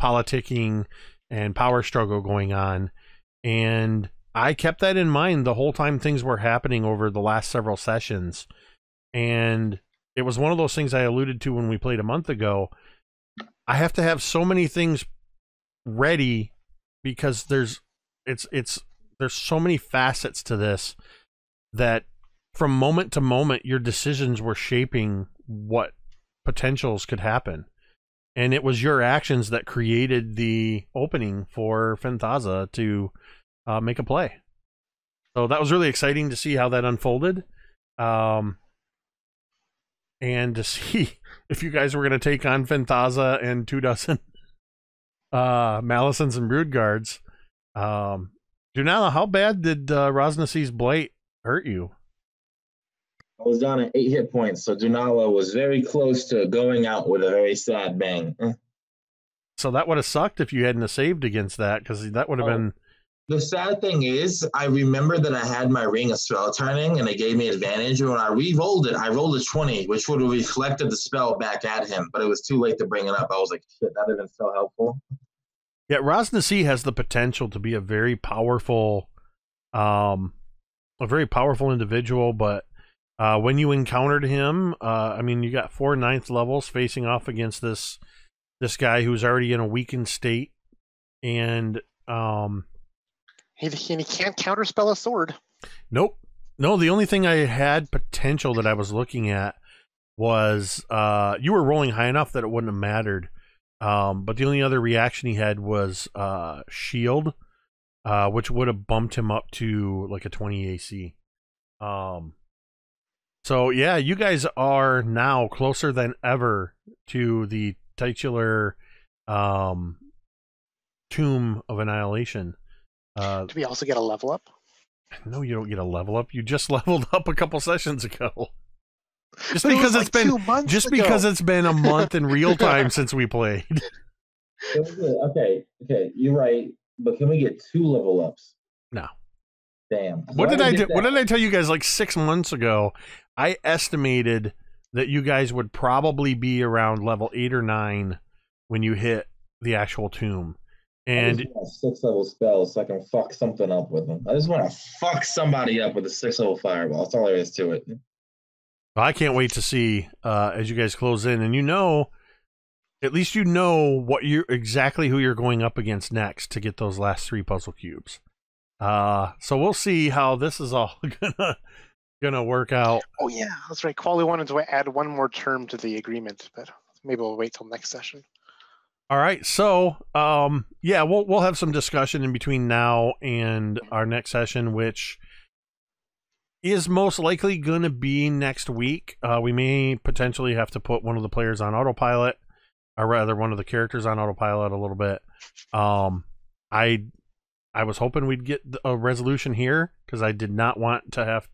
Speaker 2: politicking and power struggle going on. And I kept that in mind the whole time things were happening over the last several sessions. And it was one of those things I alluded to when we played a month ago. I have to have so many things ready because there's it's it's there's so many facets to this that from moment to moment your decisions were shaping what potentials could happen and it was your actions that created the opening for Fenthaza to uh, make a play. So that was really exciting to see how that unfolded, um, and to <laughs> see if you guys were going to take on Fenthaza and two dozen uh, Malisons and Brood Guards. Um, Dunala, how bad did uh, Ras Nsi's blight hurt you?
Speaker 6: I was down at eight hit points, so Dunala was very close to going out with a very sad bang.
Speaker 2: So that would have sucked if you hadn't have saved against that, because that would have
Speaker 6: Oh.
Speaker 2: been
Speaker 6: The sad thing is, I remember that I had my ring of spell turning and it gave me advantage. And when I re rolled it, I rolled a 20, which would have reflected the spell back at him, but it was too late to bring it up. I was like, shit, that would have been so helpful.
Speaker 2: Yeah, Nsi has the potential to be a very powerful, um, a very powerful individual. But uh, when you encountered him, uh, I mean, you got four ninth levels facing off against this this guy who's already in a weakened state, and um,
Speaker 5: He, he, and he can't counterspell a sword.
Speaker 2: Nope. No, the only thing I had potential that I was looking at was uh you were rolling high enough that it wouldn't have mattered. Um but the only other reaction he had was uh shield uh which would have bumped him up to like a 20 AC. Um so yeah, you guys are now closer than ever to the titular um tomb of annihilation. Uh
Speaker 5: Do we also get a level up?
Speaker 2: no, you don't get a level up. You just <laughs> leveled up a couple sessions ago. Just
Speaker 5: But it was
Speaker 2: because
Speaker 5: like
Speaker 2: it's been
Speaker 5: two
Speaker 2: just
Speaker 5: ago.
Speaker 2: because it's been a month in real <laughs> time since we played. <laughs>
Speaker 6: Okay, okay, you're right. But can we get two level ups?
Speaker 2: No.
Speaker 6: Damn.
Speaker 2: What did I do? What did I tell you guys like six months ago? I estimated that you guys would probably be around level eight or nine when you hit the actual tomb.
Speaker 6: I
Speaker 2: And
Speaker 6: just want a six level spells so I can fuck something up with them. I just want to fuck somebody up with a six level fireball. That's all there is to it.
Speaker 2: I can't wait to see uh, as you guys close in, and you know, at least you know what you exactly who you're going up against next to get those last three puzzle cubes. Uh, so we'll see how this is all <laughs> gonna gonna work out.
Speaker 5: Oh yeah, that's right. K'walu wanted to add one more term to the agreement, but maybe we'll wait till next session.
Speaker 2: All right, so um, yeah, we'll we'll have some discussion in between now and our next session, which is most likely going to be next week. Uh, we may potentially have to put one of the players on autopilot, or rather, one of the characters on autopilot a little bit. Um, I I was hoping we'd get a resolution here because I did not want to have.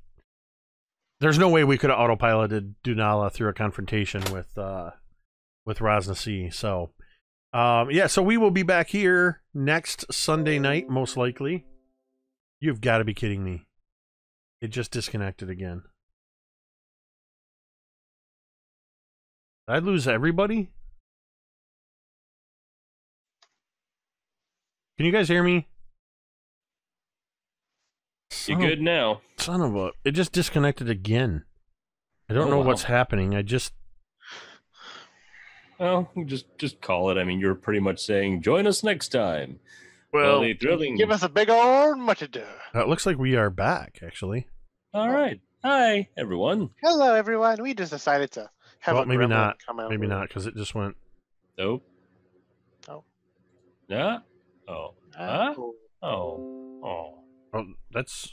Speaker 2: There's no way we could have autopiloted Dunala through a confrontation with uh with Rosna So um, yeah, so we will be back here next Sunday night, most likely. You've got to be kidding me. It just disconnected again. Did I lose everybody? Can you guys hear me?
Speaker 3: You
Speaker 2: Son of-
Speaker 3: good now?
Speaker 2: Son of a. It just disconnected again. I don't
Speaker 3: Oh,
Speaker 2: know
Speaker 3: wow.
Speaker 2: what's happening. I just.
Speaker 3: Well, just just call it. I mean, you're pretty much saying, "Join us next time."
Speaker 2: Well,
Speaker 3: the thrilling.
Speaker 5: Give us a big old matador.
Speaker 2: uh, it looks like we are back, actually.
Speaker 3: All right. Hi, everyone.
Speaker 5: Hello, everyone. We just decided to have
Speaker 2: Well,
Speaker 5: a
Speaker 2: maybe not.
Speaker 5: Come out
Speaker 2: Maybe not, because it just went.
Speaker 3: Nope.
Speaker 5: Oh.
Speaker 3: Yeah. Oh. Huh?
Speaker 5: Oh,
Speaker 3: Oh. Oh.
Speaker 2: Oh, that's.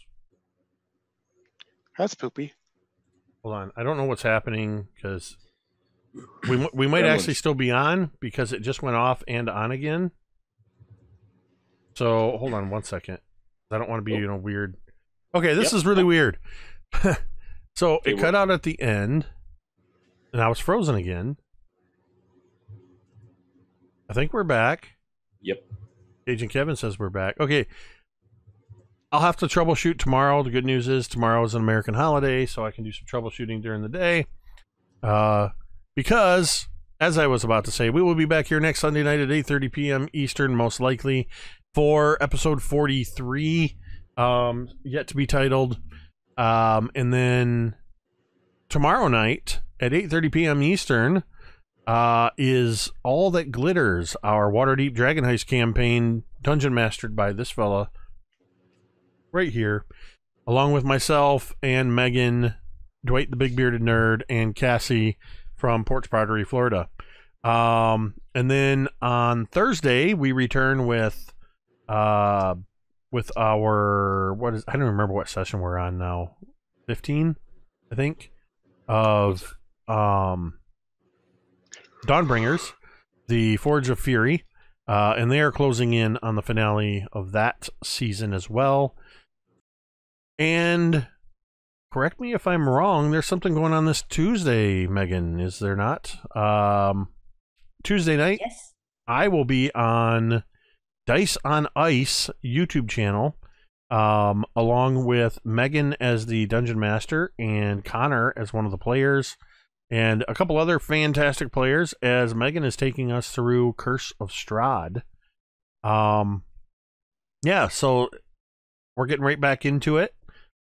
Speaker 5: that's poopy.
Speaker 2: Hold on. I don't know what's happening because we we might
Speaker 3: Gremlins.
Speaker 2: actually still be on because it just went off and on again. So hold on one second. I don't want to be
Speaker 3: Oh.
Speaker 2: you know weird. Okay, this
Speaker 3: Yep.
Speaker 2: is really weird. <laughs> so
Speaker 3: Okay,
Speaker 2: it cut out at the end, and I was frozen again. I think we're back.
Speaker 3: Yep.
Speaker 2: Agent Kevin says we're back. Okay. I'll have to troubleshoot tomorrow. The good news is tomorrow is an American holiday, so I can do some troubleshooting during the day. Uh, because, as I was about to say, we will be back here next Sunday night at 8.30 p.m. Eastern, most likely, for episode 43, um, yet to be titled. Um, and then tomorrow night at 8.30 p.m. Eastern, uh, is All That Glitters, our Waterdeep Dragon Heist campaign, dungeon mastered by this fella right here, along with myself and Megan, Dwight the Big Bearded Nerd, and Cassie from Porch Pottery, Florida. Um, and then on Thursday we return with uh with our what is I don't remember what session we're on now. 15, I think, of um Dawnbringers, the Forge of Fury, uh, and they are closing in on the finale of that season as well. And correct me if I'm wrong. There's something going on this Tuesday, Megan. Is there not? Um, Tuesday night,
Speaker 4: Yes.
Speaker 2: I will be on Dice on Ice YouTube channel, um, along with Megan as the dungeon master and Connor as one of the players, and a couple other fantastic players. As Megan is taking us through Curse of Strahd. Um, yeah, so we're getting right back into it.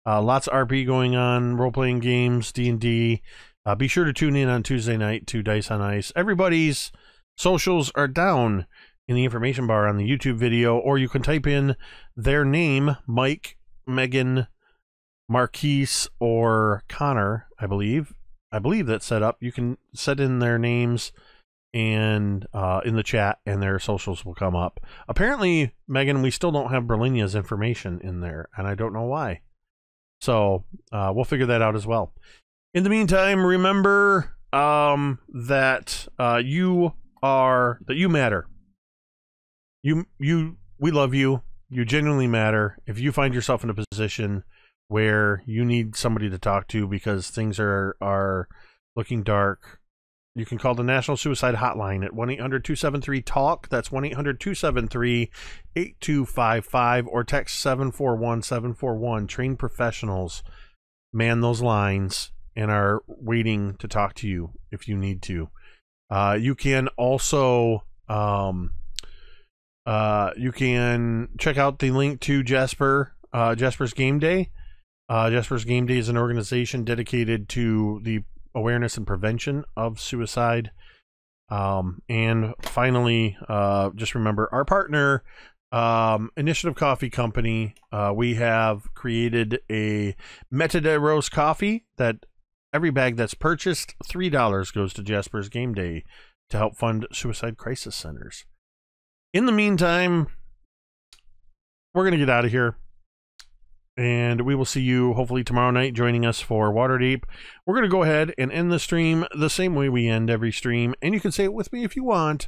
Speaker 2: Uh, lots of RP going on, role playing games, D and D. Uh, be sure to tune in on Tuesday night to Dice on Ice. Everybody's socials are down in the information bar on the YouTube video, or you can type in their name, Mike, Megan, Marquise, or Connor. I believe. I believe that's set up. You can set in their names and uh, in the chat, and their socials will come up. Apparently, Megan, we still don't have Brilinya's information in there, and I don't know why. So uh, we'll figure that out as well. In the meantime, remember um, that uh, you are that you matter. You you we love you. You genuinely matter. If you find yourself in a position where you need somebody to talk to because things are are looking dark, you can call the National Suicide Hotline at 1 800 273 TALK. That's 1 800 273 8255 or text 741 741. Trained professionals man those lines and are waiting to talk to you if you need to. Uh, you can also um, uh, you can check out the link to Jasper uh, Jasper's Game Day. Uh, Jasper's Game Day is an organization dedicated to the awareness and prevention of suicide. Um, and finally, uh, just remember our partner, um, Initiative Coffee Company. Uh, we have created a Metade roast coffee that every bag that's purchased, $3 goes to Jasper's Game Day to help fund suicide crisis centers. In the meantime, we're going to get out of here. And we will see you hopefully tomorrow night joining us for Waterdeep. We're going to go ahead and end the stream the same way we end every stream. And you can say it with me if you want.